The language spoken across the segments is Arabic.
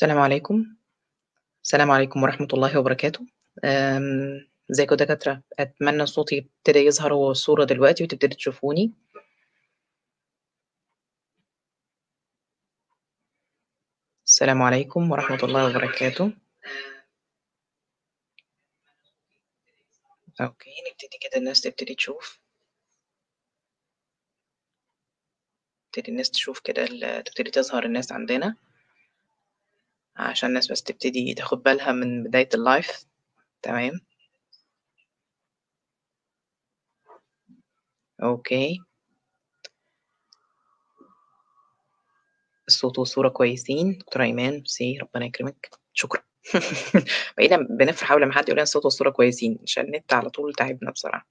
السلام عليكم. السلام عليكم ورحمة الله وبركاته. إزيكم دكاترة؟ أتمنى صوتي ابتدى يظهر هو والصورة دلوقتي وتبتدوا تشوفوني. السلام عليكم ورحمة الله وبركاته. أوكي، نبتدي كده الناس تبتدي تشوف. تبتدي الناس تشوف كده تبتدي تظهر الناس عندنا. عشان الناس بس تبتدي تاخد بالها من بداية ال live تمام. أوكي. الصوت والصورة كويسين، دكتورة إيمان، ميرسي، ربنا يكرمِك، شكرًا. بقينا بنفرح أول لمّا حد يقول لنا الصوت والصورة كويسين، عشان النت على طول تاعبنا بصراحة.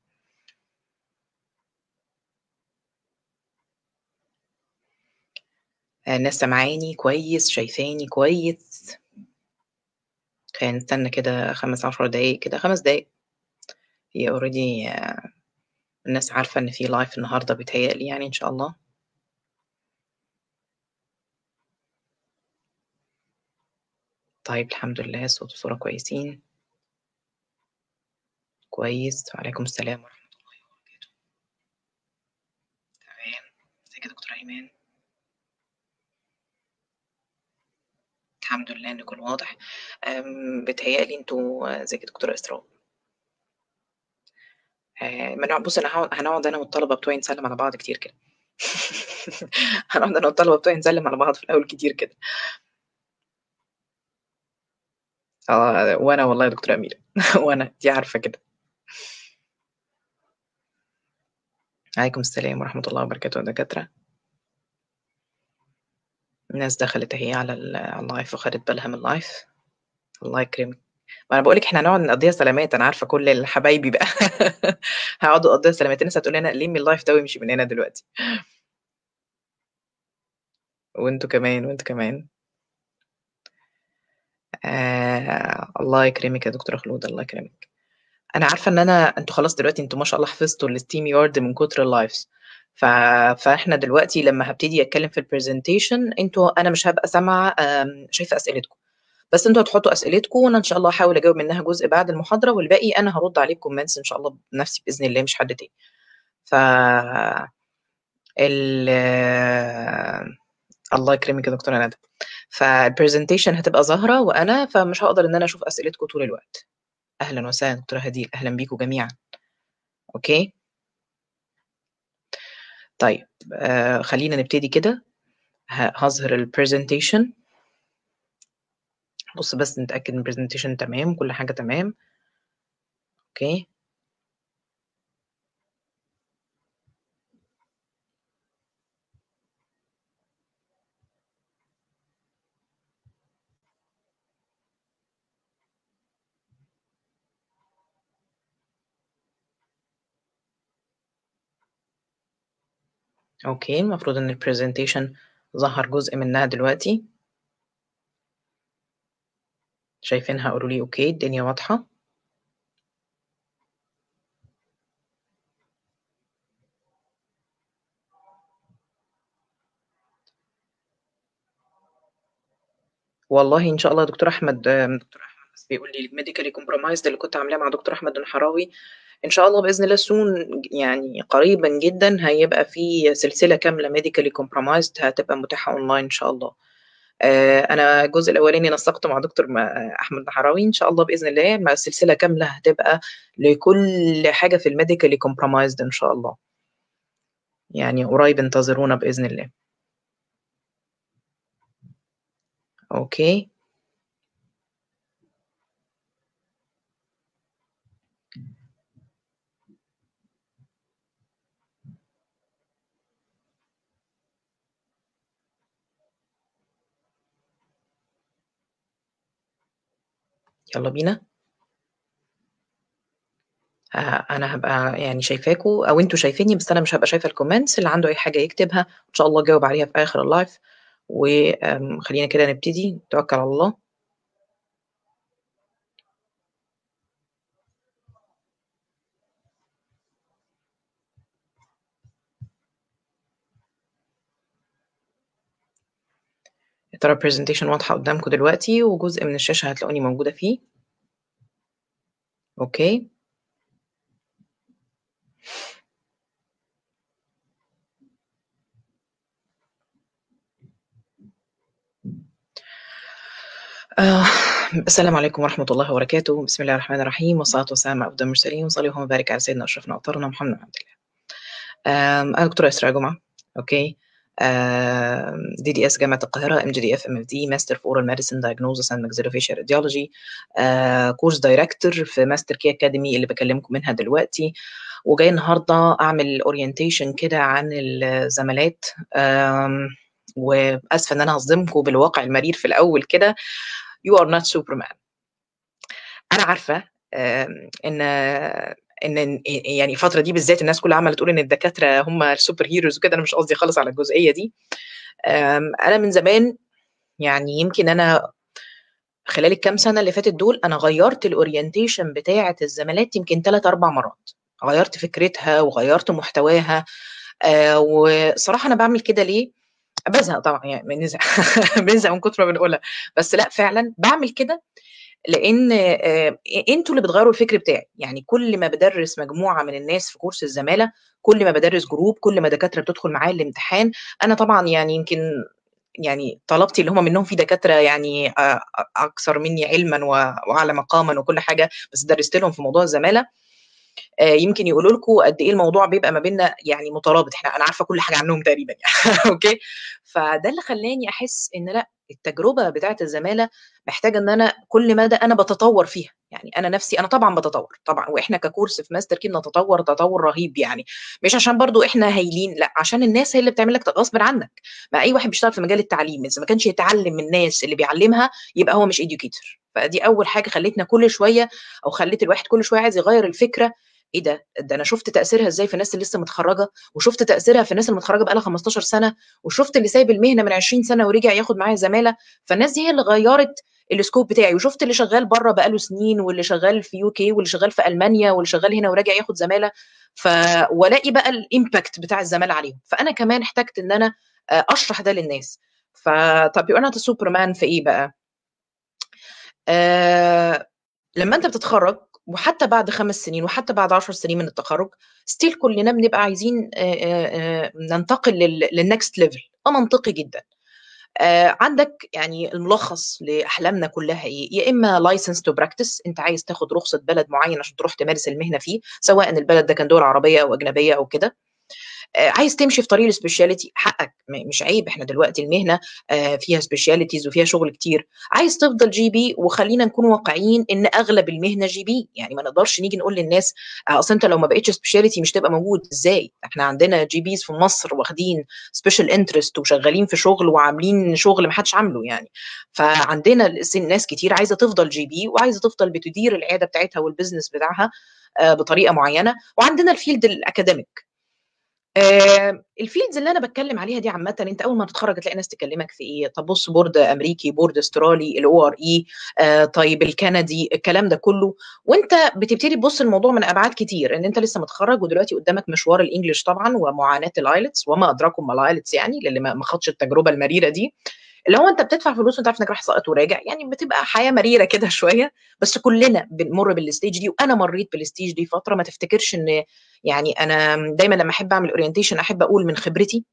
الناس سامعاني كويس، شايفاني كويس. خلينا نستنى كده 5، 10 دقايق كده، 5 دقايق. هي already الناس عارفة إن في live النهارده بيتهيأ لي يعني إن شاء الله. طيب الحمد لله الصوت والصورة كويسين. كويس، وعليكم السلام ورحمة الله وبركاته. تمام، ازيك يا دكتورة إيمان؟ الحمد لله إن يكون واضح. آمم، بيتهيأ لي أنتم ازيك يا دكتورة إسراء؟ آآ، ما أنا هنقعد أنا والطلبة بتوعي نسلِّم على بعض كتير كده. هنقعد أنا والطلبة بتوعي نسلِّم على بعض في الأول كتير كده. آه، وأنا والله يا دكتورة أميرة، وأنا، أنتِ عارفة كده. عليكم السلام ورحمة الله وبركاته يا دكاترة. الناس دخلت أهي على ال على الlive وخدت بالها من الlive. الله يكرمِك. ما أنا باقول لِك إحنا هنقعد نقضّيها سلامات، أنا عارفة كل ال حبايبي بقى هيقعدوا يقضّوها سلامات، الناس هتقول لنا لمّي الlive ده وامشي من هنا دلوقتي. وأنتم كمان، وأنتم كمان. آآ، الله يكرمِك يا دكتورة خلود، الله يكرمِك. أنا عارفة إن أنا أنتم خلاص دلوقتي أنتم ما شاء الله حفظتوا الSteamyard من كتر الlives ف فإحنا دلوقتي لمّا هابتدي أتكلم في الpresentation أنتم أنا مش هابقى سامعة آمم، شايفة أسئلتكم، بس أنتم هتحطوا أسئلتكم وأنا إن شاء الله هاحاول أجاوب منها جزء بعد المحاضرة والباقي أنا هارُد عليه بcomments إن شاء الله بنفسي بإذن الله مش حد تاني. ف ال الله يكرمِك يا دكتورة ندى. فالpresentation هتبقى ظاهرة وأنا، فمش هاقدر إن أنا أشوف أسئلتكم طول الوقت. أهلًا وسهلًا دكتورة هدير، أهلًا بيكم جميعًا. أوكي؟ طيب آآ، خلّينا نبتدي كده. ه هاظهر ال presentation. بُص بس نتأكد إن ال presentation تمام، كل حاجة تمام. أوكي. أوكي، المفروض إن ال presentation ظهر جزء منها دلوقتي. شايفينها قولوا لي أوكي، الدنيا واضحة؟ والله إن شاء الله دكتور أحمد دكتور أحمد بس بيقول لي medically compromised اللي كنت عاملاه مع دكتور أحمد النحراوي، إن شاء الله بإذن الله soon يعني قريبًا جدًا هيبقى في سلسلة كاملة medically compromised هتبقى متاحة online إن شاء الله. آآ، أنا الجزء الأولاني نسقته مع دكتور م أحمد النحراوي، إن شاء الله بإذن الله مع السلسلة كاملة هتبقى لكل حاجة في الmedically compromised إن شاء الله. يعني قريب انتظرونا بإذن الله. أوكي. يالّا بينا؟ ه أنا هابقى يعني شايفاكم أو أنتم شايفينّي بس أنا مش هابقى شايفة الcomments اللي عنده أي حاجة يكتبها، إن شاء الله أجاوب عليها في آخر الlive وآمم، خلّينا كده نبتدي، نتوكل على الله. ترى الpresentation واضحة قدامكم دلوقتي وجزء من الشاشة هتلاقوني موجودة فيه. أوكي. آه، السلام عليكم ورحمة الله وبركاته، بسم الله الرحمن الرحيم، والصلاة والسلام على أفضل المرسلين، ونصلي اللهم على سيدنا وأشرفنا وأطهرنا محمد بن عبد الله. أنا دكتورة إسراء جمعة، أوكي، آمم، DDS جامعة القاهرة، MGDF MFD Master في Oral Medicine Diagnosis and Maxillofacial Radiology آآ Course Director في Master Key Academy اللي باكلمكم منها دلوقتي، وجاية النهارده أعمل orientation كده عن الزمالات آمم، وآسفة إن أنا هاصدمكم بالواقع المرير في الأول كده You are not Superman. أنا عارفة آمم، إن يعني الفترة دي بالذات الناس كلها عمّالة تقول إن الدكاترة هم الsuper heroes وكده، أنا مش قصدي خالص على الجزئية دي. أنا من زمان يعني يمكن أنا خلال الكام سنة اللي فاتت دول أنا غيّرت الorientation بتاعة الزمالات يمكن 3، 4 مرات، غيّرت فكرتها وغيّرت محتواها آآ، وصراحة أنا باعمل كده ليه؟ بازهق طبعًا يعني بنزهق بنزهق من كتر ما بنقولها، بس لأ فعلًا باعمل كده لإن آآ، أنتم اللي بتغيّروا الفكر بتاعي، يعني كل ما بادرّس مجموعة من الناس في كورس الزمالة، كل ما بادرّس group، كل ما دكاترة بتدخل معايا الامتحان، أنا طبعًا يعني يمكن يعني طلبتي اللي هم منهم في دكاترة يعني أ أكثر مني علمًا و وأعلى مقامًا وكل حاجة، بس درست لهم في موضوع الزمالة، آآ، يمكن يقولوا لكم قد إيه الموضوع بيبقى ما بيننا يعني مترابط، إحنا أنا عارفة كل حاجة عنهم تقريبًا يعني. أوكي، فده اللي خلّاني أحس إن لأ، التجربة بتاعة الزمالة محتاجة إن أنا كل مدى أنا باتطوّر فيها، يعني أنا نفسي أنا طبعًا باتطوّر، طبعًا وإحنا ككورس في Master Key بنتطوّر تطوّر رهيب يعني، مش عشان برضه إحنا هايلين، لأ، عشان الناس هي اللي بتعمل لك غصبٍ عنك، ما أي واحد بيشتغل في مجال التعليم إذا ما كانش يتعلم من الناس اللي بيعلمها يبقى هو مش educator، فدي أول حاجة خلّتنا كل شوية أو خلّت الواحد كل شوية عايز يغيّر الفكرة، إيه ده! ده أنا شُفت تأثيرها إزاي في الناس اللي لسه متخرّجة، وشُفت تأثيرها في الناس اللي متخرّجة بقى لها 15 سنة، وشُفت اللي سايب المهنة من 20 سنة ورجع ياخد معايا زمالة، فالناس دي هي اللي غيّرت الscope بتاعي، وشُفت اللي شغال برّه بقى له سنين، واللي شغال في UK واللي شغال في ألمانيا، واللي شغال هنا وراجع ياخد زمالة، ف والاقي بقى الimpact بتاع الزمالة عليهم، فأنا كمان احتجت إن أنا أ أشرح ده للناس، فطَب يبقى أنا Superman في إيه بقى؟ آآ، لمّا أنت بتتخرّج وحتى بعد 5 سنين وحتى بعد 10 سنين من التخرُّج still كلنا بنبقى عايزين ننتقل لل للnext level ده منطقي جدًا. عندك يعني الملخص لأحلامنا كلها إيه؟ يا إما license to practice أنت عايز تاخد رخصة بلد معيّن عشان تروح تمارس المهنة فيه، سواء البلد ده كان دول عربية أو أجنبية أو كده. آآ، عايز تمشي في طريق الspecialty حقك مش عيب، إحنا دلوقتي المهنة آآ، فيها specialties وفيها شغل كتير، عايز تفضل GP وخلّينا نكون واقعيين إن أغلب المهنة GP يعني ما نقدرش نيجي نقول للناس أصل أنت لو ما بقيتش specialty مش هتبقى موجود، إزاي؟ إحنا عندنا GPs في مصر واخدين special interest وشغالين في شغل وعاملين شغل ما حدش عامله يعني، فعندنا ناس كتير عايزة تفضل GP وعايزة تفضل بتدير العيادة بتاعتها والbusiness بتاعها آآ، بطريقة معيّنة، وعندنا الfield الacademic. آآ، الfields اللي أنا باتكلم عليها دي عامةً أنت أول ما تتخرّج هتلاقي ناس تكلمك في إيه، طب بُص board أمريكي، board أسترالي، الORE آآ، طيب الكندي، الكلام ده كله، وأنت بتبتدي تبُص للموضوع من أبعاد كتير، إن أنت لسه متخرّج ودلوقتي قدامك مشوار الEnglish طبعًا ومعاناة الIELTS وما أدراكم ما الIELTS يعني للي ما خاضش التجربة المريرة دي، اللي هو أنت بتدفع فلوس وأنت عارف إنك رايح ساقط وراجع، يعني بتبقى حياة مريرة كده شوية، بس كلنا بنمُر بالstage دي وأنا مرّيت بالstage دي فترة، ما تفتكرش إن يعني أنا دايمًا لمّا أحب أعمل orientation أحب أقول من خبرتي،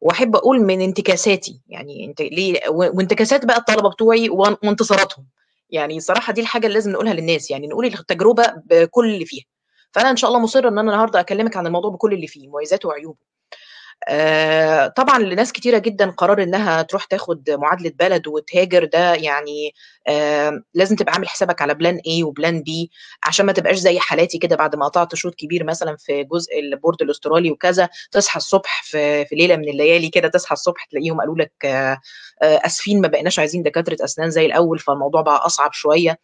وأحب أقول من انتكاساتي، يعني أنت ليه؟ وانتكاسات بقى الطلبة بتوعي وان وانتصاراتهم، يعني الصراحة دي الحاجة اللي لازم نقولها للناس، يعني نقول التجربة بكل اللي فيها، فأنا إن شاء الله مُصرّة إن أنا النهارده أكلمِك عن الموضوع بكل اللي فيه، مميزاته وعيوبه. آآ، طبعًا لناس كتيرة جدًا قرار إنها تروح تاخد معادلة بلد وتهاجر ده يعني آآ، لازم تبقى عامل حسابك على plan A وplan B عشان ما تبقاش زي حالاتي كده بعد ما قطعت شوط كبير مثلًا في جزء الboard الأسترالي وكذا، تصحى الصبح في ليلة من الليالي كده تصحى الصبح تلاقيهم قالوا لك آآ، آسفين ما بقيناش عايزين دكاترة أسنان زي الأول، فالموضوع بقى أصعب شوية.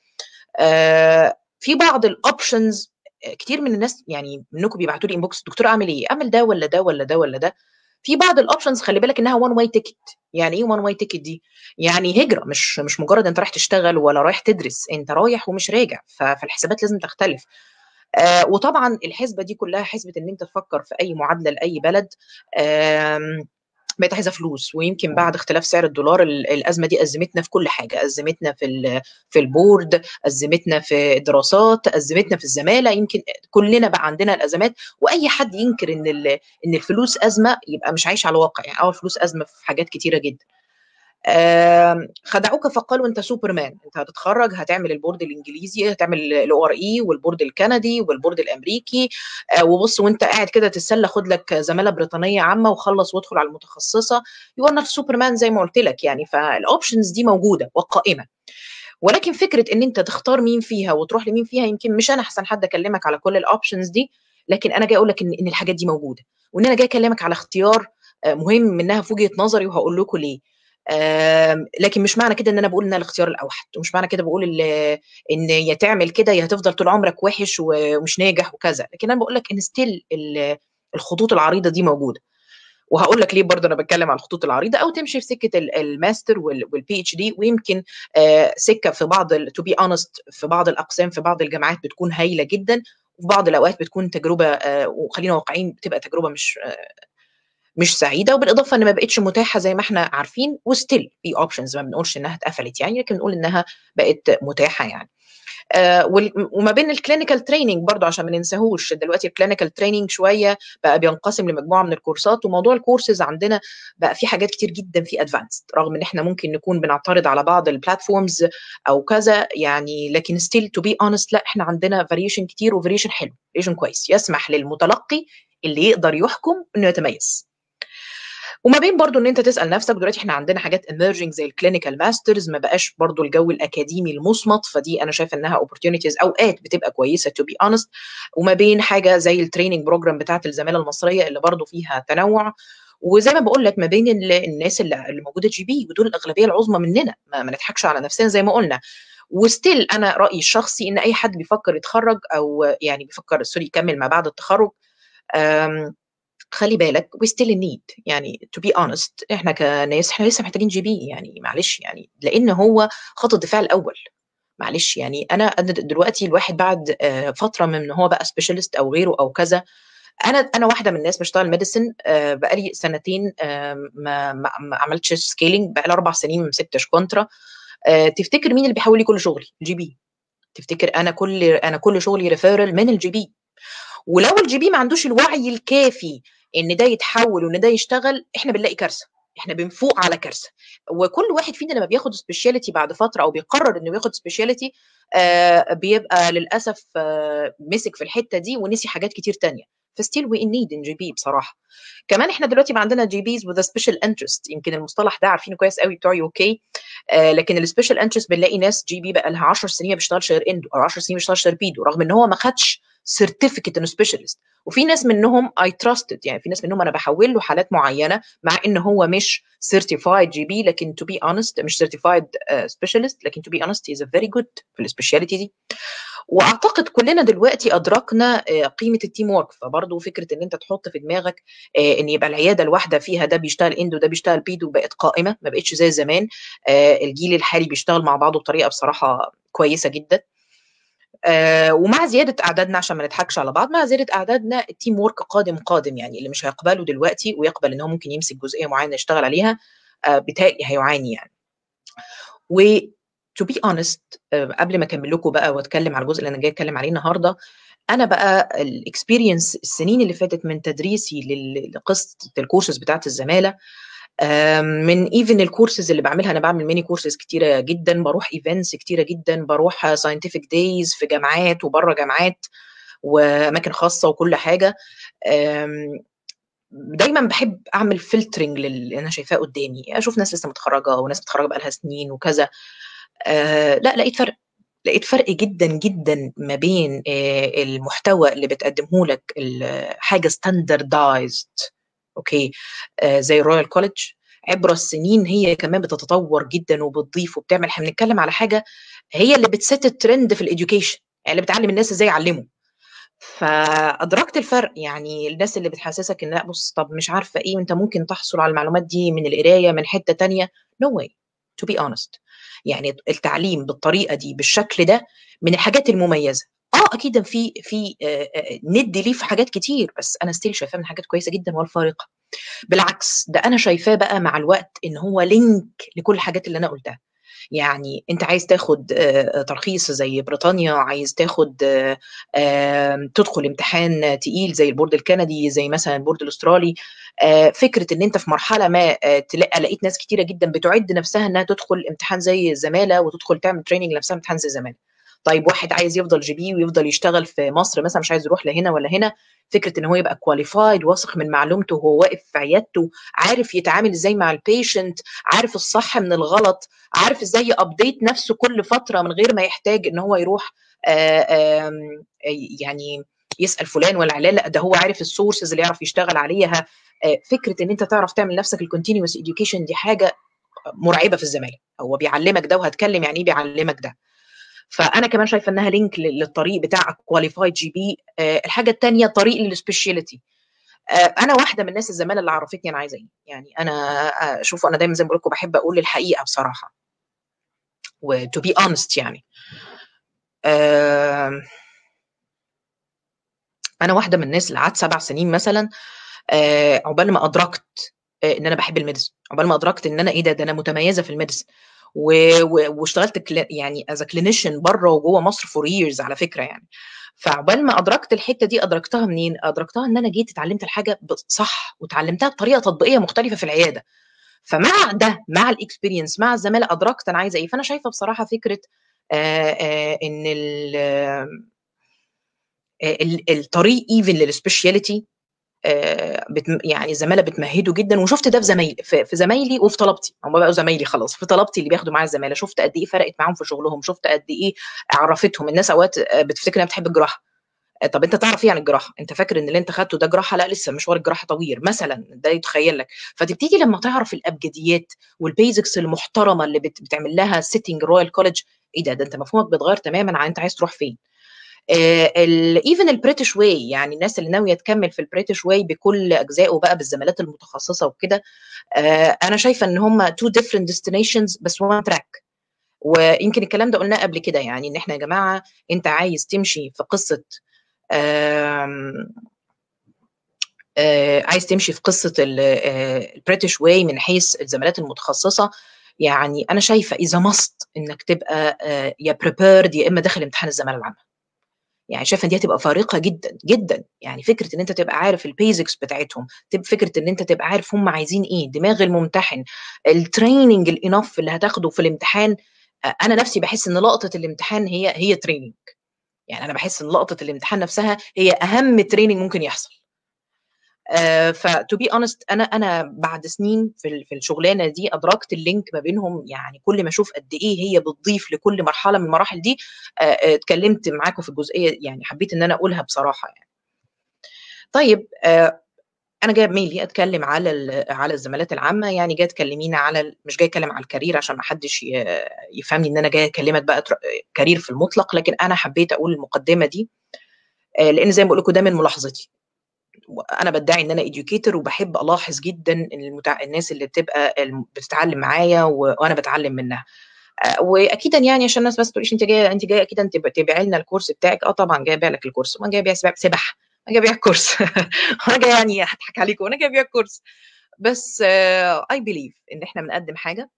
آآ، في بعض الoptions كتير من الناس يعني منكم بيبعتوا لي inbox دكتور أعمل إيه؟ أعمل ده والّا ده والّا ده والّا ده؟ في بعض الoptions خلّي بالك إنها one way ticket يعني إيه one way ticket دي؟ يعني هجرة مش مش مجرد أنت رايح تشتغل ولا رايح تدرس، أنت رايح ومش راجع، فالحسابات لازم تختلف. آآ، وطبعًا الحسبة دي كلها حسبة إن أنت تفكّر في أي معادلة لأي بلد بقت عايزة فلوس ويمكن بعد اختلاف سعر الدولار الأزمة دي أزمتنا في كل حاجة أزمتنا في في ال board أزمتنا في الدراسات أزمتنا في الزمالة يمكن كلنا بقى عندنا الأزمات وأي حد ينكر إن إن الفلوس أزمة يبقى مش عايش على الواقع يعني آه الفلوس أزمة في حاجات كتيرة جدا. خدعوك فقالوا انت سوبرمان. انت هتتخرج هتعمل ال board الإنجليزي هتعمل ال ORE وال board الكندي وال board الأمريكي وبص وانت قاعد كده تتسلى خد لك زمالة بريطانية عامة وخلص وادخل على المتخصصة. you are superman زي ما قلت لك يعني فال options دي موجودة وقائمة. ولكن فكرة إن انت تختار مين فيها وتروح لمين فيها يمكن مش أنا أحسن حد أكلمك على كل ال options دي لكن أنا جاي أقول لك إن الحاجات دي موجودة. وإن أنا جاي أكلمك على اختيار مهم منها في وجهة نظري وهقول لكم ليه. لكن مش معنى كده إن أنا بقول إن الاختيار الأوحد ومش معنى كده بقول إن يا تعمل كده يا هتفضل طول عمرك وحش ومش ناجح وكذا لكن أنا بقول لك إن still الخطوط العريضة دي موجودة. وهقول لك ليه برضه أنا بتكلم على الخطوط العريضة أو تمشي في سكة ال master وال PhD ويمكن سكة في بعض to be honest في بعض الأقسام في بعض الجامعات بتكون هايلة جدا وفي بعض الأوقات بتكون تجربة وخلينا واقعيين بتبقى تجربة مش مش سعيدة وبالإضافة إن ما بقتش متاحة زي ما إحنا عارفين و still في options ما بنقولش إنها اتقفلت يعني لكن بنقول إنها بقت متاحة يعني. آه وما بين ال clinical training برضو عشان ما ننساهوش دلوقتي ال clinical training شوية بقى بينقسم لمجموعة من الكورسات وموضوع الكورسز عندنا بقى في حاجات كتير جدا في advanced رغم إن إحنا ممكن نكون بنعترض على بعض ال platforms أو كذا يعني لكن still to be honest لأ إحنا عندنا variation كتير و variation حلو variation كويس يسمح للمتلقي اللي يقدر يحكم إنه يتميز. وما بين برضو إن أنت تسأل نفسك دلوقتي إحنا عندنا حاجات emerging زي ال clinical masters ما بقاش برضو الجو الأكاديمي المصمت فدي أنا شايفة إنها opportunities أوقات بتبقى كويسة to be honest. وما بين حاجة زي ال training program بتاعة الزمالة المصرية اللي برضو فيها تنوع. وزي ما بقول لك ما بين الناس اللي, اللي موجودة GP ودول الأغلبية العظمى مننا ما, ما نضحكش على نفسنا زي ما قلنا. و still أنا رأيي الشخصي إن أي حد بيفكر يتخرج أو يعني بيفكر sorry يكمل ما بعد التخرج خلي بالك still in need. يعني to be honest إحنا كناس إحنا لسه محتاجين GP يعني معلش يعني لأن هو خط الدفاع الأول. معلش يعني أنا دلوقتي الواحد بعد فترة من هو بقى specialist أو غيره أو كذا أنا أنا واحدة من الناس بشتغل medicine بقالي سنتين ما ما عملتش scaling بقالي أربع سنين ما مسكتش contra تفتكر مين اللي بيحول لي كل شغلي؟ ال GP تفتكر أنا كل أنا كل شغلي referral من ال GP ولو ال GP ما عندوش الوعي الكافي إن ده يتحول وإن ده يشتغل إحنا بنلاقي كارثة. إحنا بنفوق على كارثة. وكل واحد فينا لما بياخد سبيشاليتي بعد فترة أو بيقرر إنه ياخد speciality آه بيبقى للأسف آه مسك في الحتة دي ونسي حاجات كتير تانية. ف still we need a GP بصراحة. كمان إحنا دلوقتي بقى عندنا GPs with special interest يمكن المصطلح ده عارفينه كويس قوي بتوع UK آه لكن ال special interest بنلاقي ناس GP بقى لها 10 سنين ما بيشتغلش غير endo أو 10 سنين ما بيشتغلش غير pedo رغم إن هو ما خدش certificate إنه specialist وفي ناس منهم I trusted يعني في ناس منهم أنا بحول له حالات معينة مع إن هو مش certified GP لكن to be honest مش certified specialist لكن to be honest he's very good في ال speciality دي. وأعتقد كلنا دلوقتي أدركنا قيمة ال teamwork فبرضه فكرة إن أنت تحط في دماغك إن يبقى العيادة الواحدة فيها ده بيشتغل endo ده بيشتغل pedo بقت قائمة ما بقتش زي زمان الجيل الحالي بيشتغل مع بعضه بطريقة بصراحة كويسة جدا. آه ومع زيادة أعدادنا عشان ما نضحكش على بعض مع زيادة أعدادنا ال teamwork قادم قادم يعني اللي مش هيقبله دلوقتي ويقبل ان هو ممكن يمسك جزئية معينة يشتغل عليها آه بتهيألي هيعاني يعني. و be honest آه قبل ما أكمل لكم بقى وأتكلم على الجزء اللي أنا جاي أتكلم عليه النهارده أنا بقى ال experience السنين اللي فاتت من تدريسي لقصه الكورسز بتاعت الزمالة من even ال courses اللي بعملها أنا بعمل mini courses كتيرة جدا بروح events كتيرة جدا بروح scientific days في جامعات وبره جامعات وأماكن خاصة وكل حاجة. دايما بحب أعمل filtering للي أنا شايفاه قدامي. أشوف ناس لسه متخرجة وناس متخرجة بقالها سنين وكذا. أه لا لقيت فرق. لقيت فرق جدا جدا ما بين المحتوى اللي بتقدمه لك حاجة standardized okay. آه زي ال Royal College عبر السنين هي كمان بتتطور جدا وبتضيف وبتعمل. إحنا بنتكلم على حاجة هي اللي بت set ال trend في ال education يعني اللي بتعلم الناس إزاي يعلموا. فأدركت الفرق يعني الناس اللي بتحسسك إن لأ بص طب مش عارفة إيه وأنت ممكن تحصل على المعلومات دي من القراية من حتة تانية. no way to be honest يعني التعليم بالطريقة دي بالشكل ده من الحاجات المميزة. آه أكيد في في need ليه في حاجات كتير بس أنا still شايفاه من حاجات كويسة جدا والفارقه بالعكس ده أنا شايفاه بقى مع الوقت إن هو link لكل الحاجات اللي أنا قلتها. يعني أنت عايز تاخد ترخيص زي بريطانيا عايز تاخد تدخل امتحان تقيل زي ال board الكندي زي مثلا ال board الأسترالي. فكرة إن أنت في مرحلة ما تلاقي لقيت ناس كتيرة جدا بتعد نفسها إنها تدخل امتحان زي الزماله وتدخل تعمل training لنفسها امتحان زي الزماله طيب واحد عايز يفضل GP ويفضل يشتغل في مصر مثلا مش عايز يروح لهنا ولا هنا فكرة إن هو يبقى qualified واثق من معلومته وهو واقف في عيادته عارف يتعامل إزاي مع ال patient عارف الصح من الغلط عارف إزاي ي update نفسه كل فترة من غير ما يحتاج إن هو يروح آآ آآ يعني يسأل فلان ولا علان لأ ده هو عارف ال sources اللي يعرف يشتغل عليها. فكرة إن أنت تعرف تعمل نفسك ال continuous education دي حاجة مرعبة في الزمالة. هو بيعلمك ده وهتكلم يعني إيه بيعلمك ده؟ فأنا كمان شايفة إنها link للطريق بتاع qualified GP الحاجة الثانية طريق لل speciality أنا واحدة من الناس الزمالة اللي عرفتني أنا عايزة إيه. يعني أنا شوفوا أنا دايما زي ما بقول لكم بحب أقول الحقيقة بصراحة. و to be honest يعني. أنا واحدة من الناس اللي قعدت سبع سنين مثلا عقبال ما أدركت إن أنا بحب ال medicine عقبال ما أدركت إن أنا إيه ده ده أنا متميزة في ال medicine واشتغلت يعني as clinician بره وجوه مصر four years على فكرة يعني. فعقبال ما أدركت الحتة دي أدركتها منين؟ أدركتها إن أنا جيت اتعلمت الحاجة صح وتعلمتها بطريقة تطبيقية مختلفة في العيادة. فمع ده مع ال experience مع الزماله أدركت أنا عايزة إيه. فأنا شايفة بصراحة فكرة آآ آآ إن الطريق even لل speciality يعني الزماله بتمهده جدا وشفت ده في زمايلي في, زمايلي وفي طلبتي. هم بقوا زمايلي خلاص. في طلبتي اللي بياخدوا معايا الزمالة. شفت قد إيه فرقت معاهم في شغلهم. شفت قد إيه عرفتهم. الناس أوقات بتفتكر إنها بتحب الجراحة. طب أنت تعرف إيه عن الجراحة؟ أنت فاكر إن اللي أنت خدته ده جراحة؟ لا لسه مشوار الجراحة طويل. مثلا ده يتخيل لك. فتبتدي لما تعرف الأبجديات وال basics المحترمة اللي بتعمل لها setting Royal College إيه ده؟ ده أنت مفهومك بيتغير تماما عن أنت عايز تروح فين. even ال British way يعني الناس اللي ناوية تكمل في ال British way بكل أجزائه بقى بالزمالات المتخصصة وكده أنا شايفة إن هم two different destinations بس one track ويمكن الكلام ده قلناه قبل كده يعني إن إحنا يا جماعة أنت عايز تمشي في قصة آم آه عايز تمشي في قصة ال British way من حيث الزمالات المتخصصة يعني أنا شايفة it's a must إنك تبقى آه يا prepared يا إما داخل امتحان الزمالة العامة. يعني شايفة إن دي هتبقى فارقة جدا جدا. يعني فكرة إن أنت تبقى عارف ال basics بتاعتهم فكرة إن أنت تبقى عارف هم عايزين إيه دماغ الممتحن ال training ال enough اللي هتاخده في الامتحان. أنا نفسي بحس إن لقطة الامتحان هي هي training يعني أنا بحس إن لقطة الامتحان نفسها هي أهم training ممكن يحصل. ف to be honest أنا أنا بعد سنين في في الشغلانة دي أدركت ال link ما بينهم يعني كل ما أشوف قد إيه هي بتضيف لكل مرحلة من المراحل دي اتكلمت معاكم في الجزئية يعني حبيت إن أنا أقولها بصراحة يعني. طيب أنا جاية mainly أتكلم على على الزمالات العامة يعني جاية تكلمينا على مش جاية أتكلم على ال career عشان ما حدش يفهمني إن أنا جاية أكلمك بقى career في المطلق لكن أنا حبيت أقول المقدمة دي لأن زي ما بقول لكم ده من ملاحظتي. أنا بدعي إن أنا educator وبحب ألاحظ جدا المتع... الناس اللي بتبقى بتتعلم معايا و... وأنا بتعلم منها. واكيدا يعني عشان الناس بس تقوليش أنت جاية أنت جاية اكيدا تبيعي لنا ال course بتاعك. آه طبعا جاية أبيع لك ال course. وأنا جاية أبيع سباحة. أنا جاية أبيع ال course. وأنا جاية يعني هضحك عليكم. وأنا جاية أبيع ال course. بس I believe إن إحنا بنقدم حاجة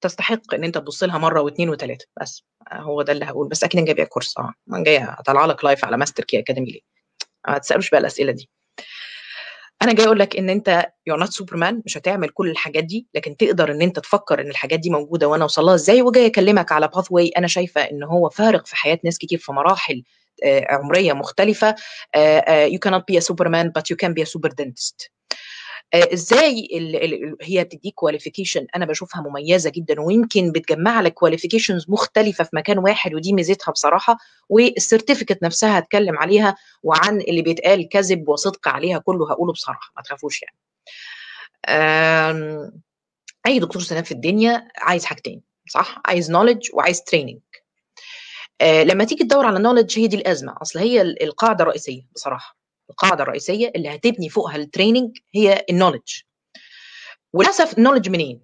تستحق إن أنت تبص لها مرة واثنين وثلاثه بس هو ده اللي هقول. بس أكيد أنا جاية أبيع ال course. آه أنا جاية أطلع لك live على Master Key Academy ليه؟ ما تسألوش بقى الأسئلة دي. أنا جاي أقول لك إن أنت you not superman مش هتعمل كل الحاجات دي لكن تقدر إن أنت تفكر إن الحاجات دي موجودة وأنا أوصل لها إزاي. وجاي أكلمك على pathway أنا شايفة إن هو فارق في حياة ناس كتير في مراحل عمرية مختلفة. you cannot be a superman but you can be a super dentist. إزاي هي بتديك qualification أنا بشوفها مميزة جدا ويمكن بتجمع لك qualifications مختلفة في مكان واحد ودي ميزتها بصراحة وال certificate نفسها هتكلم عليها وعن اللي بيتقال كذب وصدق عليها كله هقوله بصراحة ما تخافوش يعني. أي دكتور سنان في الدنيا عايز حاجتين صح؟ عايز knowledge وعايز training لما تيجي تدور على knowledge هي دي الأزمة أصل هي القاعدة الرئيسيه بصراحة. القاعدة الرئيسية اللي هتبني فوقها ال training هي ال knowledge وللأسف ال knowledge منين؟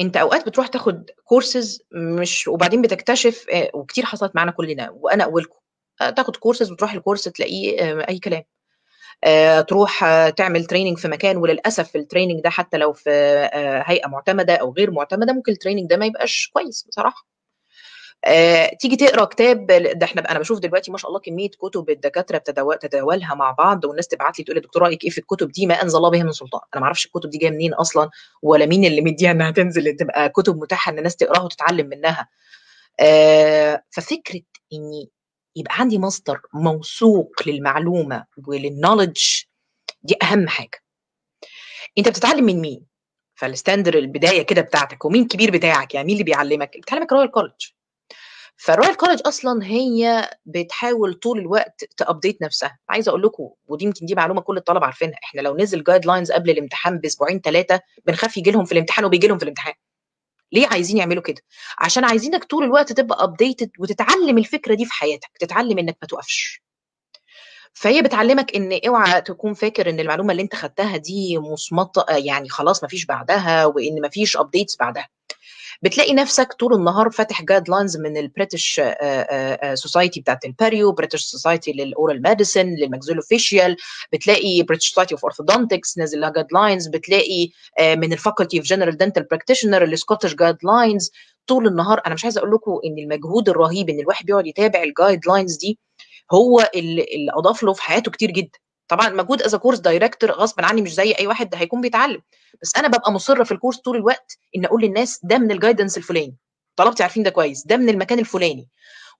انت أوقات بتروح تاخد كورسز مش وبعدين بتكتشف وكتير حصلت معانا كلنا وأنا أولكم. تاخد كورسز وتروح الكورس تلاقيه أي كلام. آه، تروح آه، تعمل training في مكان وللأسف ال training ده حتى لو في آه، هيئة معتمدة أو غير معتمدة ممكن ال training ده ما يبقاش كويس بصراحة. آه، تيجي تقرا كتاب ده إحنا أنا بشوف دلوقتي ما شاء الله كمية كتب الدكاترة بتتداولها مع بعض والناس تبعت لي تقول لي دكتور رأيك إيه في الكتب دي؟ ما أنزل الله بها من سلطان. أنا ما أعرفش الكتب دي جاية منين أصلا ولا مين اللي مديها إنها تنزل تبقى كتب متاحة إن الناس تقراها وتتعلم منها. آه، ففكرة إني يبقى عندي مصدر موثوق للمعلومة ولل knowledge دي أهم حاجة. أنت بتتعلم من مين؟ فال standard البداية كده بتاعتك ومين كبير بتاعك يعني؟ مين اللي بيعلمك؟ بتعلمك Royal College فال Royal College أصلا هي بتحاول طول الوقت ت update نفسها. عايزة أقول لكم ودي يمكن دي معلومة كل الطلبة عارفينها إحنا لو نزل guidelines قبل الامتحان بأسبوعين ثلاثة بنخاف يجي لهم في الامتحان وبيجي لهم في الامتحان. ليه عايزين يعملوا كده؟ عشان عايزينك طول الوقت تبقى updated وتتعلم الفكرة دي في حياتك تتعلم إنك ما توقفش. فهي بتعلمك إن اوعى تكون فاكر إن المعلومة اللي أنت خدتها دي مصمطة يعني خلاص ما فيش بعدها وإن ما فيش updates بعدها. بتلاقي نفسك طول النهار فاتح guidelines من ال British Society بتاعت ال perio British Society لل oral medicine لل maxillofacial بتلاقي British Society of Orthodontics نازل لها guidelines بتلاقي من ال Faculty of General Dental Practitioner ال Scottish guidelines طول النهار أنا مش عايزة أقول لكم إن المجهود الرهيب إن الواحد بيقعد يتابع ال guidelines دي هو اللي أضاف له في حياته كتير جدا. طبعا مجهود as course director غصب عني مش زي أي واحد هيكون بيتعلم. بس أنا ببقى مصرة في الكورس طول الوقت إن أقول للناس ده من ال guidance الفلاني. طلبتي عارفين ده كويس. ده من المكان الفلاني.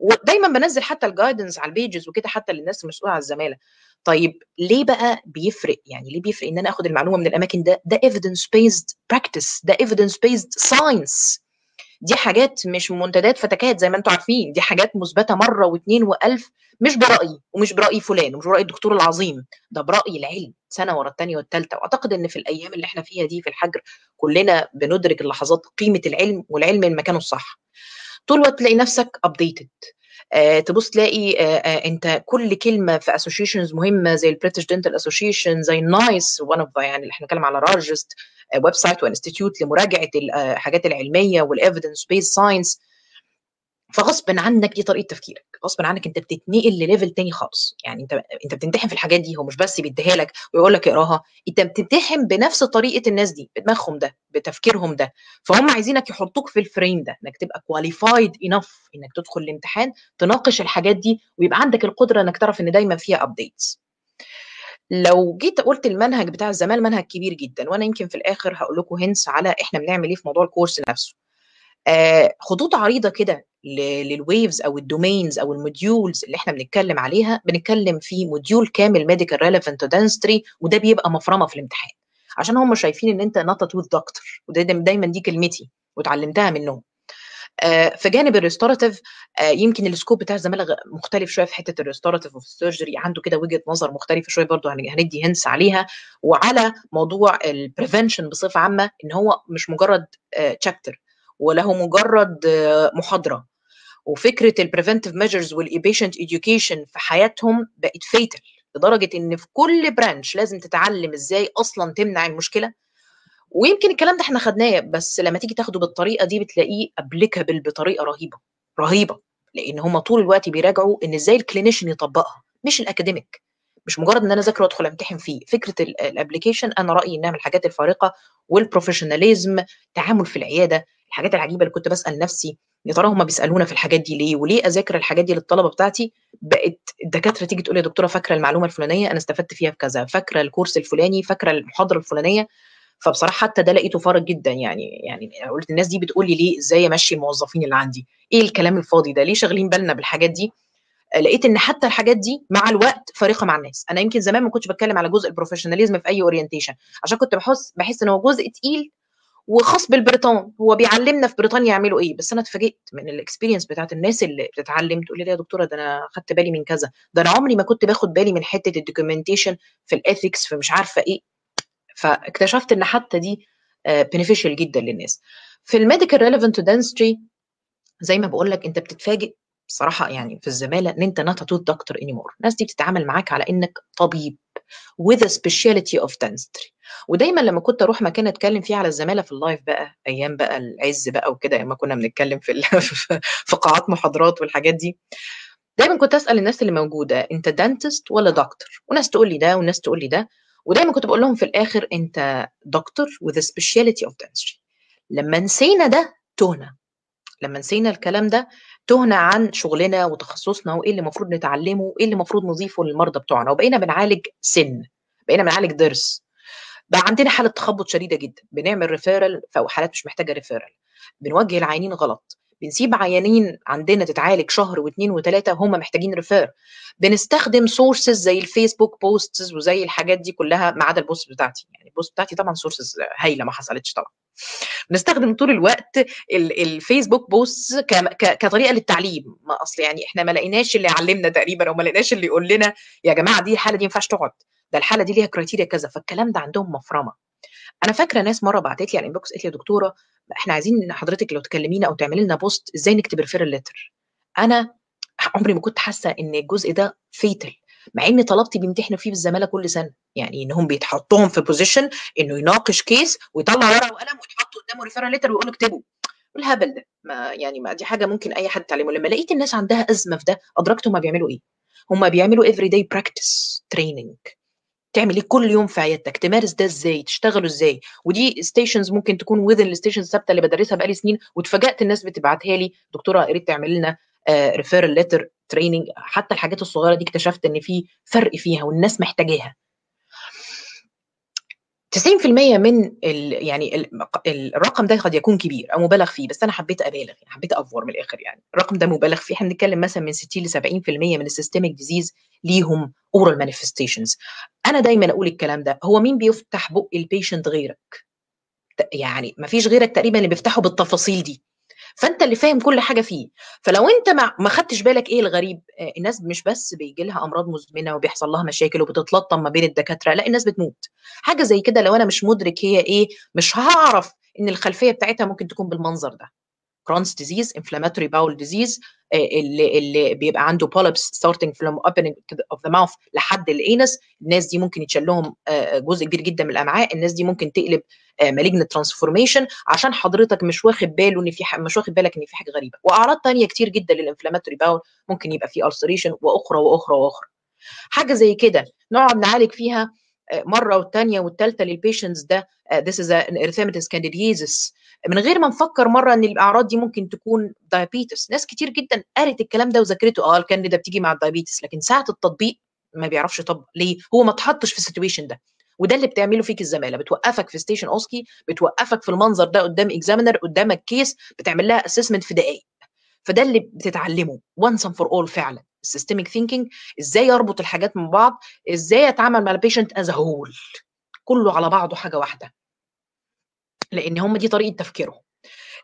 ودايما بنزل حتى ال guidance على ال pages وكده حتى للناس المسؤوله على الزمالة. طيب ليه بقى بيفرق؟ يعني ليه بيفرق إن أنا آخد المعلومة من الأماكن ده؟ ده evidence based practice. ده evidence based science. دي حاجات مش منتدات فتكات زي ما أنتم عارفين دي حاجات مثبتة مرة واثنين وألف مش برأيي ومش برأي فلان ومش برأي الدكتور العظيم ده برأي العلم سنة ورا الثانية والثالثه وأعتقد إن في الأيام اللي إحنا فيها دي في الحجر كلنا بندرك اللحظات قيمة العلم والعلم من مكانه الصح. طول الوقت تلاقي نفسك updated تبص تلاقي آه آه انت كل كلمة في اسوشيشنز مهمة زي ال British Dental Association زي NICE one of يعني اللي إحنا بنتكلم على largest website و institute لمراجعة الحاجات العلمية وال evidence based science فغصب عنك دي طريقة تفكيرك غصب عنك أنت بتتنقل ل level تاني خالص. يعني أنت أنت بتمتحن في الحاجات دي هو مش بس بيديها لك ويقول لك اقراها أنت بتمتحن بنفس طريقة الناس دي بدماغهم ده بتفكيرهم ده. فهم عايزينك يحطوك في ال frame ده إنك تبقى qualified enough إنك تدخل الامتحان تناقش الحاجات دي ويبقى عندك القدرة إنك تعرف إن دايما فيها updates لو جيت قلت المنهج بتاع الزمان منهج كبير جدا وأنا يمكن في الآخر هقول لكم hints على إحنا بنعمل إيه في موضوع الكورس نفسه. آه خطوط عريضة كده لل waves أو ال domains أو ال modules اللي إحنا بنتكلم عليها بنتكلم في module كامل medical relevant dentistry وده بيبقى مفرمة في الامتحان. عشان هم شايفين إن أنت not tooth doctor وده دايما دي كلمتي وتعلمتها منهم. آه في جانب ال restorative آه يمكن ال scope بتاع الزمالة مختلف شوية في حتة ال restorative وفي ال surgery عنده كده وجهة نظر مختلفة شوية برضه هندي hints عليها. وعلى موضوع ال prevention بصفة عامة إن هو مش مجرد chapter ولا هو مجرد محاضرة. وفكرة ال preventive measures وال patient education في حياتهم بقت vital لدرجة إن في كل branch لازم تتعلم إزاي أصلا تمنع المشكلة. ويمكن الكلام ده إحنا خدناه بس لما تيجي تاخده بالطريقة دي بتلاقيه applicable بطريقة رهيبة رهيبة. لأن هم طول الوقت بيراجعوا إن إزاي ال clinician يطبقها مش ال academic مش مجرد إن أنا أذاكر وأدخل أمتحن فيه. فكرة ال application أنا رأيي إنها من الحاجات الفارقة وال professionalism تعامل في العيادة الحاجات العجيبة اللي كنت بسأل نفسي يا ترى هم بيسألونا في الحاجات دي ليه؟ وليه أذاكر الحاجات دي للطلبة بتاعتي؟ بقت الدكاترة تيجي تقول يا دكتورة فاكرة المعلومة الفلانية؟ أنا استفدت فيها في كذا فاكرة الكورس الفلاني؟ فاكرة المحاضرة الفلانية؟ فبصراحة حتى ده لقيته فارق جدا يعني يعني قلت الناس دي بتقول لي ليه؟ إزاي أمشي الموظفين اللي عندي؟ إيه الكلام الفاضي ده؟ ليه شاغلين بالنا بالحاجات دي؟ لقيت إن حتى الحاجات دي مع الوقت فارقة مع الناس. أنا يمكن زمان ما كنتش بتكلم على جزء ال professionalism في أي orientation عشان كنت بحس بحس إن هو جزء تقيل وخاص بالبريطان هو بيعلمنا في بريطانيا يعملوا إيه؟ بس أنا اتفاجئت من ال experience بتاعت الناس اللي بتتعلم تقول لي يا دكتورة ده أنا خدت بالي من كذا. ده أنا عمري ما كنت باخد بالي من حتة ال documentation في ال ethics في مش عارفة إيه. فاكتشفت إن حتى دي beneficial جدا للناس. في ال medical relevant dentistry زي ما بقول لك أنت بتتفاجئ بصراحة يعني في الزماله إن أنت not doctor anymore الناس دي بتتعامل معاك على إنك طبيب. With a speciality of dentistry. ودايما لما كنت أروح مكان أتكلم فيه على الزمالة في ال live بقى أيام بقى العز بقى وكده أيام ما كنا بنتكلم في في قاعات محاضرات والحاجات دي دايما كنت أسأل الناس اللي موجودة أنت dentist ولا دكتور وناس تقول لي ده وناس تقول لي ده ودايما كنت بقول لهم في الآخر أنت دكتور with a specialty of dentistry. لما نسينا ده تهنا لما نسينا الكلام ده تهنا عن شغلنا وتخصصنا وإيه اللي المفروض نتعلمه وإيه اللي المفروض نضيفه للمرضى بتوعنا. وبقينا بنعالج سن بقينا بنعالج ضرس بقى عندنا حالة تخبط شديدة جدا. بنعمل referral في حالات مش محتاجة referral بنوجه العيانين غلط. بنسيب عيانين عندنا تتعالج شهر واثنين وثلاثه هم محتاجين refer بنستخدم sources زي الفيسبوك posts وزي الحاجات دي كلها ما عدا ال post بتاعتي. يعني ال post بتاعتي طبعا sources هايلة ما حصلتش طبعا. بنستخدم طول الوقت الفيسبوك post كطريقة للتعليم. ما أصل يعني إحنا ما لقيناش اللي يعلمنا تقريبا أو ما لقيناش اللي يقول لنا يا جماعة دي الحالة دي ما ينفعش تقعد. ده الحالة دي ليها criteria كذا. فالكلام ده عندهم مفرمة. أنا فاكرة ناس مرة بعتت لي على ال inbox قالت لي يا دكتورة إحنا عايزين حضرتك لو تكلمينا أو تعملي لنا post إزاي نكتب referral letter أنا عمري ما كنت حاسة إن الجزء ده vital مع إن طلبتي بيمتحنوا فيه بالزمالة كل سنة يعني إنهم بيتحطوهم في position إنه يناقش case ويطلع ورقة وقلم ويتحط قدامه referral letter ويقول له اكتبه الهبل ده ما يعني ما دي حاجة ممكن أي حد يتعلمه لما لقيت الناس عندها أزمة في ده ادركت هم بيعملوا إيه؟ هم بيعملوا day practice training تعمل إيه كل يوم في عيادتك؟ تمارس ده إزاي؟ تشتغلوا إزاي؟ ودي stations ممكن تكون within ال stations الثابتة اللي بدرسها بقالي سنين واتفاجأت الناس بتبعتها لي. دكتورة يا ريت تعمل لنا referral letter training حتى الحاجات الصغيرة دي اكتشفت إن في فرق فيها والناس محتاجاها. 90% من ال يعني ال الرقم ده قد يكون كبير أو مبالغ فيه بس أنا حبيت أبالغ يعني حبيت أفور من الآخر يعني. الرقم ده مبالغ فيه. إحنا بنتكلم مثلا من 60 ل 70% من ال systemic disease ليهم oral manifestations أنا دايما أقول الكلام ده هو مين بيفتح بق ال patient غيرك؟ يعني ما فيش غيرك تقريبا اللي بيفتحه بالتفاصيل دي. فأنت اللي فاهم كل حاجة فيه. فلو أنت ما, ما خدتش بالك إيه الغريب؟ الناس مش بس بيجي لها أمراض مزمنة وبيحصل لها مشاكل وبتتلطم ما بين الدكاترة لا الناس بتموت. حاجة زي كده لو أنا مش مدرك هي إيه مش هعرف إن الخلفية بتاعتها ممكن تكون بالمنظر ده. Crohn's disease inflammatory bowel disease اللي اللي بيبقى عنده polyps starting from opening of the mouth لحد ال anus الناس دي ممكن يتشال لهم جزء كبير جدا من الأمعاء. الناس دي ممكن تقلب malignant transformation عشان حضرتك مش واخد باله إن في مش واخد بالك إن في حاجة غريبة. وأعراض تانية كتير جدا لل inflammatory bowel ممكن يبقى في ulceration وأخرى وأخرى وأخرى. حاجة زي كده نقعد نعالج فيها مرة والثانيه والثالثه لل patients ده this is an erythematous من غير ما نفكر مرة إن الأعراض دي ممكن تكون diabetes ناس كتير جدا قرت الكلام ده وذاكرته آه الكانديدا بتيجي مع ال diabetes لكن ساعة التطبيق ما بيعرفش يطبق ليه؟ هو ما اتحطش في ال situation ده. وده اللي بتعمله فيك الزمالة بتوقفك في station OSCE بتوقفك في المنظر ده قدام examiner قدامك case بتعمل لها assessment في دقائق فده اللي بتتعلمه once for all فعلا. ال systemic thinking إزاي أربط الحاجات من بعض إزاي أتعامل مع ال patient as whole كله على بعضه حاجة واحدة. لأن هم دي طريقة تفكيرهم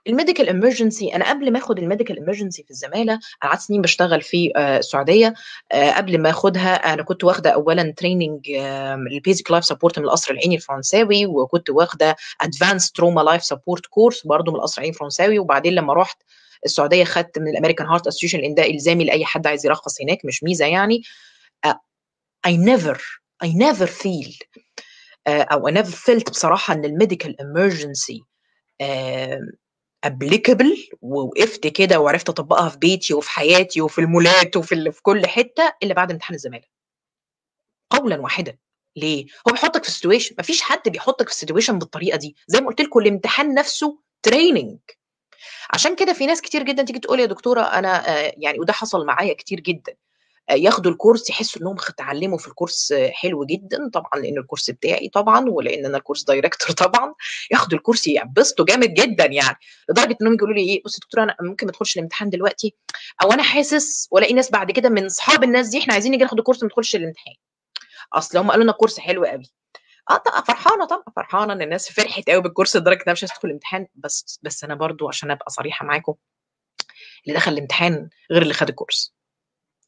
ال medical emergency أنا قبل ما آخد ال medical emergency في الزمالة أنا قعدت سنين بشتغل في السعودية قبل ما آخدها أنا كنت واخدة اولا training ال basic life support من القصر العيني الفرنساوي وكنت واخدة advanced trauma life support course برضه من القصر العيني الفرنساوي وبعدين لما رحت السعودية خدت من ال American Heart Association لأن ده الزامي لأي حد عايز يرخص هناك مش ميزة يعني. I never I never feel أو I never felt بصراحة إن ال medical emergency applicable ووقفت كده وعرفت أطبقها في بيتي وفي حياتي وفي المولات وفي في كل حتة إلا بعد امتحان الزمالة. قولا واحدا. ليه؟ هو بيحطك في situation مفيش حد بيحطك في situation بالطريقة دي. زي ما قلت لكم الامتحان نفسه training عشان كده في ناس كتير جدا تيجي تقول يا دكتورة أنا يعني وده حصل معايا كتير جدا. ياخدوا ال course يحسوا إنهم اتعلموا في ال course حلو جدا طبعا لأن ال course بتاعي طبعا ولأن أنا ال course director طبعا. ياخدوا ال course ينبسطوا جامد جدا يعني. لدرجة إنهم يقولوا لي إيه بصي دكتورة أنا ممكن ما ادخلش الامتحان دلوقتي؟ أو أنا حاسس وألاقي ناس بعد كده من اصحاب الناس دي إحنا عايزين نيجي ناخد ال course ما ندخلش الامتحان. أصل هم قالوا لنا ال course حلو قوي آه طبعا فرحانة طبعا فرحانة إن الناس فرحت قوي بال course لدرجة انها مش هتدخل الامتحان. بس بس أنا برضو عشان أبقى صريحة معاكم اللي دخل الامتحان غير اللي خد ال course.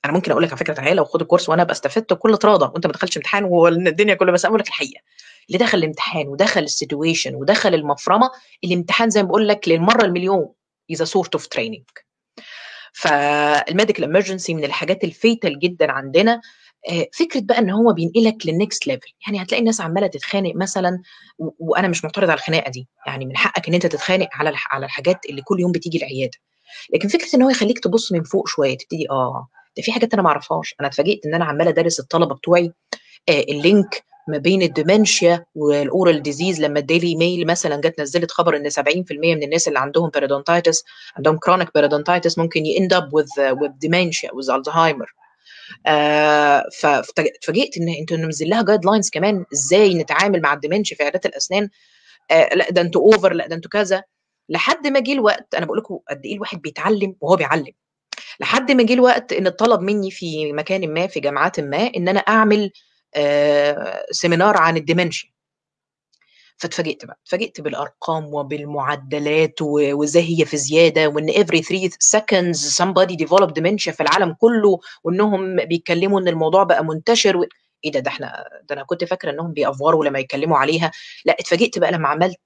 أنا ممكن أقول لك على فكرة تعالى وخد ال course وأنا أبقى استفدت بكل تراضى وأنت ما دخلتش امتحان والدنيا كلها بس أقول لك الحقيقة. اللي دخل الامتحان ودخل ال situation ودخل المفرمة الامتحان زي ما بقول لك للمرة المليون is sort of training فال medical emergency من الحاجات ال vital جدا عندنا. فكرة بقى إن هو بينقلك لل next level يعني هتلاقي الناس عمالة تتخانق مثلا وأنا مش معترض على الخناقة دي. يعني من حقك إن أنت تتخانق على على الحاجات اللي كل يوم بتيجي العيادة. لكن فكرة إن هو يخليك تبص من فوق شوية تبتدي آه ده في حاجات أنا ما أعرفهاش. أنا اتفاجئت إن أنا عمالة أدرس الطلبة بتوعي آه ال link ما بين ال dementia وال oral disease. لما الديلي ميل مثلا جت نزلت خبر إن 70% من الناس اللي عندهم periodontitis عندهم chronic periodontitis ممكن end up with with dementia with الزهايمر آه فاتفاجئت إن أنتوا منزل لها guidelines كمان إزاي نتعامل مع ال dementia في عيادات الأسنان. آه لأ ده أنتوا over لأ ده أنتوا كذا. لحد ما جه الوقت أنا بقول لكم قد إيه الواحد بيتعلم وهو بيعلم. لحد ما جه الوقت إن اتطلب مني في مكان ما في جامعه ما إن أنا أعمل آه seminar عن ال dementia فاتفاجئت بقى اتفاجئت بالأرقام وبالمعدلات وإزاي هي في زيادة وإن every 3 seconds somebody developed dementia في العالم كله وإنهم بيتكلموا إن الموضوع بقى منتشر و... إيه ده ده إحنا ده أنا كنت فاكرة إنهم بيأفوروا لما يتكلموا عليها. لا اتفاجئت بقى لما عملت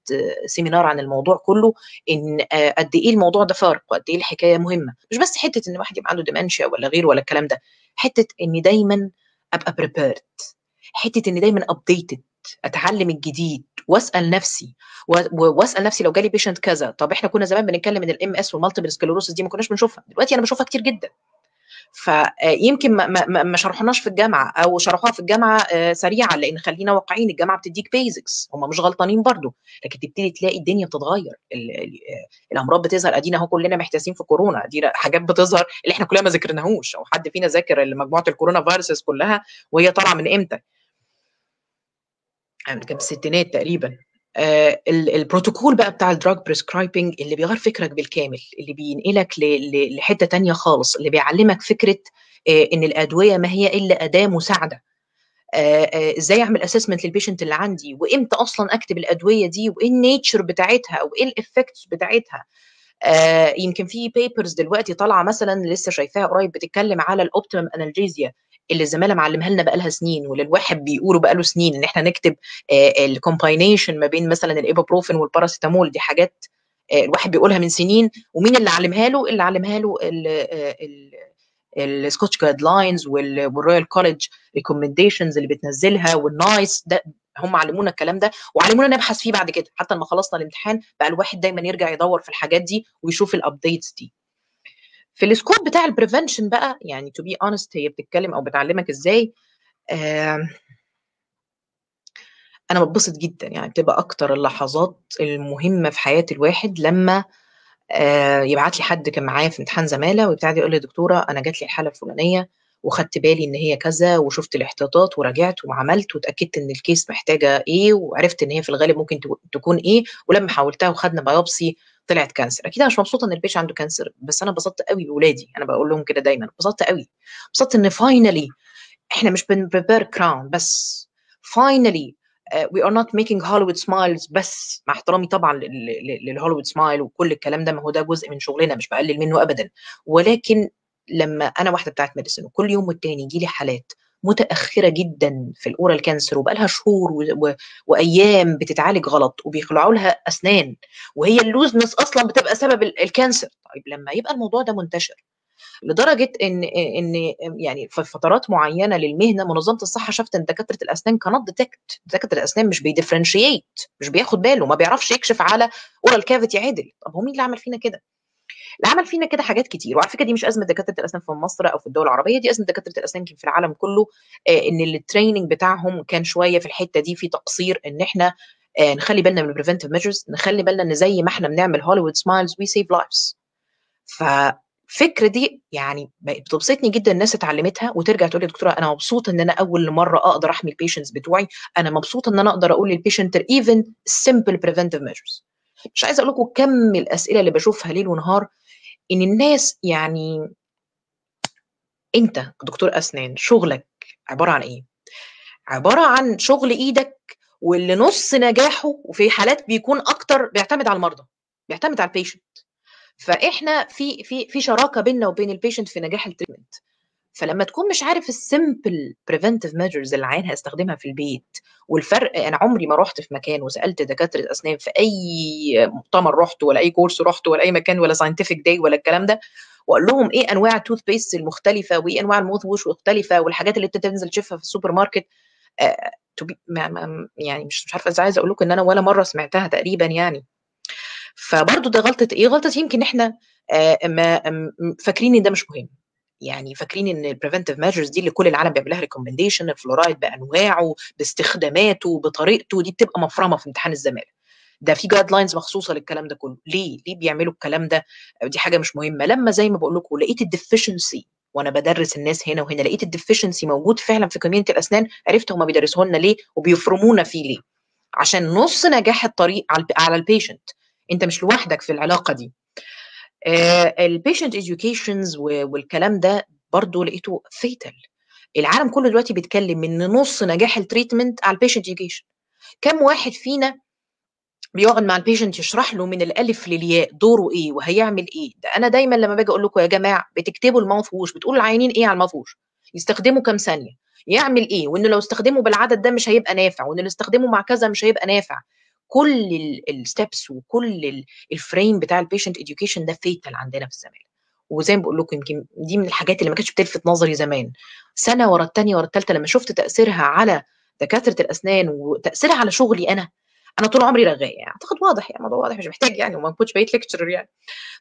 seminar عن الموضوع كله إن قد إيه الموضوع ده فارق وقد إيه الحكاية مهمة. مش بس حتة إن واحد يبقى عنده dementia ولا غيره ولا الكلام ده حتة اني دايما أبقى prepared حتة اني دايما updated أتعلم الجديد وأسأل نفسي وأسأل نفسي لو جالي patient كذا طب إحنا كنا زمان بنتكلم إن ال MS وال multiple sclerosis دي ما كناش بنشوفها دلوقتي أنا بشوفها كتير جدا. فيمكن ما, ما, ما شرحناش في الجامعة أو شرحوها في الجامعة سريعا لأن خلينا واقعيين الجامعة بتديك basics هم مش غلطانين برضو لكن تبتدي تلاقي الدنيا بتتغير الأمراض بتظهر أدينا أهو كلنا محتاسين في كورونا دي حاجات بتظهر اللي إحنا كلنا ما ذكرناهوش أو حد فينا ذاكر مجموعة ال coronaviruses كلها وهي طالعة من إمتى؟ كان في الستينات تقريبا. آه البروتوكول بقى بتاع ال drug prescribing اللي بيغير فكرك بالكامل اللي بينقلك لحتة تانية خالص اللي بيعلمك فكرة آه إن الأدوية ما هي إلا أداة مساعدة. آه إزاي أعمل assessment لل patient اللي عندي وإمتى أصلا أكتب الأدوية دي وإيه ال nature بتاعتها وإيه ال effects بتاعتها. آه يمكن في papers دلوقتي طالعة مثلا لسه شايفاها قريب بتتكلم على ال optimum analgesia اللي الزمالة معلمها لنا بقالها سنين واللي الواحد بيقولوا بقاله سنين إن إحنا نكتب آه ال combination ما بين مثلا الإيبوبروفين والباراسيتامول دي حاجات آه الواحد بيقولها من سنين. ومين اللي علمها له؟ اللي علمها له ال Scottish guidelines وال Royal College recommendations اللي بتنزلها وال NICE ده هم علمونا الكلام ده وعلمونا نبحث فيه بعد كده. حتى لما خلصنا الامتحان بقى الواحد دايما يرجع يدور في الحاجات دي ويشوف ال updates دي. في ال scope بتاع ال prevention بقى يعني to be honest هي بتتكلم أو بتعلمك إزاي أنا بتبسط جدا يعني بتبقى أكتر اللحظات المهمة في حياة الواحد لما آه يبعت لي حد كان معايا في امتحان زمالة ويبتدي يقول لي دكتورة أنا جات لي الحالة الفلانية وخدت بالي إن هي كذا وشفت الاحتياطات وراجعت وعملت واتأكدت إن ال case محتاجة إيه وعرفت إن هي في الغالب ممكن تكون إيه ولما حولتها وخدنا biopsy طلعت cancer أكيد أنا مش مبسوطة إن ال patient عنده cancer بس أنا انبسطت قوي باولادي أنا بقول لهم كده دايما انبسطت قوي. انبسطت إن finally إحنا مش بن prepare crown بس finally we are not making Hollywood smiles بس مع احترامي طبعا لل Hollywood smile وكل الكلام ده ما هو ده جزء من شغلنا مش بقلل منه ابدا. ولكن لما أنا واحدة بتاعت medicine وكل يوم والتاني يجي لي حالات متأخرة جدا في ال oral cancer وبقى لها شهور و... و... وأيام بتتعالج غلط وبيخلعوا لها أسنان وهي ال looseness أصلا بتبقى سبب ال cancer. طيب لما يبقى الموضوع ده منتشر لدرجة ان ان يعني في فترات معينة للمهنة منظمة الصحة شافت ان دكاترة الأسنان كانت detect دكاترة الأسنان مش بي differentiate مش بياخد باله ما بيعرفش يكشف على oral cavity عدل. طب هو مين اللي عمل فينا كده؟ اللي عمل فينا كده حاجات كتير وعلى فكرة دي مش أزمة دكاترة الأسنان في مصر أو في الدول العربية دي أزمة دكاترة الأسنان في العالم كله آه إن ال training بتاعهم كان شوية في الحتة دي في تقصير إن إحنا آه نخلي بالنا من ال preventive measures نخلي بالنا إن زي ما إحنا بنعمل Hollywood smiles we save lives فالفكرة دي يعني بتبسطني جدا الناس اتعلمتها وترجع تقول لي دكتورة أنا مبسوطة إن أنا أول مرة أقدر أحمي ال patients بتوعي أنا مبسوطة إن أنا أقدر أقول لل patient even simple preventive measures مش عايزة أقول لكم كم الأسئلة اللي بشوفها ليل ونهار إن الناس يعني أنت دكتور أسنان شغلك عبارة عن إيه؟ عبارة عن شغل إيدك واللي نص نجاحه وفي حالات بيكون أكتر بيعتمد على المرضى بيعتمد على ال patient فإحنا في في في شراكة بيننا وبين ال patient في نجاح ال treatment فلما تكون مش عارف ال simple preventive measures اللي العيان هيستخدمها في البيت والفرق أنا عمري ما رحت في مكان وسألت دكاترة أسنان في أي مؤتمر رحت ولا أي course رحت ولا أي مكان ولا scientific day ولا الكلام ده وأقول لهم إيه أنواع ال toothpaste المختلفة وإيه أنواع ال mouthwash المختلفه والحاجات اللي انت تنزل تشوفها في السوبر ماركت آه يعني مش مش عارفة إزاي عايزة أقول لكم إن أنا ولا مرة سمعتها تقريبا يعني. فبرضه ده غلطة إيه غلطة؟ يمكن إحنا آه ما فاكرين إن ده مش مهم. يعني فاكرين إن ال preventive measures دي اللي كل العالم بيعمل لها recommendation ال fluoride بأنواعه باستخداماته بطريقته دي بتبقى مفرمة في امتحان الزماله ده في guidelines مخصوصة للكلام ده كله. ليه؟ ليه بيعملوا الكلام ده؟ دي حاجة مش مهمة. لما زي ما بقول لكم لقيت ال deficiency وأنا بدرس الناس هنا وهنا لقيت ال deficiency موجود فعلا في community الأسنان عرفت هما بيدرسوه لنا ليه وبيفرمونا فيه ليه. عشان نص نجاح الطريق على ال patient أنت مش لوحدك في العلاقة دي. ال patient education والكلام ده برضه لقيته vital العالم كله دلوقتي بيتكلم إن نص نجاح ال treatment على ال patient education. كم واحد فينا بيقعد مع ال patient يشرح له من الألف للياء دوره إيه وهيعمل إيه؟ ده أنا دايما لما باجي أقول لكم يا جماعة بتكتبوا ال mouthwash بتقولوا العيانين إيه على ال mouthwash يستخدموا كام ثانية؟ يعمل إيه؟ وإنه لو استخدمه بالعدد ده مش هيبقى نافع وإنه لو استخدمه مع كذا مش هيبقى نافع. كل ال steps وكل ال frame بتاع ال patient education ده vital عندنا في الزمالة وزي ما بقول لكم يمكن دي من الحاجات اللي ما كانتش بتلفت نظري زمان. سنة ورا الثانية ورا الثالثه لما شفت تأثيرها على دكاترة الأسنان وتأثيرها على شغلي أنا أنا طول عمري رغاية يعني. أعتقد واضح يعني الموضوع واضح مش محتاج يعني وما كنتش بقيت lecturer يعني.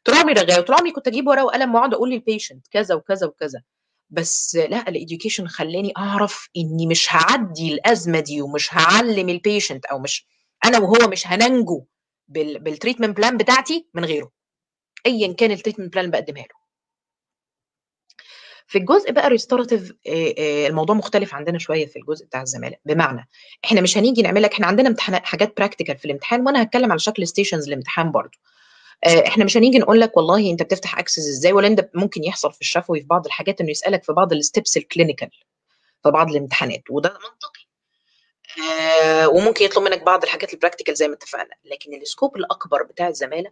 طول عمري رغاية وطول عمري كنت أجيب ورقة وقلم وأقعد أقول لل patient كذا وكذا وكذا. بس لا ال education خلاني أعرف إني مش هعدي الأزمة دي ومش هعلم ال patient أو مش أنا وهو مش هننجو بال treatment plan بتاعتي من غيره. ايا كان ال treatment plan بقدمها له. في الجزء بقى restorative الموضوع مختلف عندنا شوية في الجزء بتاع الزمالة. بمعنى إحنا مش هنيجي نعمل لك إحنا عندنا امتحانات حاجات practical في الامتحان وأنا هتكلم على شكل stations الامتحان برضو. إحنا مش هنيجي نقول لك والله أنت بتفتح access إزاي ولا أنت ممكن يحصل في الشفوي في بعض الحاجات إنه يسألك في بعض ال steps ال clinical في بعض الامتحانات. وده منطقي. آه وممكن يطلب منك بعض الحاجات ال practical زي ما اتفقنا. لكن ال scope الأكبر بتاع الزمالة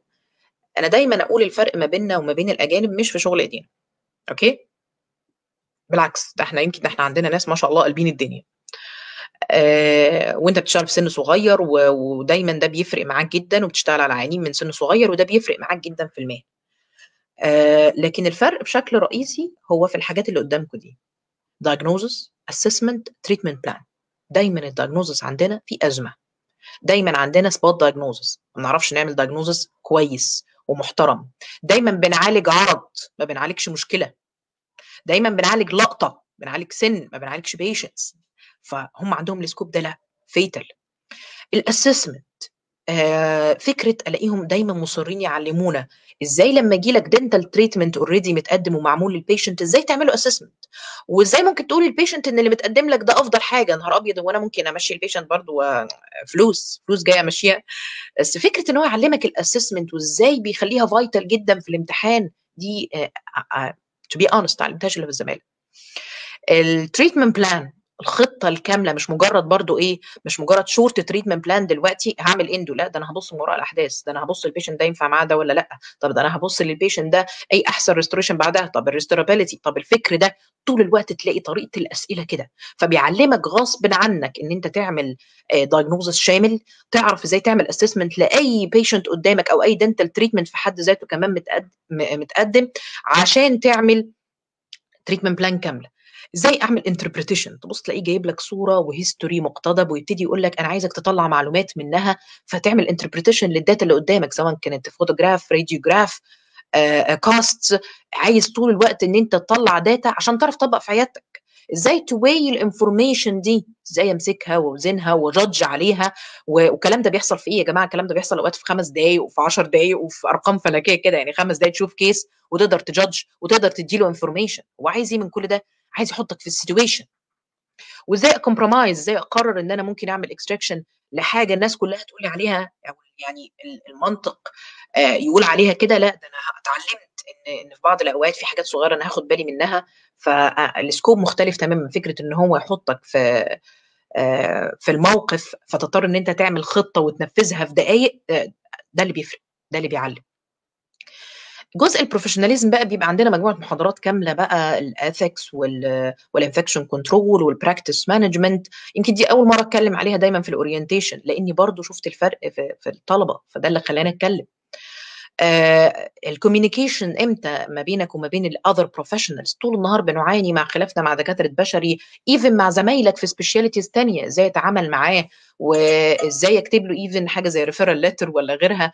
أنا دايما أقول الفرق ما بيننا وما بين الأجانب مش في شغل إيدينا. okay؟ بالعكس ده إحنا يمكن إحنا عندنا ناس ما شاء الله قلبين الدنيا. آه وأنت بتشتغل في سن صغير ودايما ده بيفرق معاك جدا وبتشتغل على عيانين من سن صغير وده بيفرق معاك جدا في المهنة. آه لكن الفرق بشكل رئيسي هو في الحاجات اللي قدامكم دي. Diagnosis assessment treatment plan. دايما ال diagnosis عندنا في أزمة. دايما عندنا spot diagnosis ما بنعرفش نعمل diagnosis كويس ومحترم. دايما بنعالج عرض ما بنعالجش مشكلة. دايما بنعالج لقطة بنعالج سن ما بنعالجش patients فهم عندهم ال scope ده لا vital ال assessment آه فكرة ألاقيهم دايما مصرين يعلمونا إزاي لما يجي لك dental treatment already متقدم ومعمول لل patient إزاي تعمله assessment وإزاي ممكن تقول لل patient إن اللي متقدم لك ده أفضل حاجة؟ نهار أبيض وأنا ممكن أمشي ال patient برضو فلوس فلوس جاية أمشيها؟ بس فكرة إن هو يعلمك ال assessment وإزاي بيخليها vital جدا في الامتحان دي to be honest ما تعلمتهاش الا في الزمالة. ال treatment plan الخطة الكاملة مش مجرد برضو إيه مش مجرد short treatment plan دلوقتي هعمل endo لا ده أنا هبص من وراء الأحداث ده أنا هبص ال patient ده ينفع معاه ده ولا لأ؟ طب ده أنا هبص لل patient ده أي أحسن restoration بعدها؟ طب ال restorability طب الفكر ده؟ طول الوقت تلاقي طريقة الأسئلة كده. فبيعلمك غصب عنك إن أنت تعمل diagnosis شامل تعرف إزاي تعمل assessment لأي patient قدامك أو أي dental treatment في حد ذاته كمان متقدم عشان تعمل treatment plan كاملة. إزاي أعمل interpretation تبص تلاقيه جايب لك صورة و history مقتضب ويبتدي يقول لك أنا عايزك تطلع معلومات منها فتعمل interpretation لل data اللي قدامك سواء كانت photograph radiograph cast عايز طول الوقت إن أنت تطلع data عشان تعرف تطبق في عيادتك إزاي to weigh ال information دي؟ إزاي أمسكها وأوزنها و judge عليها؟ والكلام ده بيحصل في إيه يا جماعة؟ الكلام ده بيحصل أوقات في خمس دقائق وفي 10 دقائق وفي أرقام فلكية كده يعني خمس دقائق تشوف case وتقدر ت judge وتقدر تدي له information وعايز إيه من كل ده؟ عايز يحطك في ال situation وازاي ا compromise إزاي اقرر ان أنا ممكن اعمل extraction لحاجة الناس كلها تقول لي عليها أو يعني المنطق يقول عليها كده لا ده أنا اتعلمت إن إن في بعض الأوقات في حاجات صغيرة أنا هاخد بالي منها. فال scope مختلف تماما فكرة إن هو يحطك في في الموقف فتضطر إن أنت تعمل خطة وتنفذها في دقائق ده اللي بيفرق ده اللي بيعلم. جزء ال professionalism بقى بيبقى عندنا مجموعة محاضرات كاملة بقى ال ethics وال infection control وال practice management يمكن دي أول مرة أتكلم عليها دايما في ال orientation لإني برضو شفت الفرق في, في الطلبة فده اللي خلاني أتكلم. آه ال communication إمتى ما بينك وما بين ال other professionals طول النهار بنعاني مع خلافنا مع دكاترة بشري even مع زمايلك في specialties تانية إزاي أتعامل معاه؟ وإزاي أكتب له even حاجة زي referral letter ولا غيرها؟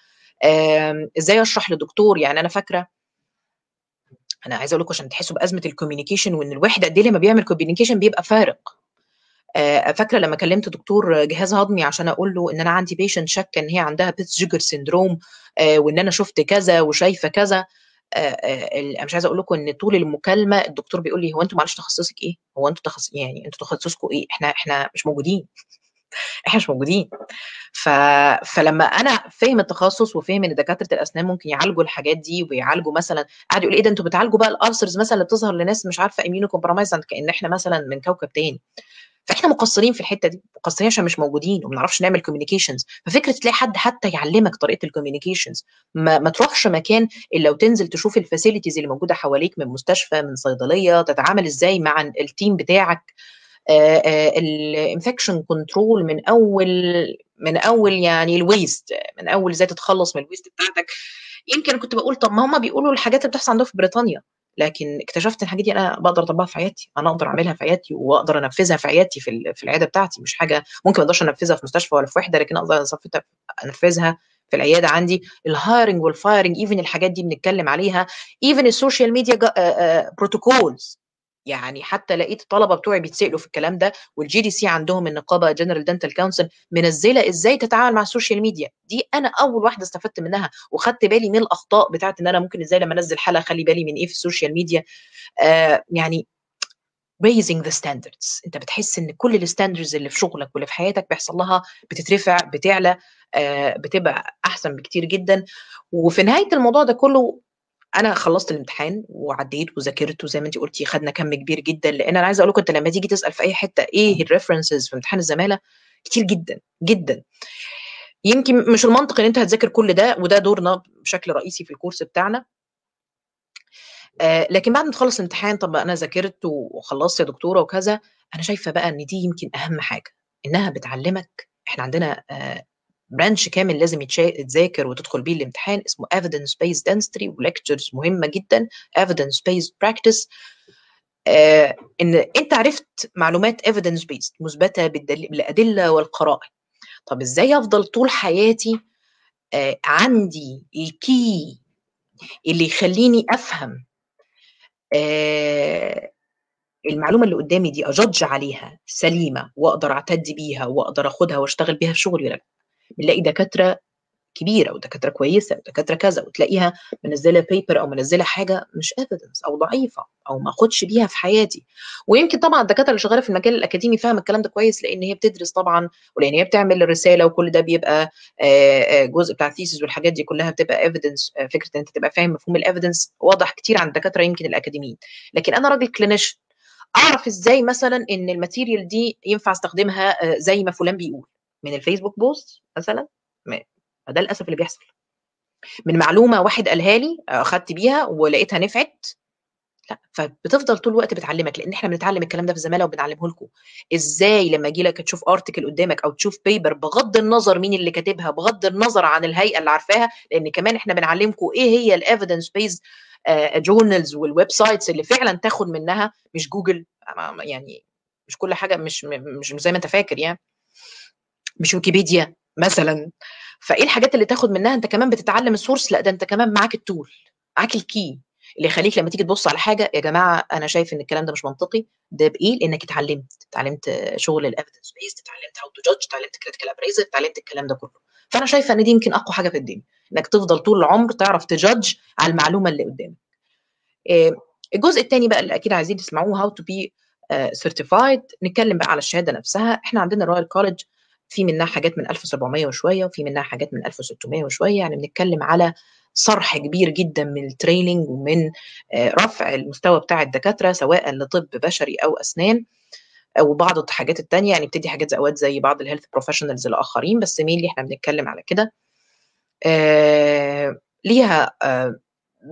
إزاي أشرح لدكتور يعني أنا فاكرة أنا عايزة أقول لكم عشان تحسّوا بأزمة ال communication وإن الواحد قد إيه لمّا بيعمل communication بيبقى فارق. آآ فاكرة لمّا كلّمت دكتور جهاز هضمي عشان أقول له إن أنا عندي patient شاكة إن هي عندها Pitt-Seeger syndrome آآ وإن أنا شُفت كذا وشايفة كذا، آآ ال أنا مش عايزة أقول لكم إن طول المكالمة الدكتور بيقول لي: "هو أنتم معلش تخصُّصِك إيه؟ هو أنتم تخص يعني أنتم تخصُّصكم إيه؟ إحنا إحنا مش موجودين، إحنا مش موجودين." ف فلمّا أنا فاهم التخصُّص وفاهم إن دكاترة الأسنان ممكن يعالجوا الحاجات دي ويعالجوا مثلًا قعد يقول "إيه ده أنتم بتعالجوا بقى الulcers مثلًا اللي بتظهر لناس مش عارفة immunocompromised كإن إحنا مثلًا من كوكب تاني." فإحنا مقصّرين في الحتّة دي، مقصّرين عشان مش موجودين وما بنعرفش نعمل communications، ففكرة تلاقي حد حتى يعلّمك طريقة الcommunications ما ما تروحش مكان إلا وتنزل تشوف الfacilities اللي موجودة حواليك من مستشفى، من صيدلية، تتعامل إزاي مع الteam بتاعك، آآ آآ الinfection control من أول من أول يعني الwaste من أول إزاي تتخلّص من الwaste بتاعتك. يمكن كنت باقول طَب ما هم بيقولوا الحاجات اللي بتحصل عندهم في بريطانيا، لكن اكتشفت إن الحاجات دي أنا باقدر أطبّقها في عيادتي، أنا أقدر أعملها في عيادتي وأقدر أنفّذها في عيادتي في في العيادة بتاعتي، مش حاجة ممكن ما أقدرش أنفّذها في مستشفى ولا في وحدة، لكن أقدر أنفّذها أنفّذها في العيادة عندي. الhiring والfiring even الحاجات دي بنتكلّم عليها، ج آآ آآ protocols يعني حتى لقيت الطلبة بتوعي بيتسألوا في الكلام ده والGDC عندهم النقابة general dental council منزّلة إزاي تتعامل مع الsocial media، دي أنا أول واحدة استفدت منها وخدت بالي من الأخطاء بتاعة إن أنا ممكن إزاي لمّا أنزّل حالة أخلّي بالي من إيه في الsocial media. آآ يعني raising the standards. أنت بتحس إن كل الstandards اللي في شغلك واللي في حياتك بيحصل لها بتترفع، بتعلى، آآ بتبقى أحسن بكتير جدًا. وفي نهاية الموضوع ده كلّه أنا خلّصت الامتحان وعدّيت وذاكرت وزي ما أنتِ قُلتِ خدنا كَم كبير جدًا، لإن أنا عايزة أقول لكم أنت لمّا تيجي تسأل في أي حتّة إيه الreferences في امتحان الزمالة، كتير جدًا، جدًا. يمكن مش المنطق إن أنت هتذاكر كل ده وده دورنا بشكل رئيسي في الcourse بتاعنا. آآ لكن بعد ما تخلّص الامتحان طَب أنا ذاكرت وخلّصت يا دكتورة وكذا، أنا شايفة بقى إن دي يمكن أهم حاجة، إنها بتعلّمك إحنا عندنا آآ branch كامل لازم يتذاكر وتدخل بيه الامتحان اسمه evidence based dentistry وlectures مهمة جدًا evidence based practice آآ إن أنت عرفت معلومات evidence based مُثبتة بالدلي بالأدلة والقرائن. طَب إزاي أفضل طول حياتي آآ عندي الkey اللي يخلّيني أفهم آآ المعلومة اللي قدّامي دي أjudge عليها سليمة وأقدر أعتد بيها وأقدر آخُدها وأشتغل بيها في شغلي والّا لأ. بنلاقي دكاترة كبيرة ودكاترة كويسة ودكاترة كذا وتلاقيها منزّلة paper أو منزّلة حاجة مش evidence أو ضعيفة أو ما آخُدش بيها في حياتي. ويمكن طبعًا الدكاترة اللي شغّالة في المجال الأكاديمي فاهمة الكلام ده كويس لإن هي بتدرس طبعًا ولإن هي بتعمل الرسالة وكل ده بيبقى آآ آآ جزء بتاع الthesis والحاجات دي كُلّها بتبقى evidence آآ فكرة إن أنت تبقى فاهم مفهوم الevidence واضح كتير عند الدكاترة يمكن الأكاديميين. لكن أنا راجل clinician أعرف إزاي مثلًا إن الmaterial دي ينفع أستخدمها آآ زي ما فُلان بيقول، من الفيسبوك post مثلًا ده للأسف اللي بيحصل. من معلومة واحد قالها لي أخدت بيها ولقيتها نفعت، لأ، فبتفضل طول الوقت بتعلّمك، لإن إحنا بنتعلّم الكلام ده في الزمالة وبنعلّمه لكم. إزاي لمّا آجي لك تشوف article قدّامك أو تشوف paper بغض النظر مين اللي كاتبها، بغض النظر عن الهيئة اللي عارفاها، لإن كمان إحنا بنعلّمكم إيه هي الevidence based آآ journals والwebsites اللي فعلًا تاخُد منها مش جوجل ما يعني مش كل حاجة مش مش زي ما أنت فاكر يعني. مش ويكيبيديا مثلًا. فإيه الحاجات اللي تاخُد منها أنت كمان بتتعلّم الsource لأ، ده أنت كمان معاك الtool معاك الkey اللي يخلّيك لمّا تيجي تبُص على حاجة يا جماعة أنا شايف إن الكلام ده مش منطقي، ده بإيه؟ لإنّك اتعلّمت، اتعلّمت شغل الevidence based اتعلّمت how to judge اتعلّمت critical appraisal اتعلّمت الكلام ده كُلّه. فأنا شايفة إن دي يمكن أقوى حاجة في الدنيا، إنّك تفضل طول العمر تعرف تjudge على المعلومة اللي قدّامك. آآ الجزء التاني بقى اللي أكيد عايزين تسمعوه to be آآ certified نتكلّم بقى على الشهادة نفسها، إحنا عندنا الroyal college في منها حاجات من 1700 وشوية وفي منها حاجات من 1600 وشوية، يعني بنتكلّم على صرح كبير جدًا من الtraining ومن آآ رفع المستوى بتاع الدكاترة سواء لطِب بشري أو أسنان أو بعض الحاجات التانية، يعني بتدّي حاجات أوقات زي بعض الhealth professionals الآخرين، بس mainly إحنا بنتكلّم على كده. آآ ليها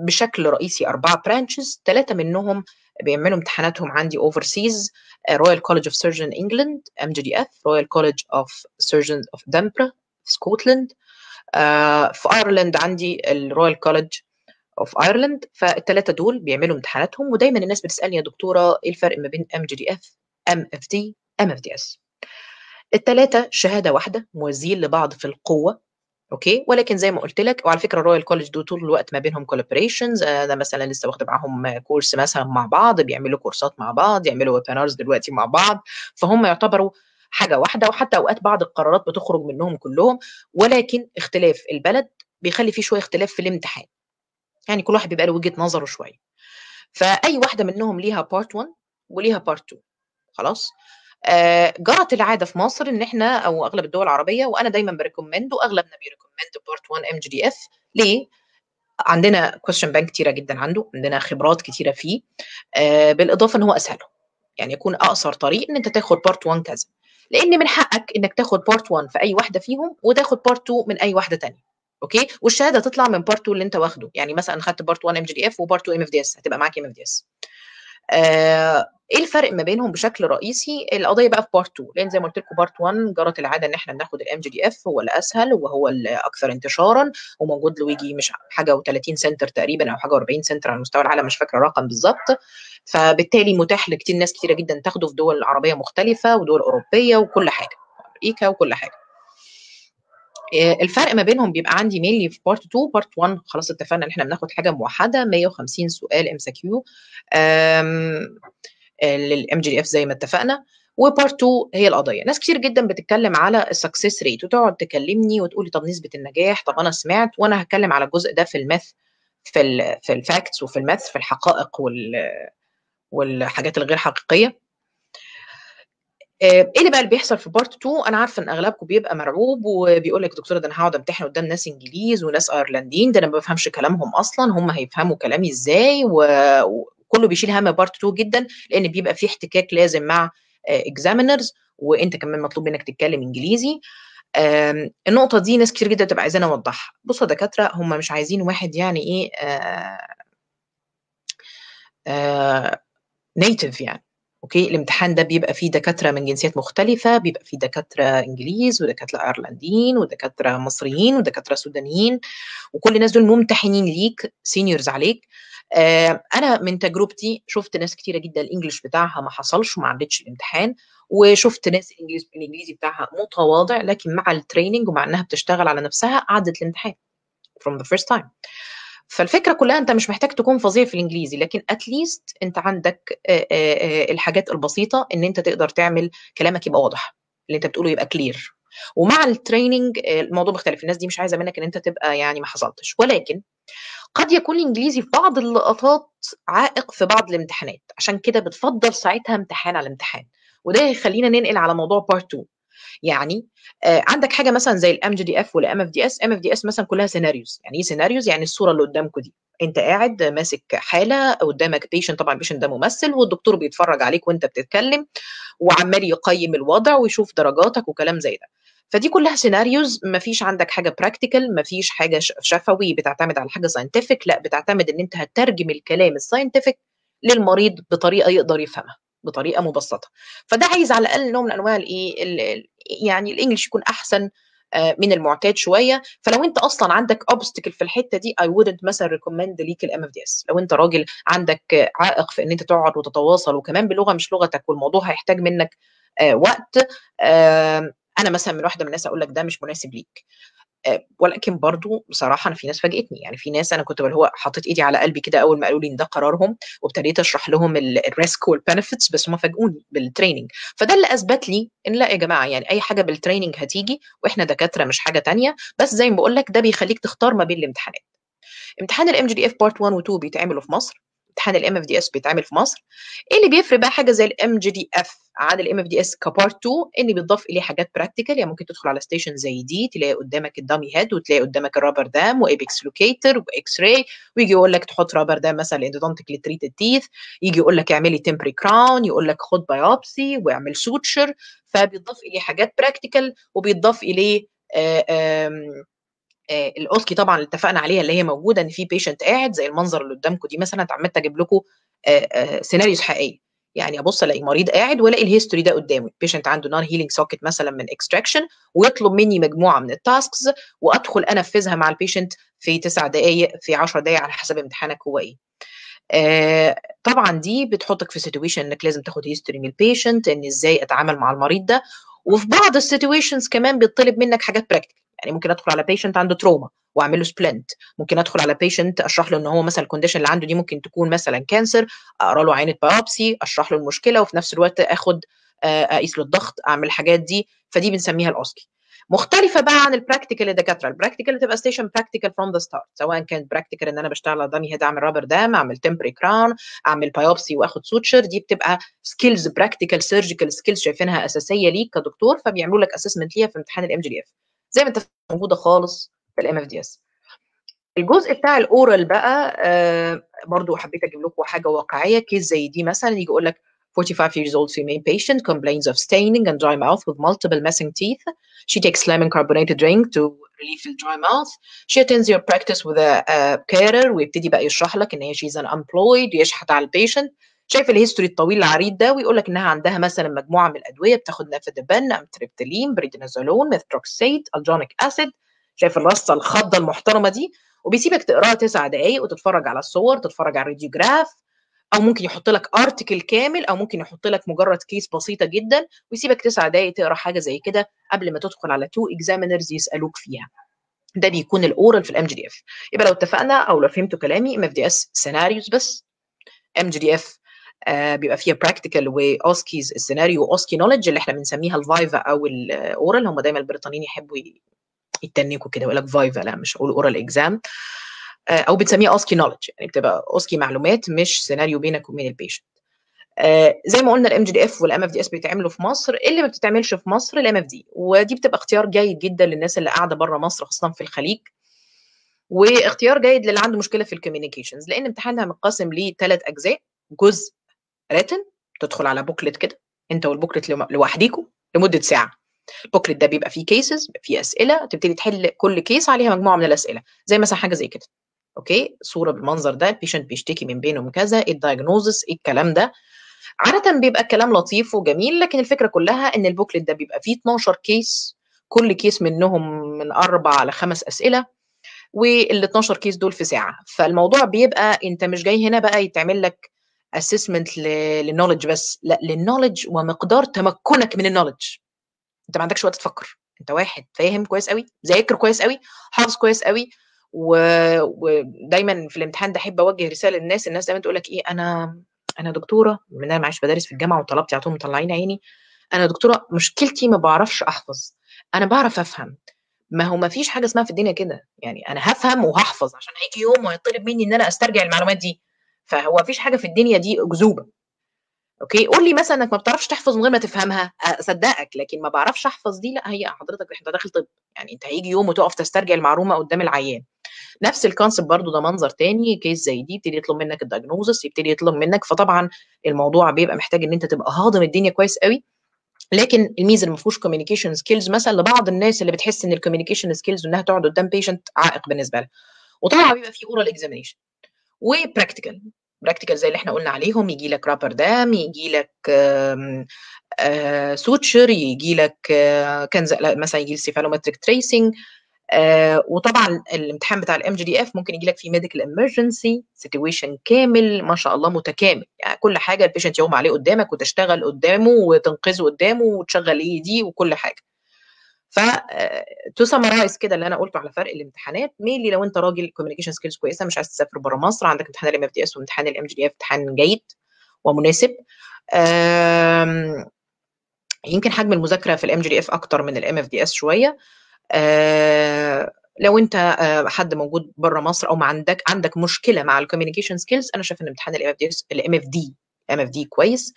بشكل رئيسي 4 branches 3 منّهم بيعملوا امتحاناتهم عندي overseas آآ Royal College of Surgeons England MGDF Royal College of Surgeons of Edinburgh في Scotland آآ في Ireland عندي ال Royal College of Ireland فال3 دول بيعملوا امتحاناتهم ودايمًا الناس بتسألني يا دكتورة إيه الفرق ما بين MJDF، MFD، MFDS؟ ال3 شهادة واحدة موازيين لبعض في القوة okay؟ ولكن زي ما قلت لك وعلى فكرة Royal College دول طول الوقت ما بينهم collaborations أنا مثلا لسه واخدة معاهم كورس مثلا مع بعض بيعملوا كورسات مع بعض يعملوا webinars دلوقتي مع بعض. فهم يعتبروا حاجة واحدة وحتى أوقات بعض القرارات بتخرج منهم كلهم ولكن اختلاف البلد بيخلي فيه شوية اختلاف في الامتحان. يعني كل واحد بيبقى له وجهة نظره شوية. فأي واحدة منهم ليها part 1 وليها part 2 خلاص؟ آه جرت العادة في مصر إن إحنا أو أغلب الدول العربية وأنا دايما ب recommend وأغلبنا بي recommend part 1 MJDF. ليه؟ عندنا question bank كتيرة جدا عنده عندنا خبرات كتيرة فيه آه بالإضافة إن هو أسهله. يعني يكون أقصر طريق إن أنت تاخد part 1 كده. لأن من حقك إنك تاخد part 1 في أي واحدة فيهم وتاخد part 2 من أي واحدة ثانية أوكي؟ والشهادة تطلع من part 2 اللي أنت واخده. يعني مثلا خدت بارت 1 إم جي دي إف وبارت 2 MFDS. هتبقى معاك إم اف دي إس. إيه الفرق ما بينهم بشكل رئيسي؟ القضية بقى في part 2 لأن زي ما قلت لكم part 1 جرت العادة إن إحنا بناخد ال MJDF هو الاسهل وهو الاكثر انتشارا وموجود له يجي مش حاجة و30 center تقريبا أو حاجة و40 center على مستوى العالم مش فاكرة الرقم بالظبط. فبالتالي متاح لكتير ناس كتيرة جدا تاخده في دول عربية مختلفة ودول أوروبية وكل حاجة أمريكا وكل حاجة. الفرق ما بينهم بيبقى عندي mainly في part 2 part 1 خلاص اتفقنا إن إحنا بناخد حاجة موحدة. 150 سؤال MCQ لل MJDF زي ما اتفقنا. و part 2 هي القضية. ناس كتير جدا بتتكلم على ال success rate وتقعد تكلمني وتقول لي طب نسبة النجاح طب أنا سمعت وأنا هتكلم على الجزء ده في ال myth في ال في ال facts وفي ال myth في الحقائق وال والحاجات الغير حقيقية. إيه اللي بقى اللي بيحصل في part 2 أنا عارفة إن أغلبكم بيبقى مرعوب وبيقول لك دكتورة ده أنا هقعد أمتحن قدام ناس إنجليز وناس أيرلنديين ده أنا ما بفهمش كلامهم أصلا هم هيفهموا كلامي إزاي وكله بيشيل هم part 2 جدا لأن بيبقى في احتكاك لازم مع examiners وأنت كمان مطلوب منك تتكلم إنجليزي. النقطة دي ناس كتير جدا بتبقى عايزانا أوضحها. بصوا يا دكاترة هم مش عايزين واحد يعني إيه native يعني. أوكي؟ الامتحان ده بيبقى فيه دكاترة من جنسيات مختلفة بيبقى فيه دكاترة إنجليز ودكاترة إيرلنديين ودكاترة مصريين ودكاترة سودانيين وكل الناس دول ممتحنين ليك seniors عليك. آه أنا من تجربتي شفت ناس كتيرة جدا ال English بتاعها ما حصلش وما عدتش الامتحان وشفت ناس الإنجليزي بتاعها متواضع لكن مع ال training ومع إنها بتشتغل على نفسها عدت الامتحان from the first time. فالفكرة كلها أنت مش محتاج تكون فظيع في الإنجليزي لكن at least أنت عندك الحاجات البسيطة إن أنت تقدر تعمل كلامك يبقى واضح اللي أنت بتقوله يبقى clear ومع ال training الموضوع مختلف الناس دي مش عايزة منك إن أنت تبقى يعني ما حصلتش. ولكن قد يكون الإنجليزي في بعض اللقطات عائق في بعض الامتحانات عشان كده بتفضل ساعتها امتحان على امتحان. وده يخلينا ننقل على موضوع part 2 يعني آه عندك حاجة مثلا زي الام جي دي اف والام اف دي اس ام اف دي اس مثلا كلها scenarios يعني إيه scenarios يعني الصورة اللي قدامكم دي. أنت قاعد ماسك حالة قدامك patient طبعا ال patient ده ممثل والدكتور بيتفرج عليك وأنت بتتكلم وعمال يقيم الوضع ويشوف درجاتك وكلام زي ده. فدي كلها scenarios ما فيش عندك حاجة practical ما فيش حاجة شفوي بتعتمد على حاجة scientific لأ بتعتمد إن أنت هتترجم الكلام ال scientific للمريض بطريقة يقدر يفهمها. بطريقة مبسطة. فده عايز على الأقل نوع من أنواع الإيه يعني ال English يكون أحسن من المعتاد شوية. فلو أنت أصلا عندك obstacle في الحتة دي I wouldn't مثلا recommend ليك ال MFDS لو أنت راجل عندك عائق في إن أنت تقعد وتتواصل وكمان بلغة مش لغتك والموضوع هيحتاج منك وقت أنا مثلا من واحدة من الناس أقول لك ده مش مناسب ليك. ولكن برضو بصراحة أنا في ناس فاجئتني. يعني في ناس أنا كنت اللي هو حاطط إيدي على قلبي كده أول ما قالوا لي إن ده قرارهم وابتديت أشرح لهم ال risk وال benefits بس هم فاجئوني بال training فده اللي أثبت لي إن لأ يا جماعة يعني أي حاجة بال training هتيجي وإحنا دكاترة مش حاجة تانية. بس زي ما بقول لك ده بيخليك تختار ما بين الامتحانات. امتحان ال MJDF part 1 و 2 بيتعملوا في مصر. امتحان ال MFDS بيتعمل في مصر. إيه اللي بيفرق بقى حاجة زي ال MJDF عن ال MFDS ك part 2 إن بيضاف إليه حاجات practical يعني ممكن تدخل على station زي دي تلاقي قدامك ال dummy head وتلاقي قدامك ال rubber dam و apex locator و X-ray ويجي يقول لك تحط rubber dam مثلا ال endodontically treated teeth يجي يقول لك اعملي temporary crown يقول لك خد biopsy واعمل suture فبيضاف إليه حاجات practical وبيضاف إليه آآ آآ ال OSCE طبعا اللي اتفقنا عليها اللي هي موجودة إن في patient قاعد زي المنظر اللي قدامكم دي مثلا اتعمدت أجيب لكم scenarios حقيقية. يعني أبص ألاقي مريض قاعد وألاقي ال history ده قدامي. patient عنده non-healing socket مثلا من extraction ويطلب مني مجموعة من ال tasks وأدخل أنفذها مع ال patient في تسع دقائق في 10 دقائق على حسب امتحانك هو إيه. آه طبعا دي بتحطك في situation إنك لازم تاخد history من ال patient إن إزاي أتعامل مع المريض ده. وفي بعض ال situations كمان بيطلب منك حاجات practical يعني ممكن ادخل على patient عنده trauma واعمل له splint ممكن ادخل على patient اشرح له ان هو مثلا ال condition اللي عنده دي ممكن تكون مثلا cancer اقرا له عينة biopsy اشرح له المشكلة وفي نفس الوقت اخد اقيس له الضغط اعمل الحاجات دي. فدي بنسميها ال OSCE. مختلفة بقى عن ال practical الدكاترة. ال practical تبقى station practical from the start سواء كان practical إن أنا بشتغل على dummy head اعمل rubber dam اعمل temporary crown اعمل biopsy واخد suture دي بتبقى skills practical surgical skills شايفينها أساسية ليك كدكتور فبيعملوا لك assessment ليها في امتحان ال MJDF زي ما انت مش موجوده خالص في ال MFDS الجزء بتاع ال oral بقى آه برضو حبيت أجيب لكم حاجة واقعيه case زي دي مثلا يجي يقول لك 45 years old female patient complains of staining and dry mouth with multiple missing teeth. She takes lemon carbonated drink to relieve the dry mouth. She attends your practice with a, a carer ويبتدي بقى يشرح لك ان هي she's unemployed يشحت على ال patient شايف ال history الطويل العريض ده ويقول لك إنها عندها مثلا مجموعة من الأدوية بتاخد nifedipine amitriptyline prednisolone methotrexate alendronic acid شايف الرصة الخضه المحترمة دي وبيسيبك تقراها تسع دقائق وتتفرج على الصور تتفرج على ال radiograph أو ممكن يحط لك article كامل أو ممكن يحط لك مجرد case بسيطة جدا ويسيبك تسع دقائق تقرأ حاجة زي كده قبل ما تدخل على two examiners يسألوك فيها. ده بيكون ال oral في ال MJDF يبقى لو اتفقنا أو لو فهمتوا كلامي ام اف دي اس سيناريوز بس. ام جي دي اف آه بيبقى فيها practical و OSCEs السيناريو OSCE knowledge اللي إحنا بنسميها ال viva أو ال oral. هم دايما البريطانيين يحبوا يتنكوا كده يقول لك viva لا مش هقول oral exam أو بنسميها OSCE knowledge يعني بتبقى OSCE معلومات مش سيناريو بينك وبين ال patient آه زي ما قلنا الام جي دي اف والام اف دي اس بيتعملوا في مصر. اللي ما بتتعملش في مصر ال MFD ودي بتبقى اختيار جيد جدا للناس اللي قاعدة بره مصر خاصة في الخليج. واختيار جيد للي عنده مشكلة في ال communications لأن امتحانها منقسم لثلاث أجزاء. جزء written تدخل على booklet كده انت وال booklet لوحديكوا لمدة ساعة. ال booklet ده بيبقى فيه cases فيه أسئلة تبتدي تحل كل case عليها مجموعة من الأسئلة. زي مثلا حاجة زي كده. Okay؟ صورة بالمنظر ده ال patient بيشتكي من pain ومن كذا إيه ال diagnosis إيه الكلام ده. عادة بيبقى الكلام لطيف وجميل لكن الفكرة كلها إن ال booklet ده بيبقى فيه 12 case كل case منهم من أربع لخمس أسئلة وال 12 case دول في ساعة. فالموضوع بيبقى أنت مش جاي هنا بقى يتعمل لك assessment لل knowledge بس. لا لل knowledge ومقدار تمكنك من ال knowledge انت ما عندكش وقت تفكر. انت واحد فاهم كويس قوي ذاكر كويس قوي حافظ كويس قوي و... ودايما في الامتحان ده احب أوجه رسالة للناس. الناس دايما تقول لك إيه أنا أنا دكتورة من أنا معيش بدرس في الجامعة وطلبتي على طول مطلعين عيني أنا دكتورة مشكلتي ما بعرفش أحفظ. أنا بعرف أفهم. ما هو ما فيش حاجة اسمها في الدنيا كده. يعني أنا هفهم وهحفظ عشان هيجي يوم وهيطلب مني إن أنا أسترجع المعلومات دي. فهو ما فيش حاجة في الدنيا دي أكذوبة. أوكي؟ قول لي مثلا إنك ما بتعرفش تحفظ من غير ما تفهمها. أصدقك لكن ما بعرفش أحفظ دي لأ هي حضرتك أنت داخل طب. يعني أنت هيجي يوم وتقف تسترجع المعلومة قدام العيان. نفس ال concept برضو ده منظر تاني case زي دي يبتدي يطلب منك ال diagnosis يبتدي يطلب منك فطبعا الموضوع بيبقى محتاج إن أنت تبقى هاضم الدنيا كويس قوي لكن الميزة اللي ما فيهوش communication skills مثلا لبعض الناس اللي بتحس إن ال communication skills وانها تقعد قدام patient عائق بالنسبة لها. وطبعا بيبقى في oral examination و practical practical زي اللي إحنا قلنا عليهم يجي لك rubber dam يجي لك suture يجي لك كان مثلا يجي ال cephalometric tracing آه وطبعا الامتحان بتاع ال MJDF ممكن يجي لك في medical emergency situation كامل ما شاء الله متكامل. يعني كل حاجة ال patient يغمى عليه قدامك وتشتغل قدامه وتنقذه قدامه وتشغل AED وكل حاجة. ف to summarize كده اللي أنا قلته على فرق الامتحانات mainly لو أنت راجل communication skills كويسة مش عايز تسافر بره مصر عندك امتحان ال MFDS وامتحان ال MJDF امتحان جيد ومناسب. يمكن حجم المذاكرة في ال MJDF أكتر من ال MFDS شوية. آه لو أنت آه حد موجود بره مصر أو ما عندك عندك مشكلة مع ال communication skills أنا شايف إن امتحان ال MFD ال MFD ال MFD كويس.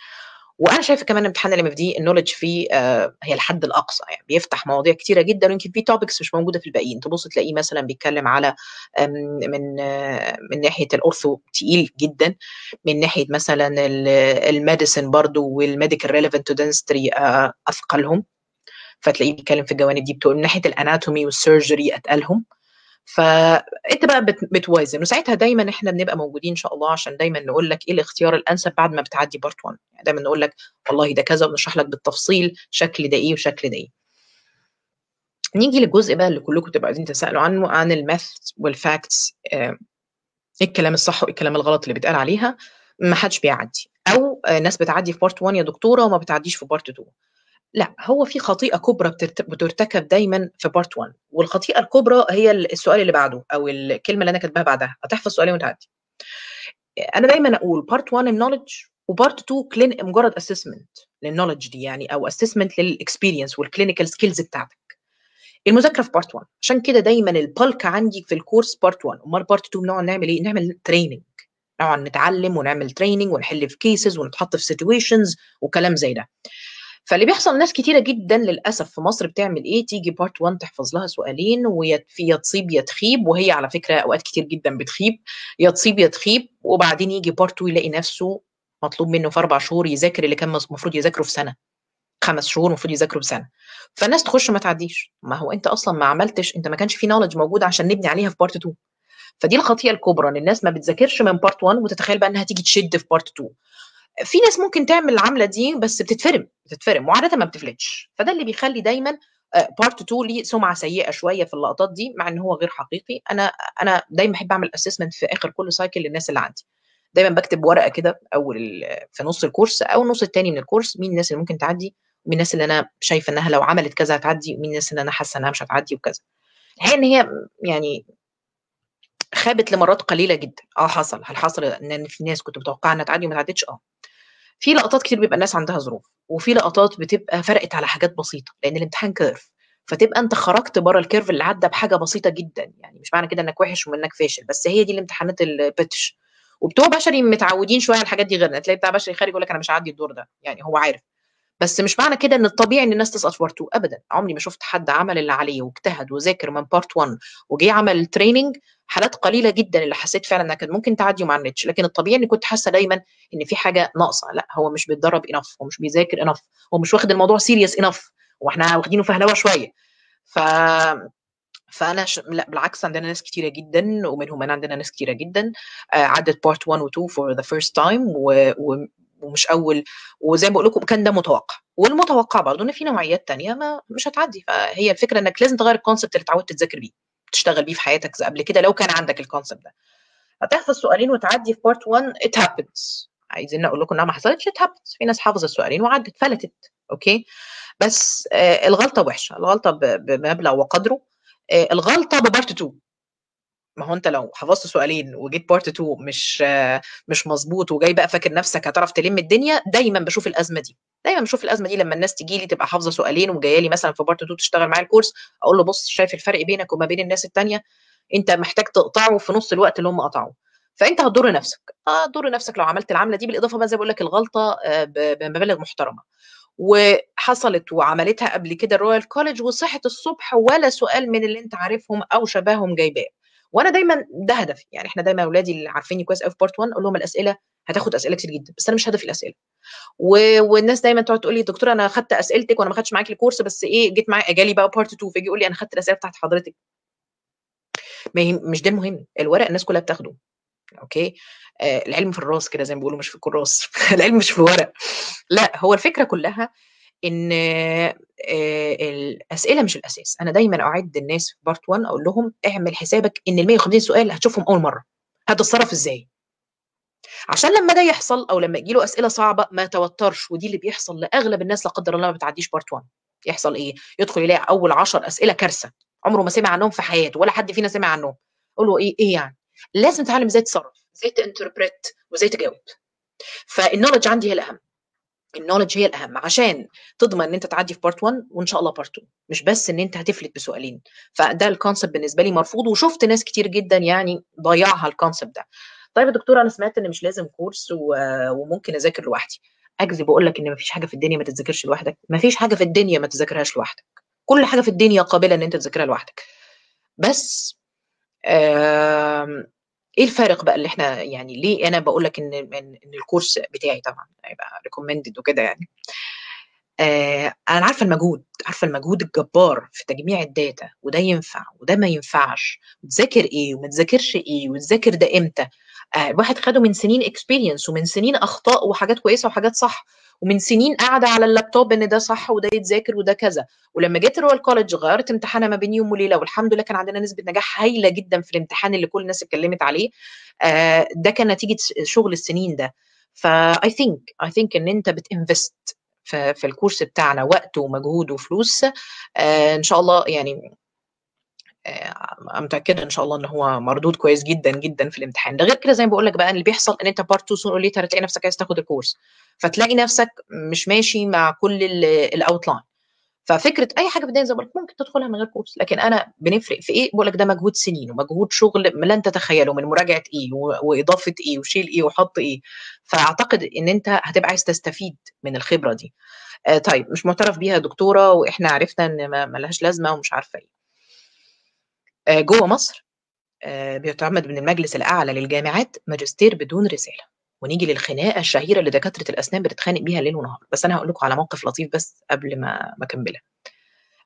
وأنا شايفة كمان امتحان ال MFD ال knowledge فيه آه هي الحد الأقصى يعني بيفتح مواضيع كتيرة جدا ويمكن في topics مش موجودة في الباقيين. تبص تلاقيه مثلا بيتكلم على من من ناحية ال ortho تقيل جدا من ناحية مثلا ال medicine برضو وال medical relevant to dentistry أثقلهم. فتلاقيه بيتكلم في الجوانب دي بتقول من ناحية ال anatomy وال surgery أتقلهم. فانت بقى بتوازن وساعتها دايما إحنا بنبقى موجودين إن شاء الله عشان دايما نقول لك إيه الاختيار الأنسب بعد ما بتعدي part 1 يعني دايما نقول لك والله ده كذا ونشرح لك بالتفصيل شكل ده إيه وشكل ده إيه. نيجي للجزء بقى اللي كلكم تبقوا عايزين تسألوا عنه عن ال myths وال facts إيه الكلام الصح وإيه الكلام الغلط اللي بيتقال عليها. ما حدش بيعدي. أو ناس بتعدي في part 1 يا دكتورة وما بتعديش في part 2 لأ، هو في خطيئة كُبرى بترت بتُرتكب دايمًا في part 1 والخطيئة الكُبرى هي ال السؤال اللي بعده أو الكلمة اللي أنا كاتباها بعدها، هتحفظ سؤالين وتعدّي. أ أنا دايمًا أقول part 1 ال knowledge و part 2 كلينيكال مجرد assessment. لل knowledge دي يعني أو assessment لل experience وال clinical skills بتاعتك. المذاكرة في part 1 عشان كده دايمًا البulk عندي في الcourse part 1 أُمّال part 2 بنقعد نعمل إيه، نعمل training. نقعد نتعلم ونعمل training ونحل في cases ونتحط في situations وكلام زي ده. فاللي بيحصل ناس كتيرة جدًا للأسف في مصر بتعمل إيه، تيجي part 1 تحفظ لها سؤالين ويا تصيب يا تخيب وهي على فكرة أوقات كتير جدًا بتخيب، يا تصيب يا تخيب وبعدين ييجي part 2 يلاقي نفسه مطلوب منه في 4 شهور يذاكر اللي كان المفروض يذاكره في سنة، 5 شهور المفروض يذاكره بسنة، فالناس تخش ما تعدّيش، ما هو أنت أصلًا ما عملتش أنت ما كانش في knowledge موجودة عشان نبني عليها في part 2 فدي الخطيئة الكُبرى إن الناس ما بتذاكرش من part 1 وتتخيل بقى إنها تيجي تشِد في part 2 في ناس ممكن تعمل العملة دي بس بتتفرم، بتتفرم وعادةً ما بتفلتش، فده اللي بيخلّي دايمًا آآ part 2 ليه سُمعة سيئة شوية في اللقطات دي، مع إن هو غير حقيقي، أنا أنا دايمًا باحب أعمل assessment في آخر كل cycle للناس اللي عندي، دايمًا باكتب ورقة كده ال في نُص الcourse أو النُص التاني من الcourse مين الناس اللي ممكن تعدّي، ومين الناس اللي أنا شايفة إنها لو عملت كذا هتعدّي، ومين الناس اللي أنا حاسة إنها مش هتعدّي وكذا. الحقيقة إن هي يعني خابت لمرات قليلة جدًا، آه حصل، هل حصل إن في ناس كنت متوقعة إنها تعدّي وما اتعدّتش؟ آه. في لقطات كتير بيبقى الناس عندها ظروف، وفي لقطات بتبقى فرقت على حاجات بسيطة، لإن الامتحان curve فتبقى أنت خرجت برّه الcurve اللي عدّى بحاجة بسيطة جدًا، يعني مش معنى كده إنك وِحِش وإنك فاشل، بس هي دي الامتحانات البِتش وبتوع بشري متعودين شوية على الحاجات دي غيرنا، تلاقي بتاع بشري خارج يقول لك أنا مش هاعدّي الدور ده، يعني هو عارف. بس مش معنى كده إن الطبيعي إن الناس تسقط part 2 أبدًا، عمري ما شُفت حد عمل اللي عليه واجتهد وذاكر من part 1 وجه عمل training حالات قليلة جدًا اللي حسيت فعلًا إنها كانت ممكن تعدّي وما عدّتش، لكن الطبيعي إني كنت حاسة دايمًا إن في حاجة ناقصة، لأ هو مش بيتدرّب enough هو مش بيذاكر enough هو مش واخد الموضوع enough هو إحنا واخدينه فهلوة شوية. ف فأنا ش لأ بالعكس عندنا ناس كتيرة جدًا ومنهم أنا عندنا ناس كتيرة جدًا آآ عدّت part 1 و2 for the first time و و ومش أول وزي ما باقول لكم كان ده متوقع، والمتوقع برضه إن في نوعيات تانية ما مش هتعدّي، فهي الفكرة إنك لازم تغيّر الconcept اللي اتعودت تذاكر بيه، تشتغل بيه في حياتك قبل كده لو كان عندك الconcept ده. هتحفظ سؤالين وتعدّي في part 1 it happens. عايزين أقول لكم إنها ما حصلتش it happens. في ناس حافظة السؤالين وعدّت فلتت. Okay، بس آآ الغلطة وِحشة، الغلطة ب بمبلغ وقدره، آآ الغلطة ب part 2 ما هو أنت لو حفظت سؤالين وجيت part 2 مش مش مضبوط وجاي بقى فاكر نفسك هتعرف تلِم الدنيا، دايمًا باشوف الأزمة دي، دايمًا باشوف الأزمة دي لمّا الناس تيجي لي تبقى حافظة سؤالين وجاية لي مثلًا في part 2 تشتغل معايا ال course أقول له بُص شايف الفرق بينك وما بين الناس التانية، أنت محتاج تقطعه في نُص الوقت اللي هم قطعوه، فأنت هتضُر نفسك، آه هتضُر نفسك لو عملت العملة دي بالإضافة بقى زي ما باقول لك الغلطة آآ ب بمبالغ محترمة، وحصلت وعملتها قبل كده الroyal college وصحيت الصبح ولا سؤال من اللي أنت عارفهم أو شبههم جايباه، وأنا دايمًا ده هدفي، يعني إحنا دايمًا أولادي اللي عارفينّي كويس أوي في part 1 أقول لهم الأسئلة هتاخد أسئلة كتير جدًا، بس أنا مش هدفي الأسئلة. و والناس دايمًا تقعد تقول لي: "دكتورة أنا خدت أسئلتِك وأنا ما خدتش معاكِ الcourse بس إيه جيت معايا" جالي بقى part 2 فييجي يقول لي: "أنا خدت الأسئلة بتاعة حضرتِك." ما يهم مش ده المهم، الورق الناس كلها بتاخده، Okay، آآ العلم في الراس كده زي ما بيقولوا مش في الكُرّاس. العلم مش في الورق، لأ هو الفكرة كلها إن آآ الأسئلة مش الأساس، أنا دايمًا أعِد الناس في part 1 أقول لهم اعمل حسابك إن ال150 سؤال هتشوفهم أول مرّة، هتتصرّف إزاي؟ عشان لمّا ده يحصل أو لمّا ييجي له أسئلة صعبة ما يتوتّرش، ودي اللي بيحصل لأغلب الناس لا قدّر الله ما بتعدّيش part 1 يحصل إيه، يدخل يلاقي أول 10 أسئلة كارثة، عمره ما سمع عنهم في حياته ولا حد فينا سمع عنهم، أقول له إيه إيه يعني؟ لازم تتعلّم إزاي تتصرّف، إزاي تinterpret وإزاي تجاوب، فالknowledge عندي هي الأهم، الknowledge هي الأهم عشان تضمن إن أنت تعدّي في part 1 وإن شاء الله part 2 مش بس إن أنت هتفلت بسؤالين، فده الconcept بالنسبة لي مرفوض وشُفت ناس كتير جدًا يعني ضيّعها الconcept ده. طيب يا دكتورة أنا سمعت إن مش لازم و وممكن أذاكر لوحدي، أكذب وأقول لك إن ما فيش حاجة في الدنيا ما تتذاكرش لوحدك، ما فيش حاجة في الدنيا ما تذاكرهاش لوحدك، كل حاجة في الدنيا قابلة إن أنت تذاكرها لوحدك، بس آمم إيه الفارق بقى اللي إحنا يعني ليه أنا باقول لك إن إن الcourse بتاعي طبعًا هيبقى recommended وكده يعني، آآ أنا عارفة المجهود، عارفة المجهود الجبار في تجميع الdata وده ينفع وده ما ينفعش، وتذاكر إيه وما تذاكرش إيه وتذاكر ده إمتى، آآ الواحد خَده من سنين experience ومن سنين أخطاء وحاجات كويسة وحاجات صح، ومن سنين قاعدة على اللابتوب إن ده صح وده يتذاكر وده كذا، ولمّا جيت ال royal college غيّرت امتحانها ما بين يوم وليلة والحمد لله كان عندنا نسبة نجاح هايلة جدًا في الامتحان اللي كل الناس اتكلمت عليه، آآ ده كان نتيجة ش شغل السنين ده، ف I think I think إن أنت بت invest في, ال course بتاعنا وقت ومجهود وفلوس آه إن شاء الله يعني آه متأكدة إن شاء الله إن هو مردود كويس جدا جدا في الامتحان. ده غير كده زي ما بقول لك بقى اللي بيحصل إن أنت part 2 sooner or later هتلاقي نفسك عايز تاخد ال course. فتلاقي نفسك مش ماشي مع كل ال outline ففكرة أي حاجة في زي ما ممكن تدخلها من غير course. لكن أنا بنفرق في إيه؟ بقول لك ده مجهود سنين ومجهود شغل لن تتخيله من مراجعة إيه وإضافة إيه وشيل إيه وحط إيه. فأعتقد إن أنت هتبقى عايز تستفيد من الخبرة دي. آه طيب مش معترف بيها دكتورة وإحنا عرفنا إن ما لهاش لازمة ومش عارفة إيه. آه جوه مصر آه بيعتمد من المجلس الأعلى للجامعات ماجستير بدون رسالة. ونيجي للخناقة الشهيرة اللي دكاترة الأسنان بتتخانق بيها ليل ونهار. بس أنا هقول لكم على موقف لطيف بس قبل ما ما اكملها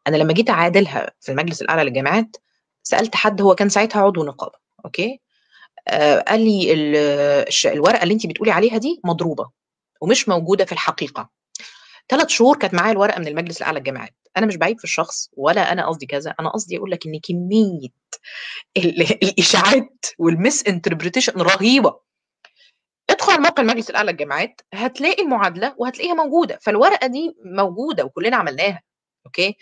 أنا لما جيت أعادلها في المجلس الأعلى للجامعات سألت حد هو كان ساعتها عضو نقابة أوكي؟ آه قال لي الورقة اللي أنت بتقولي عليها دي مضروبة ومش موجودة في الحقيقة. ثلاث شهور كانت معايا الورقة من المجلس الأعلى للجامعات. أنا مش بعيب في الشخص ولا أنا قصدي كذا أنا قصدي أقول لك إن كمية الإشاعات وال misinterpretation رهيبة. ادخل على موقع المجلس الأعلى للجامعات هتلاقي المعادلة وهتلاقيها موجودة فالورقة دي موجودة وكلنا عملناها okay؟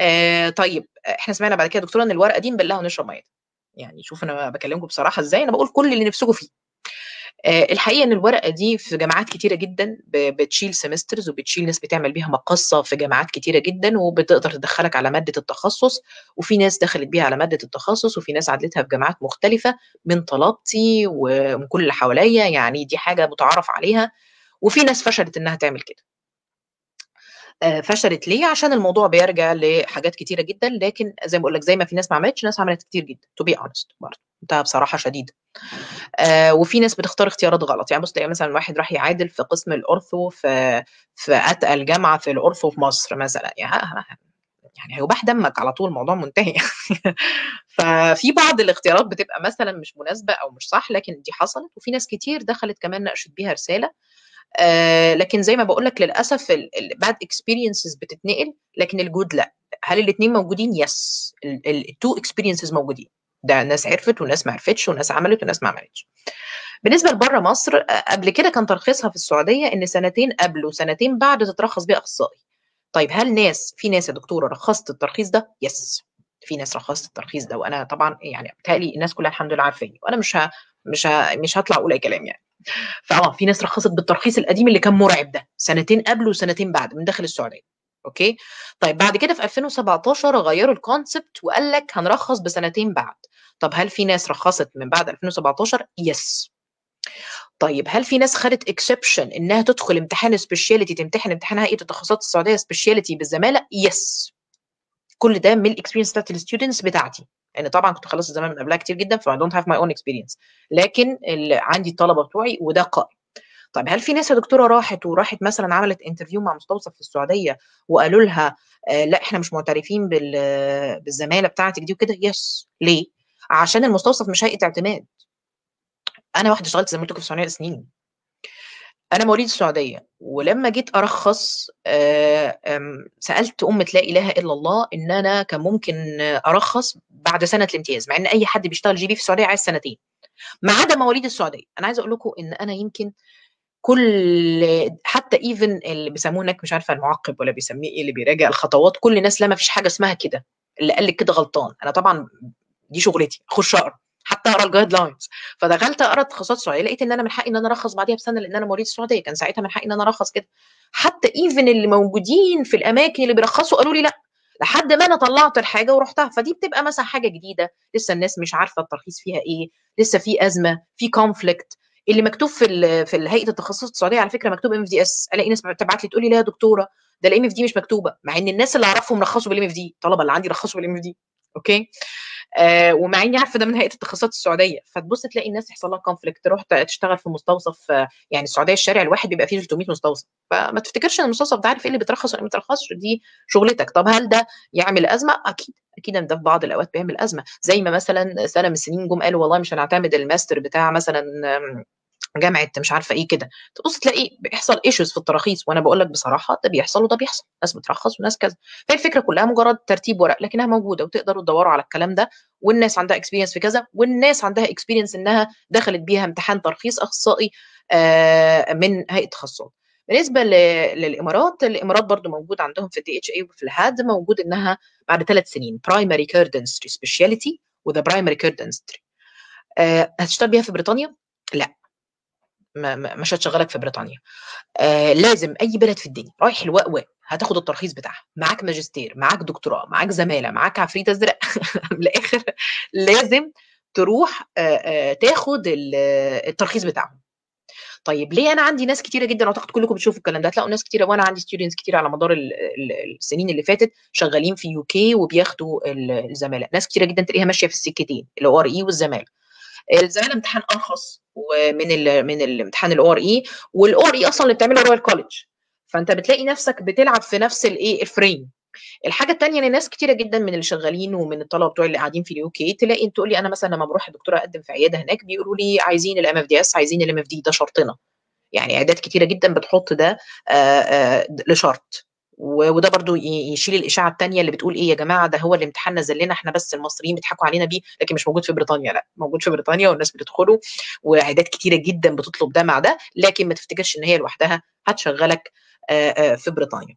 آه طيب إحنا سمعنا بعد كده دكتورة إن الورقة دي نبلها ونشرب مية. يعني شوف أنا بكلمكم بصراحة إزاي أنا بقول كل اللي نفسكم فيه. الحقيقة إن الورقة دي في جامعات كتيرة جدا بتشيل semesters وبتشيل ناس بتعمل بيها مقصه في جامعات كتيرة جدا وبتقدر تدخلك على مادة التخصص وفي ناس دخلت بيها على مادة التخصص وفي ناس عدلتها في جامعات مختلفة من طلبتي ومن كل اللي حواليا يعني دي حاجة متعارف عليها وفي ناس فشلت إنها تعمل كده. فشلت ليه؟ عشان الموضوع بيرجع لحاجات كتيرة جدا لكن زي ما بقول لك زي ما في ناس ما عملتش ناس عملت كتير جدا to be honest برضه. ده بصراحة شديده آه وفي ناس بتختار اختيارات غلط. يعني بص تلاقي مثلا واحد راح يعادل في قسم ال ortho في في أتقل جامعة في ال ortho في مصر مثلا. يعني يعني هيباح دمك على طول الموضوع منتهي. ففي بعض الاختيارات بتبقى مثلا مش مناسبة أو مش صح لكن دي حصلت. وفي ناس كتير دخلت كمان ناقشت بيها رسالة آه لكن زي ما بقول لك للاسف ال bad experiences بتتنقل لكن ال good لأ. هل الاثنين موجودين؟ yes ال two experiences موجودين. ده ناس عرفت وناس ما عرفتش وناس عملت وناس ما عملتش. بالنسبة لبره مصر قبل كده كان ترخيصها في السعودية إن سنتين قبل وسنتين بعد تترخص بيها أخصائي. طيب هل ناس في ناس يا دكتورة رخصت الترخيص ده؟ yes في ناس رخصت الترخيص ده وأنا طبعا يعني بتهيألي الناس كلها الحمد لله عارفاني وأنا مش ها مش ها مش هطلع أقول أي كلام يعني. فأه في ناس رخصت بالترخيص القديم اللي كان مرعب ده سنتين قبل وسنتين بعد من داخل السعودية okay؟ طيب بعد كده في 2017 غيروا ال concept وقال لك هنرخص بسنتين بعد. طب هل في ناس رخصت من بعد 2017 yes طيب هل في ناس خدت exception إنها تدخل امتحان specialty تمتحن امتحان هيئة التخصصات السعودية specialty بالزمالة؟ yes كل ده من ال experience بتاعت ال students بتاعتي. يعني طبعا كنت خلصت زمان من قبلها كتير جدا فما don't have my own experience لكن عندي الطلبة بتوعي وده قائم. طيب هل في ناس يا دكتورة راحت وراحت مثلا عملت interview مع مستوصف في السعودية وقالوا لها آه لا إحنا مش معترفين بالزمالة بتاعتك دي وكده؟ yes ليه؟ عشان المستوصف مش هيئة اعتماد. أنا واحدة اشتغلت لكم في السعوديه سنين. أنا مواليد السعودية ولما جيت أرخص سألت ام لا إله إلا الله إن أنا كان ممكن أرخص بعد سنة الامتياز مع إن أي حد بيشتغل GP في السعودية عايز سنتين. ما عدا مواليد السعودية أنا عايزه أقول لكم إن أنا يمكن كل حتى even اللي بيسموه هناك مش عارفة المعقب ولا بيسميه إيه اللي بيراجع الخطوات كل الناس لا ما فيش حاجة اسمها كده اللي قال لك كده غلطان. أنا طبعا دي شغلتي اخش أقرأ. حتى أقرأ ال guidelines فدخلت أقرأ تخصصات السعوديه لقيت إن أنا من حقي إن أنا أرخص بعديها بسنة لأن أنا مواليد السعوديه كان ساعتها من حقي إن أنا أرخص كده. حتى even اللي موجودين في الأماكن اللي بيرخصوا قالوا لي لأ. لحد ما أنا طلعت الحاجة ورحتها. فدي بتبقى مثلا حاجة جديدة. لسه الناس مش عارفة الترخيص فيها إيه. لسه في أزمة في conflict اللي مكتوب في في هيئة التخصصات السعودية على فكرة مكتوب MFDS ألاقي ناس بتبعت لي تقول لي لا يا دكتورة ده ال MFD مش مكتوبة. مع إن الناس اللي أعرفهم رخصوا بال MFD الطلبه اللي عندي رخصوا بال MFD okay؟ آه ومع إني عارفة ده من هيئة التخصصات السعودية فتبص تلاقي الناس يحصل لها conflict تروح تشتغل في مستوصف يعني السعودية الشارع الواحد بيبقى فيه 300 مستوصف فما تفتكرش إن المستوصف ده عارف إيه اللي بيترخص ولا ما بيترخصش دي شغلتك. طب هل ده يعمل أزمة؟ أكيد أكيد ده في بعض الأوقات بيعمل أزمة. زي ما مثلا سنه من السنين جم قالوا والله مش هنعتمد الماستر بتاع مثلا جامعة مش عارفة إيه كده. تبص تلاقي بيحصل issues في التراخيص وأنا بقول لك بصراحة ده بيحصل وده بيحصل. ناس بترخص وناس كذا. فهي الفكرة كلها مجرد ترتيب ورق لكنها موجودة وتقدروا تدوروا على الكلام ده. والناس عندها experience في كذا والناس عندها experience إنها دخلت بيها امتحان ترخيص أخصائي آه من هيئة تخصصات. بالنسبة للإمارات الإمارات برضو موجود عندهم في ال DHA وفي ال HAAD موجود إنها بعد ثلاث سنين. primary care dentistry specialty with a primary care dentistry هتشتغل بيها في بريطانيا؟ لا. مش هتشغلك في بريطانيا. آه لازم أي بلد في الدنيا رايح الوقوة هتاخد الترخيص بتاعها. معاك ماجستير معاك دكتوراه معاك زمالة معاك عفريت أزرق. من الآخر لازم تروح آه آه تاخد الترخيص بتاعهم. طيب ليه أنا عندي ناس كتيرة جدا أعتقد كلكم بتشوفوا الكلام ده هتلاقوا ناس كتيرة وأنا عندي students كتير على مدار السنين اللي فاتت شغالين في UK وبياخدوا الزمالة. ناس كتيرة جدا تلاقيها ماشية في السكتين ال ORE والزمالة. الزماله امتحان أرخص ومن ال من الامتحان ال ORE وال ORE أصلا اللي بتعمله Royal College فأنت بتلاقي نفسك بتلعب في نفس الايه ال frame الحاجة الثانية إن ناس كتيرة جدا من اللي شغالين ومن الطلبة بتوع اللي قاعدين في ال UK تلاقي تقول لي أنا مثلا لما بروح الدكتورة أقدم في عيادة هناك بيقولوا لي عايزين ال MFDS عايزين ال MFD ده شرطنا. يعني عيادات كتيرة جدا بتحط ده آآ آآ لشرط وده برضو يشيل الإشاعة الثانية اللي بتقول إيه يا جماعة ده هو الامتحان نزل إحنا بس المصريين بيضحكوا علينا بيه لكن مش موجود في بريطانيا لأ موجود في بريطانيا والناس بتدخله وعيادات كتيرة جدا بتطلب ده مع ده لكن ما تفتكرش إن هي لوحدها هتشغلك في بريطانيا.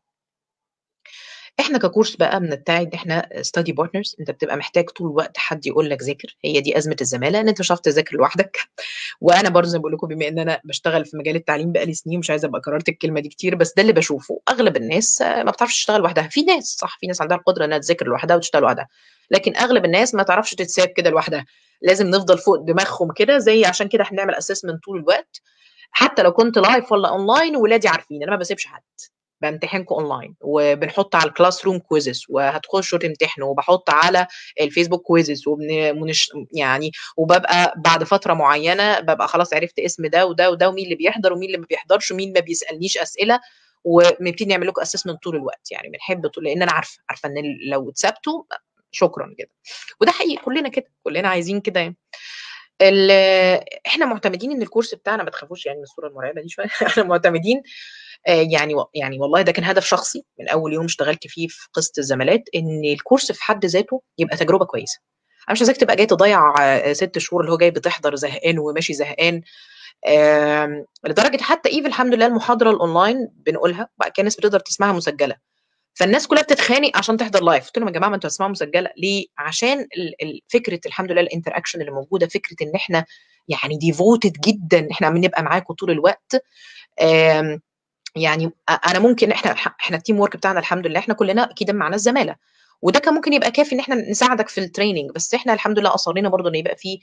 إحنا ك course بقى بنبتعد إحنا study partners أنت بتبقى محتاج طول الوقت حد يقول لك ذاكر هي دي أزمة الزمالة إن أنت مش هتعرف تذاكر لوحدك. وأنا برضه زي ما بقول لكم بما إن أنا بشتغل في مجال التعليم بقالي سنين مش عايزة أبقى كررت الكلمة دي كتير بس ده اللي بشوفه. أغلب الناس ما بتعرفش تشتغل لوحدها. في ناس صح في ناس عندها القدرة إنها تذاكر لوحدها وتشتغل لوحدها لكن أغلب الناس ما تعرفش تتساب كده لوحدها. لازم نفضل فوق دماغهم كده زي عشان كده هنعمل assessment طول الوقت. حتى لو كنت live ولا اونلاين ولادي عارفين أنا ما بسيبش حد. بامتحنكم اونلاين وبنحط على ال classroom quizzes وهتخشوا تمتحنوا وبحط على الفيسبوك quizzes وبنش يعني وببقى بعد فترة معينة ببقى خلاص عرفت اسم ده وده وده ومين اللي بيحضر ومين اللي ما بيحضرش ومين ما بيسألنيش أسئلة وبنبتدي نعمل لكم assessment طول الوقت يعني بنحب طول لأن أنا عارفة عارفة إن لو اتثبتوا شكرا كده وده حقيقي كلنا كده كلنا عايزين كده يعني. إحنا معتمدين إن ال course بتاعنا ما تخافوش يعني من الصورة المرعبة دي شوية إحنا معتمدين يعني يعني والله ده كان هدف شخصي من أول يوم اشتغلت فيه في قصة الزمالات إن ال course في حد ذاته يبقى تجربة كويسة. أنا مش عايزاك تبقى جاي تضيع ست شهور اللي هو جاي بتحضر زهقان وماشي زهقان لدرجة حتى if الحمد لله المحاضرة الأونلاين بنقولها بقى كان الناس بتقدر تسمعها مسجلة. فالناس كلها بتتخانق عشان تحضر live قلت لهم يا جماعة ما أنتوا هتسمعوا مسجلة ليه؟ عشان فكرة الحمد لله ال interaction اللي موجودة فكرة إن إحنا يعني devoted جدا إحنا عمالين نبقى معاكم طول الوقت يعني أنا ممكن إحنا إحنا ال teamwork بتاعنا الحمد لله إحنا كلنا أكيد معانا الزمالة. وده كان ممكن يبقى كافي إن إحنا نساعدك في ال training بس إحنا الحمد لله اصرينا برضو إن يبقى في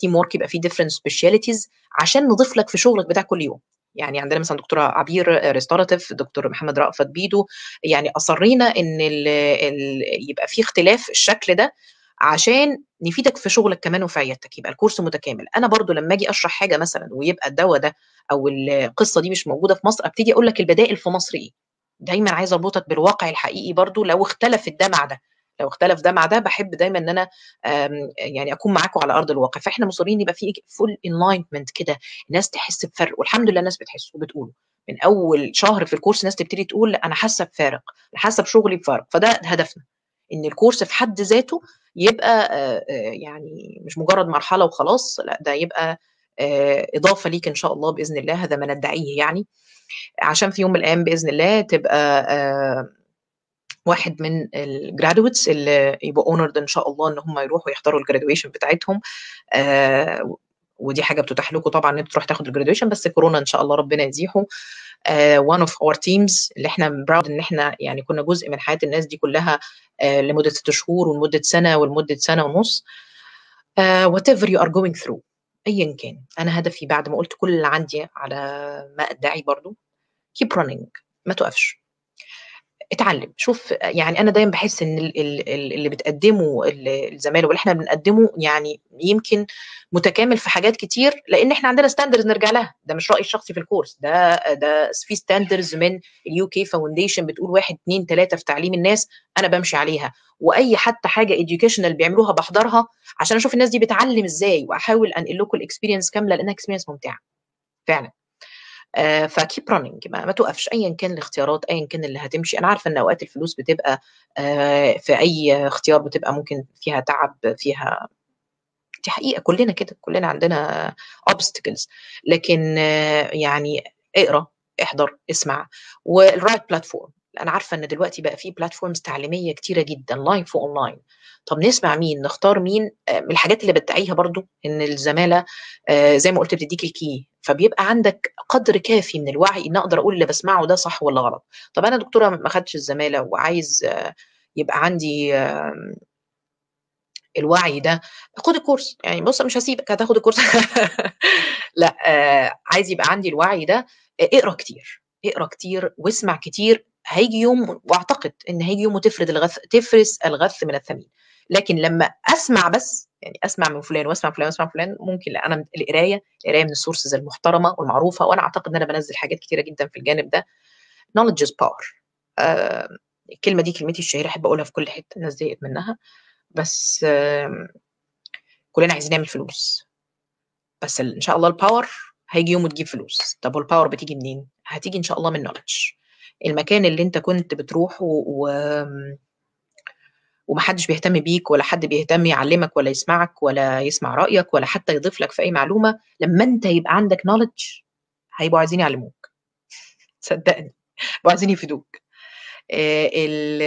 teamwork يبقى في different specialties عشان نضيف لك في شغلك بتاع كل يوم. يعني عندنا مثلا دكتورة عبير restorative دكتور محمد رأفت pedo. يعني اصرينا إن ال ال يبقى في اختلاف الشكل ده عشان نفيدك في شغلك كمان وفي عيادتك يبقى ال course متكامل. أنا برضو لما آجي أشرح حاجة مثلا ويبقى الدواء ده أو القصة دي مش موجودة في مصر أبتدي أقول لك البدائل في مصر إيه. دايما عايزه أربطك بالواقع الحقيقي برضو لو اختلفت ده مع ده. لو اختلف ده مع ده بحب دايما إن أنا يعني أكون معاكم على أرض الواقع. فإحنا مصرين يبقى في full alignment كده الناس تحس بفرق والحمد لله الناس بتحس وبتقوله. من أول شهر في ال course الناس تبتدي تقول أنا حاسة بفارق أنا حاسة بشغلي بفارق فده هدفنا. إن ال course في حد ذاته يبقى يعني مش مجرد مرحلة وخلاص لأ ده يبقى إضافة ليك إن شاء الله بإذن الله هذا ما ندعيه يعني. عشان في يوم من الأيام بإذن الله تبقى واحد من ال graduates اللي يبقوا honored إن شاء الله إن هم يروحوا يحضروا ال graduation بتاعتهم آه ودي حاجة بتتاح لكم طبعا إن أنتوا تروحوا تاخدوا ال graduation بس كورونا إن شاء الله ربنا يزيحه. one of our teams اللي إحنا proud إن إحنا يعني كنا جزء من حياة الناس دي كلها uh, لمدة ست شهور ولمدة سنة ولمدة سنة ونص. whatever you are going through ايا كان. أنا هدفي بعد ما قلت كل اللي عندي على ما أدعي برضو keep running ما توقفش اتعلم. شوف يعني أنا دايما بحس إن اللي بتقدمه الزمالة واللي إحنا بنقدمه يعني يمكن متكامل في حاجات كتير لأن إحنا عندنا standards نرجع لها. ده مش رايي الشخصي في ال course. ده ده في standards من ال UK foundation بتقول واحد اثنين ثلاثة في تعليم الناس أنا بمشي عليها. وأي حتى حاجة educational بيعملوها بحضرها عشان أشوف الناس دي بتعلم إزاي وأحاول أنقل لكم ال experience كاملة لأنها experience ممتعة. فعلا. ف keep running ما, ما توقفش. ايا كان الاختيارات ايا كان اللي هتمشي. أنا عارفة إن أوقات الفلوس بتبقى آه في أي اختيار بتبقى ممكن فيها تعب فيها دي حقيقة. كلنا كده كلنا عندنا obstacles. لكن آه يعني اقرأ احضر اسمع. وال right platform أنا عارفة إن دلوقتي بقى في platforms تعليمية كتيرة جدا live و online طب نسمع مين؟ نختار مين؟ آه، من الحاجات اللي بدعيها برضو إن الزمالة زي ما قلت بتديك ال key فبيبقى عندك قدر كافي من الوعي إن أقدر أقول اللي بسمعه ده صح ولا غلط. طب أنا دكتورة ما خدتش الزمالة وعايز آه، يبقى عندي الوعي ده خد ال course يعني بص مش هسيبك هتاخد ال course. لا آه عايز يبقى عندي الوعي ده آه، اقرأ كتير اقرأ كتير واسمع كتير. هيجي يوم وأعتقد إن هيجي يوم وتفرد الغث تفرز الغث من الثمين. لكن لما أسمع بس يعني أسمع من فلان وأسمع من فلان وأسمع من فلان ممكن لا أنا القراية القراية من ال sources المحترمة والمعروفة وأنا أعتقد إن أنا بنزل حاجات كتيرة جدا في الجانب ده. Knowledge is power. آه الكلمة دي كلمتي الشهيرة أحب أقولها في كل حتة الناس زهقت منها. بس آم، كلنا عايزين نعمل فلوس. بس إن شاء الله ال power هيجي يوم وتجيب فلوس. طب وال power بتيجي منين؟ هتيجي إن شاء الله من knowledge المكان اللي أنت كنت بتروحه و... ومحدش بيهتم بيك ولا حد بيهتم يعلمك ولا يسمعك ولا يسمع رأيك ولا حتى يضيف لك في أي معلومة لما أنت يبقى عندك knowledge هيبقوا عايزين يعلموك. صدقني. هيبقوا عايزين يفيدوك. ال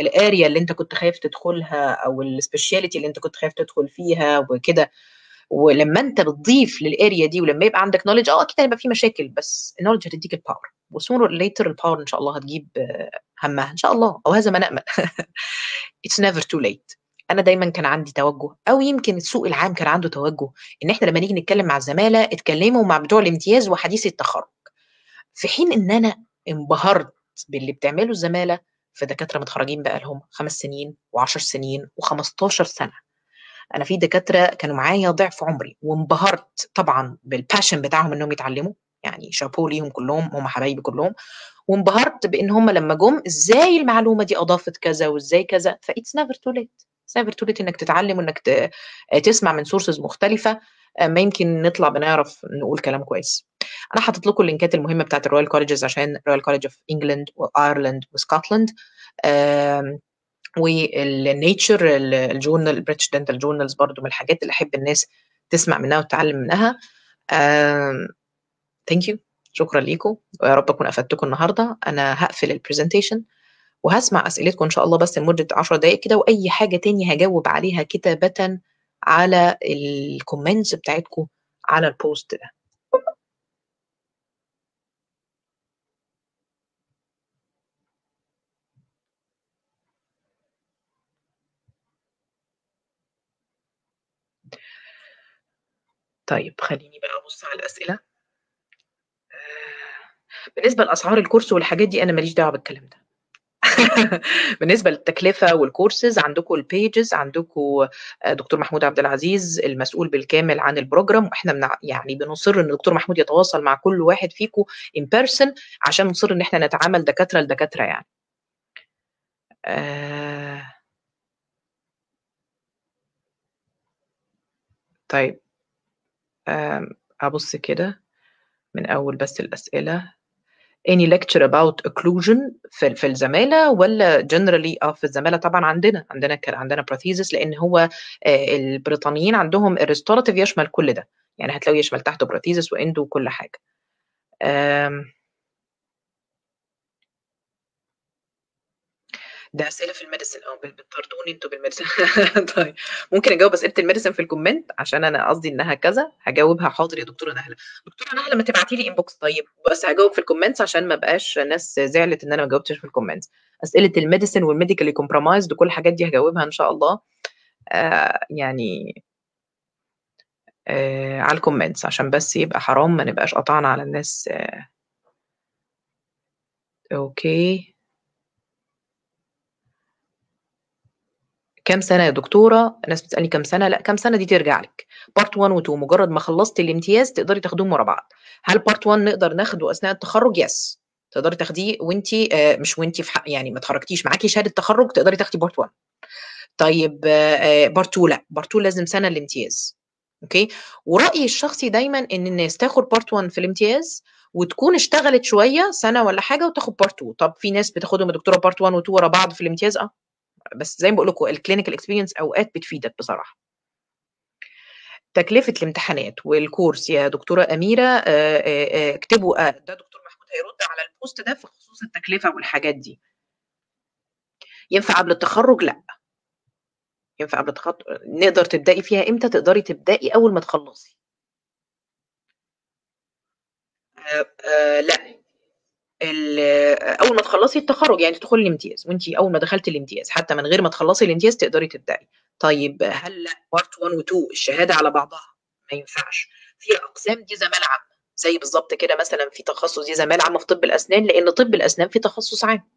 ال area اللي أنت كنت خايف تدخلها أو ال specialty اللي أنت كنت خايف تدخل فيها وكده ولما أنت بتضيف لل area دي ولما يبقى عندك knowledge آه أكيد هيبقى في مشاكل بس ال knowledge هتديك ال power و sooner later ال power إن شاء الله هتجيب آه، همها إن شاء الله أو هذا ما نأمل. It's never too late أنا دايما كان عندي توجه أو يمكن السوق العام كان عنده توجه إن إحنا لما نيجي نتكلم مع الزمالة اتكلموا مع بتوع الامتياز وحديثي التخرج. في حين إن أنا انبهرت باللي بتعمله الزمالة في دكاترة متخرجين بقى لهم خمس سنين و10 سنين و15 سنة. أنا في دكاترة كانوا معايا ضعف عمري وانبهرت طبعا بال passion بتاعهم إنهم يتعلموا يعني شابو ليهم كلهم هم حبايبي كلهم. وانبهرت بإن هم لما جم إزاي المعلومة دي أضافت كذا وإزاي كذا؟ ف it's never too late never too late إنك تتعلم وإنك ت- تسمع من sources مختلفة آه، ما يمكن نطلع بنعرف نقول كلام كويس. أنا حاطط لكم ال links المهمة بتاعت ال royal colleges عشان royal college of England وايرلند وسكوتلاند وال Nature ال journal ال British dental journals برضو من الحاجات اللي أحب الناس تسمع منها وتتعلم منها. thank you شكرا ليكم ويا رب أكون أفدتكم النهارده. أنا هقفل ال presentation وهسمع أسئلتكم إن شاء الله بس لمدة 10 دقائق كده وأي حاجة تاني هجاوب عليها كتابة على ال comments بتاعتكم على ال post ده. طيب خليني بقى أبص على الأسئلة. بالنسبة لأسعار الكورس والحاجات دي أنا ماليش دعوة بالكلام ده. بالنسبة للتكلفة والكورسز عندكم ال pages عندكم دكتور محمود عبد العزيز المسؤول بالكامل عن ال program وإحنا بنع... يعني بنصر إن دكتور محمود يتواصل مع كل واحد فيكم in person عشان نصر إن إحنا نتعامل دكاترة لدكاترة يعني. آه... طيب. آه... ابص كده من أول بس الأسئلة. Any lecture about occlusion في في الزمالة ولا generally آه في الزمالة طبعا عندنا عندنا عندنا prosthesis لأن هو آه البريطانيين عندهم ال restorative يشمل كل ده. يعني هتلاقيه يشمل تحته prosthesis و endo وكل حاجة آم، ده أسئلة في ال medicine بال- بتطردوني أنتوا بال medicine طيب ممكن أجاوب أسئلة ال medicine في ال comment عشان أنا قصدي إنها كذا هجاوبها. حاضر يا دكتورة نهلة. دكتورة نهلة ما تبعتي لي inbox طيب بس هجاوب في ال comments عشان ما بقاش ناس زعلت إن أنا ما جاوبتش في ال comments أسئلة ال medicine وال medically compromised وكل الحاجات دي هجاوبها إن شاء الله. آه يعني آه على ال comments عشان بس يبقى حرام ما نبقاش قطعنا على الناس. آه okay. كام سنة يا دكتورة؟ الناس بتسألني كام سنة؟ لا كام سنة دي ترجع لك. part 1 و 2 مجرد ما خلصتي الامتياز تقدري تاخدوهم ورا بعض. هل part 1 نقدر ناخده أثناء التخرج؟ yes. تقدري تاخديه وانت آه مش وانت في حق يعني ما اتخرجتيش معاكي شهادة تخرج تقدري تاخدي part 1. طيب آه part 2 لا، part 2 لازم سنة الامتياز. okay؟ ورأيي الشخصي دايما إن الناس تاخد part 1 في الامتياز وتكون اشتغلت شوية سنة ولا حاجة وتاخد part 2. طب في ناس بتاخدهم يا دكتورة part 1 و 2 ورا بعض في الامتياز؟ آه بس زي ما بقول لكم ال clinical experience أوقات بتفيدك بصراحة تكلفة الامتحانات والكورس يا أميرة آآ آآ اكتبوا آه، ده دكتور محمود هيرد على ال post ده في خصوص التكلفة والحاجات دي. ينفع قبل التخرُّج؟ لأ. ينفع قبل التخرُّج نقدر تبدئي فيها إمتى؟ تقدري تبدئي أول ما تخلّصي. آآ آآ لأ. ال أول ما تخلّصي التخرُّج، يعني تدخلي الامتياز وأنتِ أول ما دخلتِ الامتياز، حتى من غير ما تخلّصي الامتياز تقدري تبدئي. طيب هل لأ part 1 و2 الشهادة على بعضها؟ ما ينفعش. في أقسام دي زمالة عامة، زي بالضبط كده مثلًا في تخصُّص دي زمالة عامة في طِب الأسنان، لإن طِب الأسنان فيه تخصُّص عام.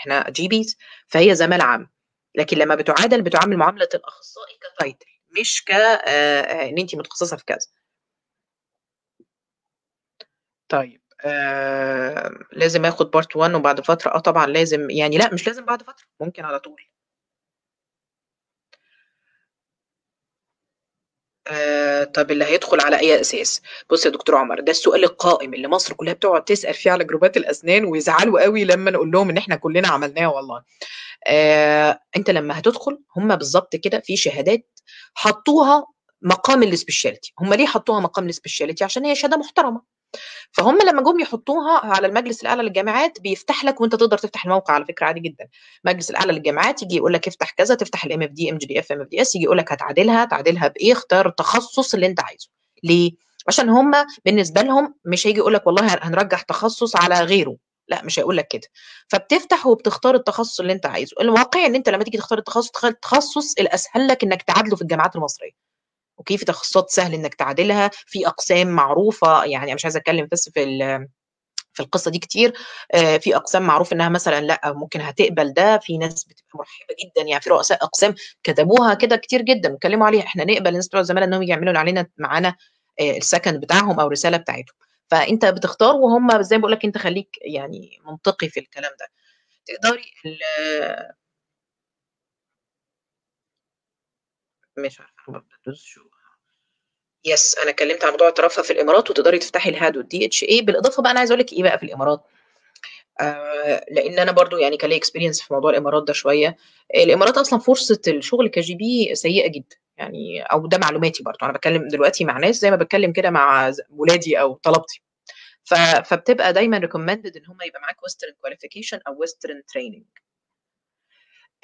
إحنا GPs فهي زمالة عامة. لكن لمّا بتُعادل، بتُعامل معاملة الأخصائي كtitle مش ك آآ إن أنتِ متخصصة في كذا. طيب آآ لازم آخُد part 1 وبعد فترة آه طبعًا لازم يعني لأ، مش لازم بعد فترة، ممكن على طول. آآ طَب اللي هيدخل على أي أساس؟ بُص يا دكتور عمر، ده السؤال القائم اللي مصر كلّها بتقعد تسأل فيه على جروبات الأسنان ويزعلوا أوي لمّا نقول لهم إن إحنا كلّنا عملناه والله. آآ أنت لمّا هتدخل هم بالضبط كده في شهادات حطّوها مقام الspecialty. هم ليه حطّوها مقام الspecialty؟ عشان هي شهادة محترمة. فهُم لمّا جُم يحطّوها على المجلس الأعلى للجامعات بيفتح لك وأنت تقدر تفتح الموقع على فكرة عادي جدًا. المجلس الأعلى للجامعات ييجي يقول لك افتح كذا، تفتح الMFD، MGDF، MFDS ييجي يقول لك هتعادلها، تعادلها بإيه، اختار التخصُّص اللي أنت عايزه. ليه؟ عشان هم بالنسبة لهم مش هييجي يقول لك والله هنرجّح تخصُّص على غيره، لأ مش هيقول لك كده. فبتفتح وبتختار التخصُّص اللي أنت عايزه. الواقعي إن أنت لمّا تيجي تختار التخصُّص، تختار التخصُّص الأسهل لك إنّك تعادله في الجامعات المصرية. أوكي، في تخصُّصات سهل إنّك تعادلها، في أقسام معروفة، يعني أنا مش عايزة أتكلّم بس في في القصة دي كتير، آآ في أقسام معروف إنّها مثلًا لأ، ممكن هتقبل ده، في ناس بتبقى مرحّبة جدًا، يعني في رؤساء أقسام كتبوها كده كتير جدًا واتكلّموا عليها، إحنا نقبل الناس بتوع الزمالة إنّهم ييجوا يعملوا علينا معانا آآ الsecond بتاعهم أو الرسالة بتاعتهم. فأنت بتختار وهم زي ما باقول لك أنت خلّيك يعني منطقي في الكلام ده. تقدري مش عارفة يس، أنا اتكلّمت عن موضوع اعترافها في الإمارات وتقدري تفتحي الHAD والDHA بالإضافة بقى أنا عايزة أقول لِك إيه بقى في الإمارات، آآ لإن أنا برضه يعني كان ليّا experience في موضوع الإمارات ده شوية. الإمارات أصلًا فرصة الشغل كGP سيئة جدًا، يعني أو ده معلوماتي برضه، أنا باتكلّم دلوقتي مع ناس زي ما باتكلّم كده مع ولادي أو طلبتي. فبتبقى دايمًا recommended إن هم يبقى معاك western qualification أو western training.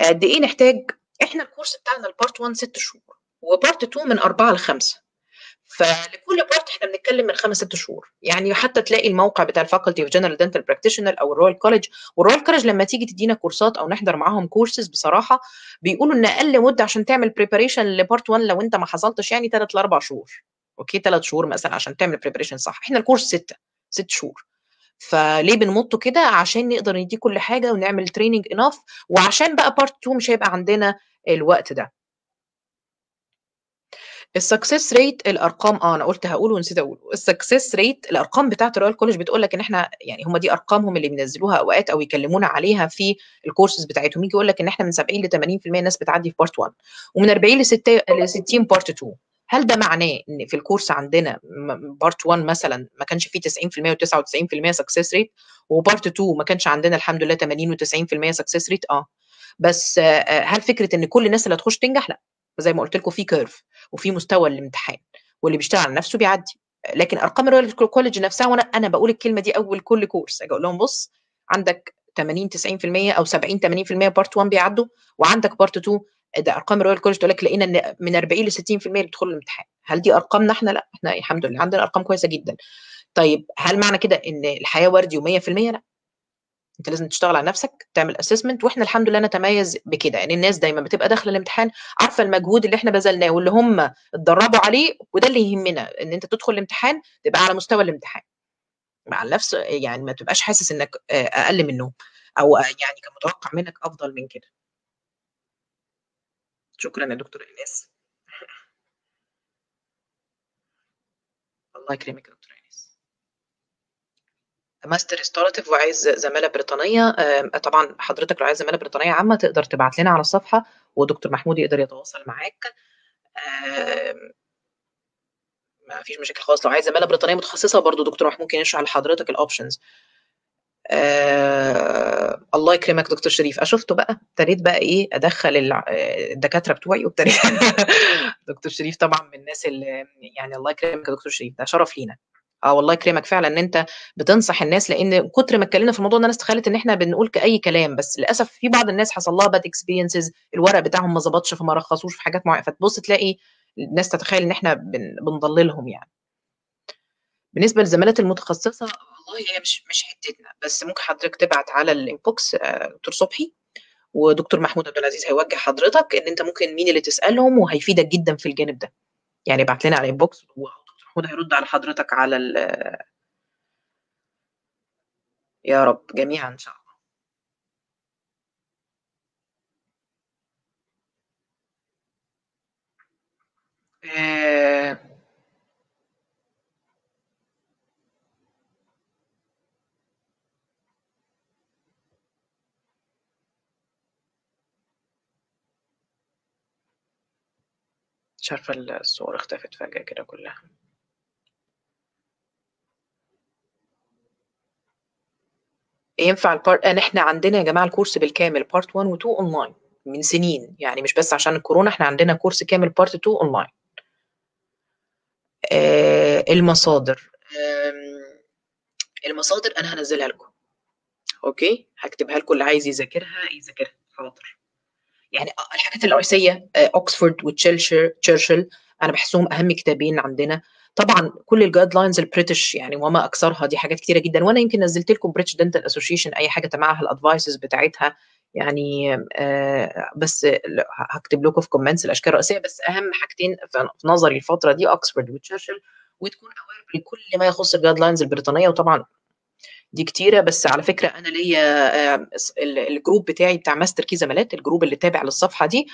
قد إيه نحتاج؟ إحنا الكورس بتاعنا ال part 1 6 شهور و part 2 من 4 ل5. فلكل part إحنا بنتكلّم من 5، 6 شهور. يعني حتى تلاقي الموقع بتاع ال faculty of general dental practitioner أو ال royal college وال royal college لمّا تيجي تدّينا كورسات أو نحضر معاهم courses بصراحة بيقولوا إن أقل مدة عشان تعمل preparation ل part 1 لو أنت ما حصلتش يعني 3 ل4 شهور. okay، 3 شهور مثلًا عشان تعمل preparation صح. إحنا الكورس 6، 6 شهور. فليه بنمُطّه كده؟ عشان نقدر ندّيك كل حاجة ونعمل training enough وعشان بقى part 2 مش هيبقى عندنا الوقت ده. الsuccess rate الأرقام آه، أنا قُلت هاقوله ونسيت أقوله. الsuccess rate الأرقام بتاعة الroyal college بتقول لك إن إحنا يعني هم دي أرقامهم اللي بينزّلوها أوقات أو يكلّمونا عليها في الcourses بتاعتهم، ييجي يقول لك إن إحنا من 70 ل80% ناس بتعدّي في part 1 ومن 40 لست ل60 part 2. هل ده معناه إن في الcourse عندنا part 1 مثلًا ما كانش فيه 90% و99% success rate وpart 2 ما كانش عندنا الحمد لله 80 و90% success rate؟ آه. بس آآ هل فكرة إن كل الناس اللي هتخش تنجح؟ لأ. زي ما قُلت لكم في curve وفي مستوى الامتحان واللي بيشتغل على نَفْسه بيعدّي. لكن أرقام الroyal college نَفْسها وأنا أنا باقول الكلمة دي أول كل course آجي أقول لهم بُص عندك 80، 90% أو 70، 80% part 1 بيعدّوا وعندك part 2 ده أرقام الroyal college تقول لك لقينا إن من 40 ل60% بيدخلوا الامتحان. هل دي أرقامنا إحنا؟ لأ، إحنا الحمد لله عندنا أرقام كويسة جدًا. طيب هل معنى كده إن الحياة وردي و100%؟ لأ. أنت لازم تشتغل على نَفْسك، تعمل assessment وإحنا الحمد لله نتميّز بكده، يعني الناس دايمًا بتبقى داخلة الامتحان عارفة المجهود اللي إحنا بذلناه واللي هم اتدرّبوا عليه وده اللي يهمنا، إن أنت تدخل الامتحان تبقى على مستوى الامتحان. مع النفس يعني ما تبقاش حاسس إنّك آآ أقل منّهم أو يعني كان متوقّع منّك أفضل من كده. شكرًا يا دكتورة إيناس. الله يكرمِك يا دكتورة master restorative وعايز زمالة بريطانية، آآ طبعًا حضرتك لو عايز زمالة بريطانية عامة تقدر تبعت لنا على الصفحة ودكتور محمود يقدر يتواصل معاك. ما فيش مشاكل خالص، لو عايز زمالة بريطانية متخصصة برضه دكتور محمود ممكن يشرح لحضرتك الoptions. آآ الله يكرمك دكتور شريف، آه شُفتوا بقى، ابتديت بقى إيه، أدخّل الع الدكاترة بتوعي وابتديت دكتور شريف طبعًا من الناس اللي يعني الله يكرمك يا دكتور شريف، ده شرف لينا. آه والله يكرمك فعلًا إن أنت بتنصح الناس، لإن كتر ما اتكلمنا في الموضوع ده الناس تخيلت إن إحنا بنقول ك أي كلام، بس للأسف في بعض الناس حصل لها bad experiences الورق بتاعهم ما ضبطش فما رخصوش في حاجات معينة، فتبُص تلاقي الناس تتخيل إن إحنا بن بنضللهم يعني. بالنسبة للزمالات المتخصصة والله هي مش مش حتتنا، بس ممكن حضرتك تبعت على الinbox آآ دكتور صبحي ودكتور محمود عبد العزيز هيوجه حضرتك إن أنت ممكن مين اللي تسألهم وهيفيدك جدًا في الجانب ده. يعني ابعت لنا على ودكتور محمود هيرد على حضرتك على ال يا رب جميعًا إن شاء الله. آآ مش عارفة ال الصور اختفت فجأة كده كلها. ينفع ال part إن إحنا عندنا يا جماعة الكورس بالكامل part 1 و2 online من سنين، يعني مش بس عشان الكورونا إحنا عندنا كورس كامل part 2 online. آآ المصادر، آمم المصادر أنا هانزّلها لكم. okay، هاكتبها لكم اللي عايز يذاكرها يذاكرها، حاضر. يعني أ الحاجات آآ Oxford وتشيلشر Churchill أنا باحسّهم أهم كتابين عندنا. طبعًا كل الguidelines الBritish يعني وما أكثرها دي حاجات كتيرة جدًا، وأنا يمكن نزّلت لكم British Dental Association أي حاجة تبعها الadvices بتاعتها، يعني آآ بس ل ه هاكتب لكم في comments الأشكال الرئيسية، بس أهم حاجتين في نظري الفترة دي Oxford وتشيلشل وتكون aware بكل ما يخص الguidelines البريطانية، وطبعًا دي كتيرة، بس على فكرة أنا ليّا آآ اس ال الgroup بتاعي بتاع master key زمالات الgroup اللي تابع للصفحة دي،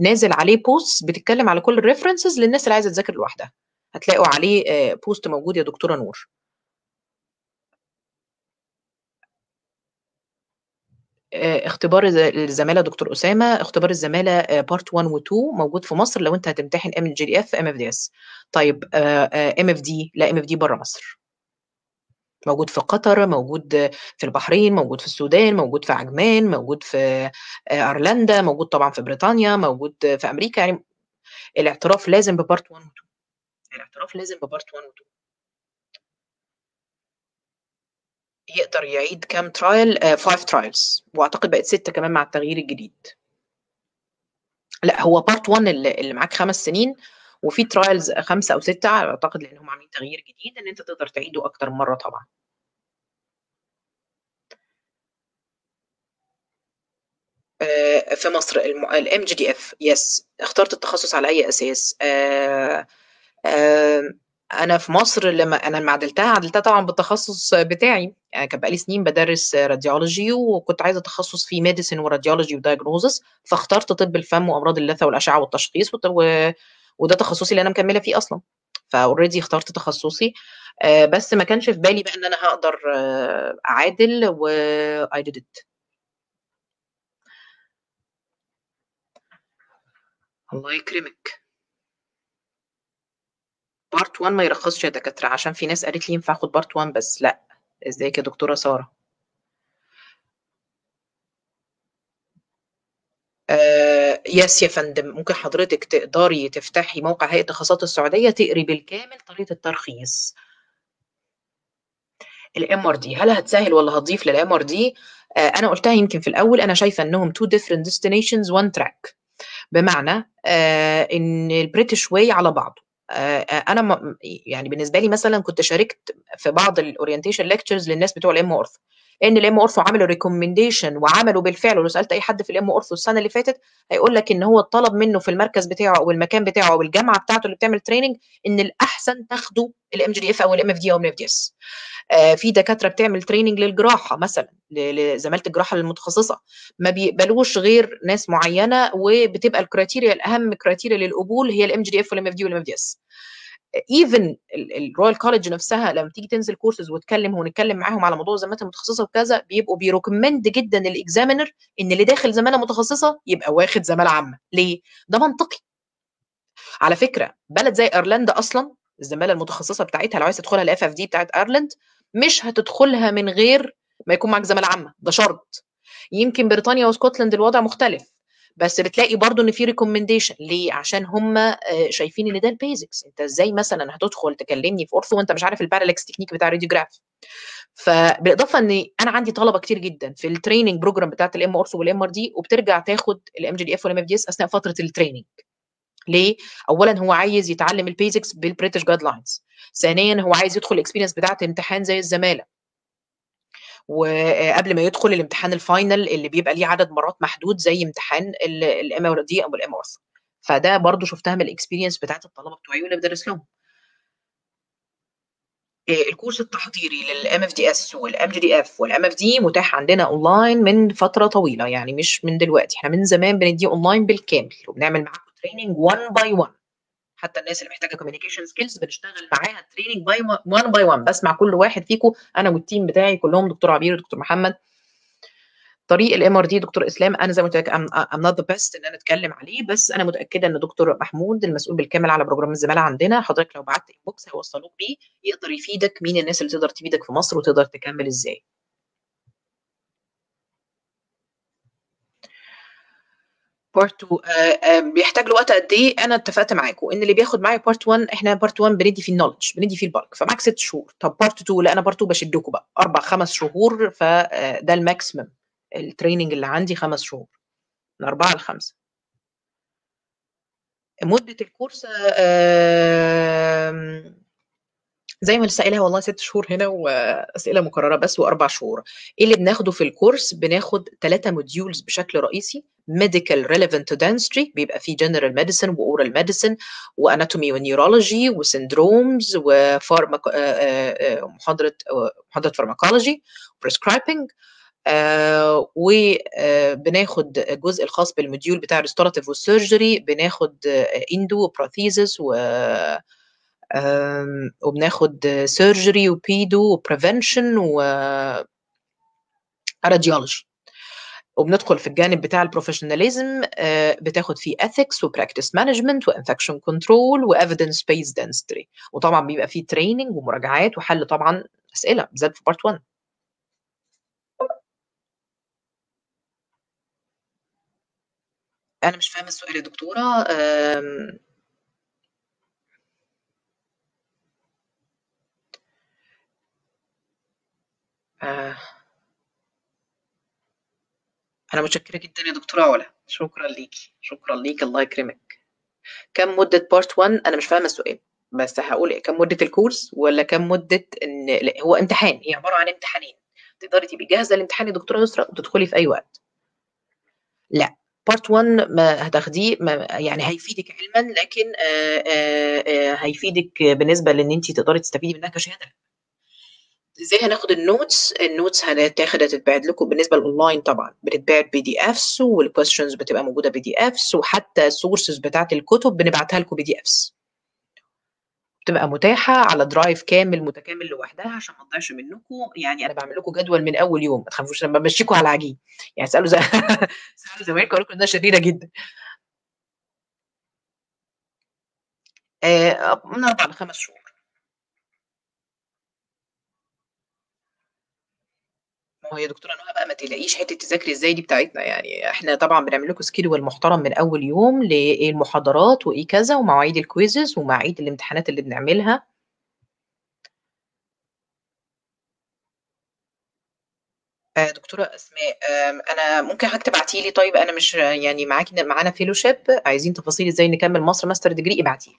نازل عليه posts بتتكلم على كل الreferences للناس اللي عايزة تذاكر لوحدها. هتلاقوا عليه آآ post موجود يا دكتورة نور. آآ اختبار الز الزمالة دكتور أسامة، اختبار الزمالة آآ part 1 و2 موجود في مصر لو أنت هتمتحن MGDF MFDS. طيب آآ آآ MFD لأ MFD برّه مصر. موجود في قطر، موجود في البحرين، موجود في السودان، موجود في عجمان، موجود في آآ أيرلندا، موجود طبعًا في بريطانيا، موجود في أمريكا، يعني الاعتراف لازم بpart 1 و2. الاعتراف لازم بpart 1 و2. يقدر يعيد كام آآ 5 trials وأعتقد بقت 6 كمان مع التغيير الجديد. لأ هو part 1 ال اللي معاك 5 سنين، وفي trials 5 أو 6 أعتقد لإن هم عاملين تغيير جديد إن أنت تقدر تعيده أكتر من مرّة طبعًا. آآ في مصر الم الMGDF yes اخترت التخصص على أي أساس؟ أنا في مصر لمّا أنا لمّا عدلتها، عدلتها طبعًا بالتخصص بتاعي، يعني كان بقى لي سنين بادرس radiology وكنت عايزة تخصص فيه medicine وradiology وdiagnosis فاخترت طب الفم وأمراض اللثة والأشعة والتشخيص وده تخصصي اللي أنا مكملة فيه أصلًا. فalready اخترت تخصصي، آآ بس ما كانش في بالي بقى إن أنا هاقدر أعادل و I did it. الله يكرمك. Part 1 ما يرخصش يا دكاترة، عشان في ناس قالت لي ينفع آخد part 1 بس، لأ. إزيك يا دكتورة سارة؟ آآ yes يا فندم، ممكن حضرتِك تقدري تفتحي موقع هيئة التخصصات السعودية تقري بالكامل طريقة الترخيص. الMRD هل هتسهّل والّا هتضيف للMRD؟ آآ أنا قُلتها يمكن في الأول، أنا شايفة إنهم 2 different destinations one track بمعنى آآ إن الBritish way على بعضه. آآ أنا م يعني بالنسبة لي مثلًا كنت شاركت في بعض الorientation lectures للناس بتوع الM Ortho لإن الM Ortho عملوا recommendation وعملوا بالفعل ولو سألت أي حد في الM Ortho السنة اللي فاتت هيقول لك إن هو اتطلب منه في المركز بتاعه أو المكان بتاعه أو الجامعة بتاعته اللي بتعمل training إن الأحسن تاخدوا الMGDF أو الMFD أو الMFDS. آآ في دكاترة بتعمل training للجراحة مثلًا، ل لزمالة الجراحة المتخصصة، ما بيقبلوش غير ناس معيّنة وبتبقى الcriteria الأهم criteria للقبول هي الMGDF والMFD والMFDS. even ال الroyal college نفسها لمّا تيجي تنزل courses وتكلم ونتكلم معاهم على موضوع الزمالات المتخصصة وكذا، بيبقوا بيrecommend جدًا للexaminer إن اللي داخل زمالة متخصصة يبقى واخد زمالة عامة، ليه؟ ده منطقي. على فكرة بلد زي أيرلندا أصلًا الزمالة المتخصصة بتاعتها لو عايز تدخلها ال FFD بتاعة أيرلند مش هتدخلها من غير ما يكون معاك زمالة عامة، ده شرط. يمكن بريطانيا واسكتلند الوضع مختلف، بس بتلاقي برضو إن في recommendation ليه؟ عشان هم شايفين إن ده ال basics أنت إزاي مثلا هتدخل تكلمني في ortho وأنت مش عارف ال parallax technique بتاع ال radiograph فبالإضافة إن أنا عندي طلبة كتير جدا في ال training program بتاعت ال M Orth وال MRD وبترجع تاخد الام جي دي اف والام اف دي اس أثناء فترة ال training ليه؟ اولا هو عايز يتعلم ال basics بال British guidelines ثانيا هو عايز يدخل ال experience بتاعت امتحان زي الزمالة. وقبل ما يدخل الامتحان ال final اللي بيبقى ليه عدد مرات محدود زي امتحان ال MRD أو ال M Orth فده برضو شفتها من ال experience بتاعت الطلبة بتوعي وأنا بدرس لهم الكورس التحضيري للام اف دي اس والام دي اف والام اف دي متاح عندنا اونلاين من فترة طويلة يعني مش من دلوقتي. إحنا من زمان بنديه اونلاين بالكامل وبنعمل معاكم training 1 by 1 حتى الناس اللي محتاجة communication skills بنشتغل معاها training by 1 by 1 بسمع كل واحد فيكم أنا وال team بتاعي كلهم دكتور عبير ودكتور محمد. طريق ال MRD دكتور إسلام أنا زي ما قلت لك I'm not the best إن أنا أتكلم عليه بس أنا متأكدة إن دكتور محمود المسؤول بالكامل على program الزمالة عندنا حضرتك لو بعت inbox هيوصلوك بيه يقدر يفيدك مين الناس اللي تقدر تفيدك في مصر وتقدر تكمل إزاي. part 2 بيحتاج له وقت قد إيه؟ أنا اتفقت معاكم إن اللي بياخد معايا part 1 إحنا part 1 بندي فيه ال knowledge بندي فيه البلك فمعاك ست شهور. طب part 2 لا أنا part 2 بشدكم بقى. أربع خمس شهور فده ال maximum. ال training اللي عندي خمس شهور. من أربعة لخمسه مدة ال course زي ما لسه قايلها والله ست شهور هنا وأسئلة مكررة بس وأربع شهور. إيه اللي بناخده في ال course؟ بناخد ثلاثة modules بشكل رئيسي medical relevant dentistry بيبقى فيه جنرال ميديسن واورال ميديسن واناتومي ونيورولوجي وسندرومز وفارما محاضرة محاضرة pharmacology prescribing آه وبناخد الجزء الخاص بال module بتاع ال restorative وال surgery بناخد endo و prosthesis و وبناخد surgery و pedo و prevention و radiology وبندخل في الجانب بتاع ال professionalism بتاخد فيه ethics و practice management و infection control و evidence based dentistry وطبعا بيبقى فيه training ومراجعات وحل طبعا أسئلة بالذات في part 1 أنا مش فاهمة السؤال يا دكتورة. آه. أنا متشكرة جدا يا دكتورة علا شكرا ليكي. شكرا ليك الله يكرمك. كم مدة part 1 أنا مش فاهمة السؤال بس هقول كم مدة ال course؟ ولا كم مدة إن لا هو امتحان. هي عبارة عن امتحانين. تقدري تبقي جاهزة للامتحان يا دكتورة يسرا وتدخلي في أي وقت. لا. part 1 ما هتاخديه ما يعني هيفيدك علما لكن آآ آآ هيفيدك بالنسبة لإن انت تقدري تستفيدي منها كشهادة. إزاي هناخد ال notes؟ ال notes هتاخد هتتبعت لكم بالنسبة للاونلاين طبعا. بتتبعت PDFs وال questions بتبقى موجودة PDFs وحتى ال sources بتاعت الكتب بنبعتها لكم PDFs بتبقى متاحة على drive كامل متكامل لوحدها عشان ما تضيعش منكم. يعني أنا بعمل لكم جدول من أول يوم ما تخافوش لما بمشيكم على عجين. يعني اسالوا زي اسالوا زمايلكم يقول لكم إنها شريره جدا. آه من أربع لخمس شهور. ما هو يا دكتورة نهى بقى ما تقلقيش حتة تذاكري إزاي دي بتاعتنا يعني إحنا طبعا بنعمل لكم schedule محترم من أول يوم لايه المحاضرات وإيه كذا ومواعيد ال quizzes ومواعيد الامتحانات اللي بنعملها. آه دكتورة أسماء آه أنا ممكن حضرتك تبعتي لي؟ طيب أنا مش يعني معاكي معانا fellowship عايزين تفاصيل إزاي نكمل مصر master degree ابعتي لي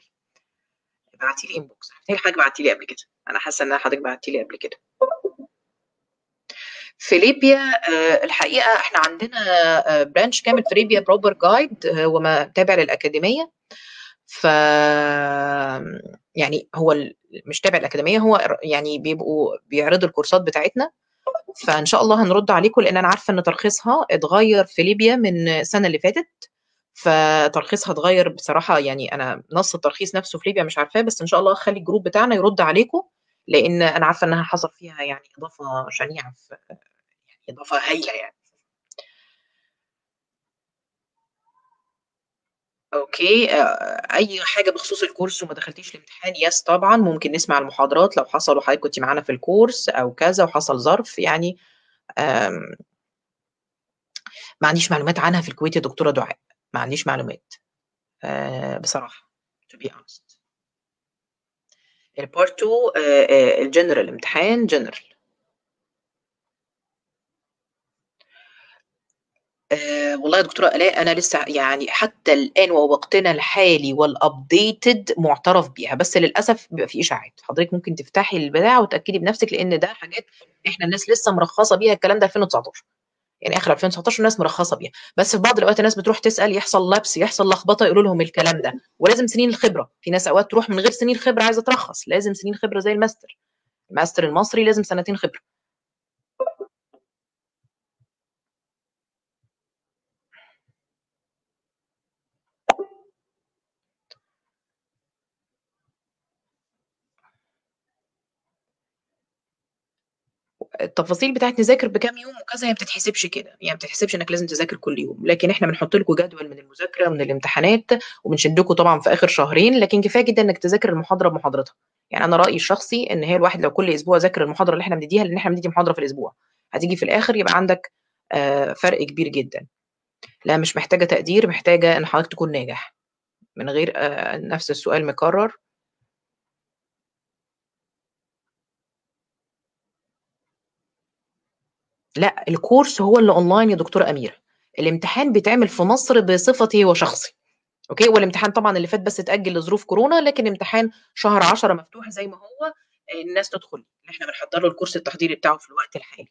ابعتي لي inbox حضرتك بعتي لي قبل كده. أنا حاسة إن حضرتك بعتي لي قبل كده. في ليبيا الحقيقة إحنا عندنا branch كامل في ليبيا proper guide وما تابع للأكاديمية. ف يعني هو مش تابع الأكاديمية هو يعني بيبقوا بيعرضوا الكورسات بتاعتنا. فإن شاء الله هنرد عليكم لأن أنا عارفة إن ترخيصها اتغير في ليبيا من السنة اللي فاتت. فترخيصها اتغير بصراحة يعني أنا نص الترخيص نفسه في ليبيا مش عارفاه بس إن شاء الله اخلي ال group بتاعنا يرد عليكم. لأن أنا عارفة إنها حصل فيها يعني إضافة شنيعة في يعني إضافة هايلة يعني. okay أي حاجة بخصوص ال course وما دخلتيش الامتحان yes طبعا. ممكن نسمع المحاضرات لو حصل وحضرتك كنت معانا في ال course أو كذا وحصل ظرف يعني. ما عنديش معلومات عنها في الكويت يا دكتورة دعاء. ما عنديش معلومات. آه بصراحة to be honest. ال part 2 آه الجنرال امتحان جنرال آه والله يا دكتورة آلاء أنا لسه يعني حتى الآن ووقتنا الحالي وال updated معترف بيها بس للأسف بيبقى في إشاعات. حضرتك ممكن تفتحي البتاع وتأكدي بنفسك لأن ده حاجات إحنا الناس لسه مرخصة بيها الكلام ده 2019 يعني آخر 2019 الناس مرخصة بيها. بس في بعض الأوقات الناس بتروح تسأل يحصل لبس يحصل لخبطة يقولوا لهم الكلام ده. ولازم سنين الخبرة. في ناس أوقات تروح من غير سنين خبرة عايزة ترخص. لازم سنين خبرة زي ال master. ال master المصري لازم سنتين خبرة. التفاصيل بتاعه نذاكر بكام يوم وكذا هي ما بتتحسبش كده. يعني ما بتتحسبش إنك لازم تذاكر كل يوم. لكن إحنا بنحط لكم جدول من المذاكرة ومن الامتحانات وبنشدكم طبعا في آخر شهرين. لكن كفاية جدا إنك تذاكر المحاضرة بمحاضرتها. يعني أنا رأيي الشخصي إن هي الواحد لو كل أسبوع ذاكر المحاضرة اللي إحنا بنديها لأن إحنا بندي محاضرة في الأسبوع. هتيجي في الآخر يبقى عندك آه فرق كبير جدا. لا مش محتاجة تقدير محتاجة إن حضرتك تكون ناجح. من غير آه نفس السؤال مكرر. لا ال course هو اللي أونلاين يا دكتورة أميرة. الامتحان بيتعمل في مصر بصفتي وشخصي okay؟ والامتحان طبعا اللي فات بس اتأجل لظروف كورونا لكن امتحان شهر 10 مفتوح زي ما هو الناس تدخل. إحنا بنحضر له ال course التحضيري بتاعه في الوقت الحالي.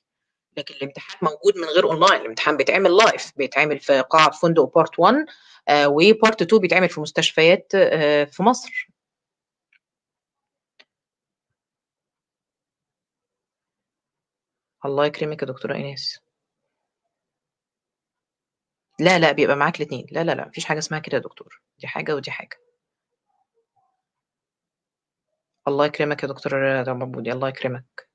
لكن الامتحان موجود من غير أونلاين. الامتحان بيتعمل live بيتعمل في قاعة فندق part 1 آه و part 2 بيتعمل في مستشفيات آه في مصر. الله يكرمك يا دكتورة إيناس. لا لا بيبقى معاك الاثنين لا لا لا مفيش حاجة اسمها كده يا دكتور. دي حاجة ودي حاجة. الله يكرمك يا دكتور رمبودي الله يكرمك.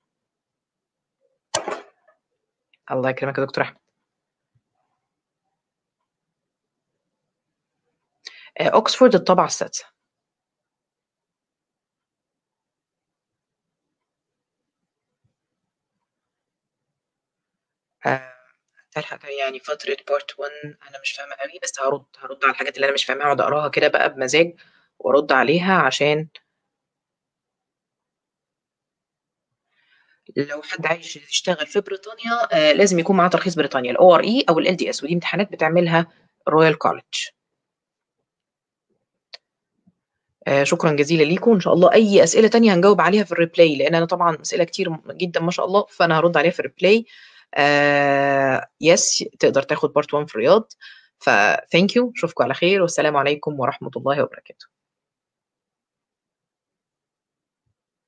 الله يكرمك يا دكتور أحمد. اوكسفورد الطبعة السادسة. تلحق يعني فترة part 1 أنا مش فاهمة قوي بس هرد هرد على الحاجات اللي أنا مش فاهمها وأقعد أقراها كده بقى بمزاج وأرد عليها عشان لو حد عايز يشتغل في بريطانيا آه لازم يكون معاه ترخيص بريطانيا ال ORE أو ال LDS ودي امتحانات بتعملها Royal College آه شكرا جزيلا ليكم إن شاء الله أي أسئلة تانية هنجاوب عليها في ال reply لأن أنا طبعا أسئلة كتير جدا ما شاء الله فأنا هرد عليها في ال reply آه yes تقدر تاخد part 1 في الرياض. ف thank you أشوفكم على خير والسلام عليكم ورحمة الله وبركاته.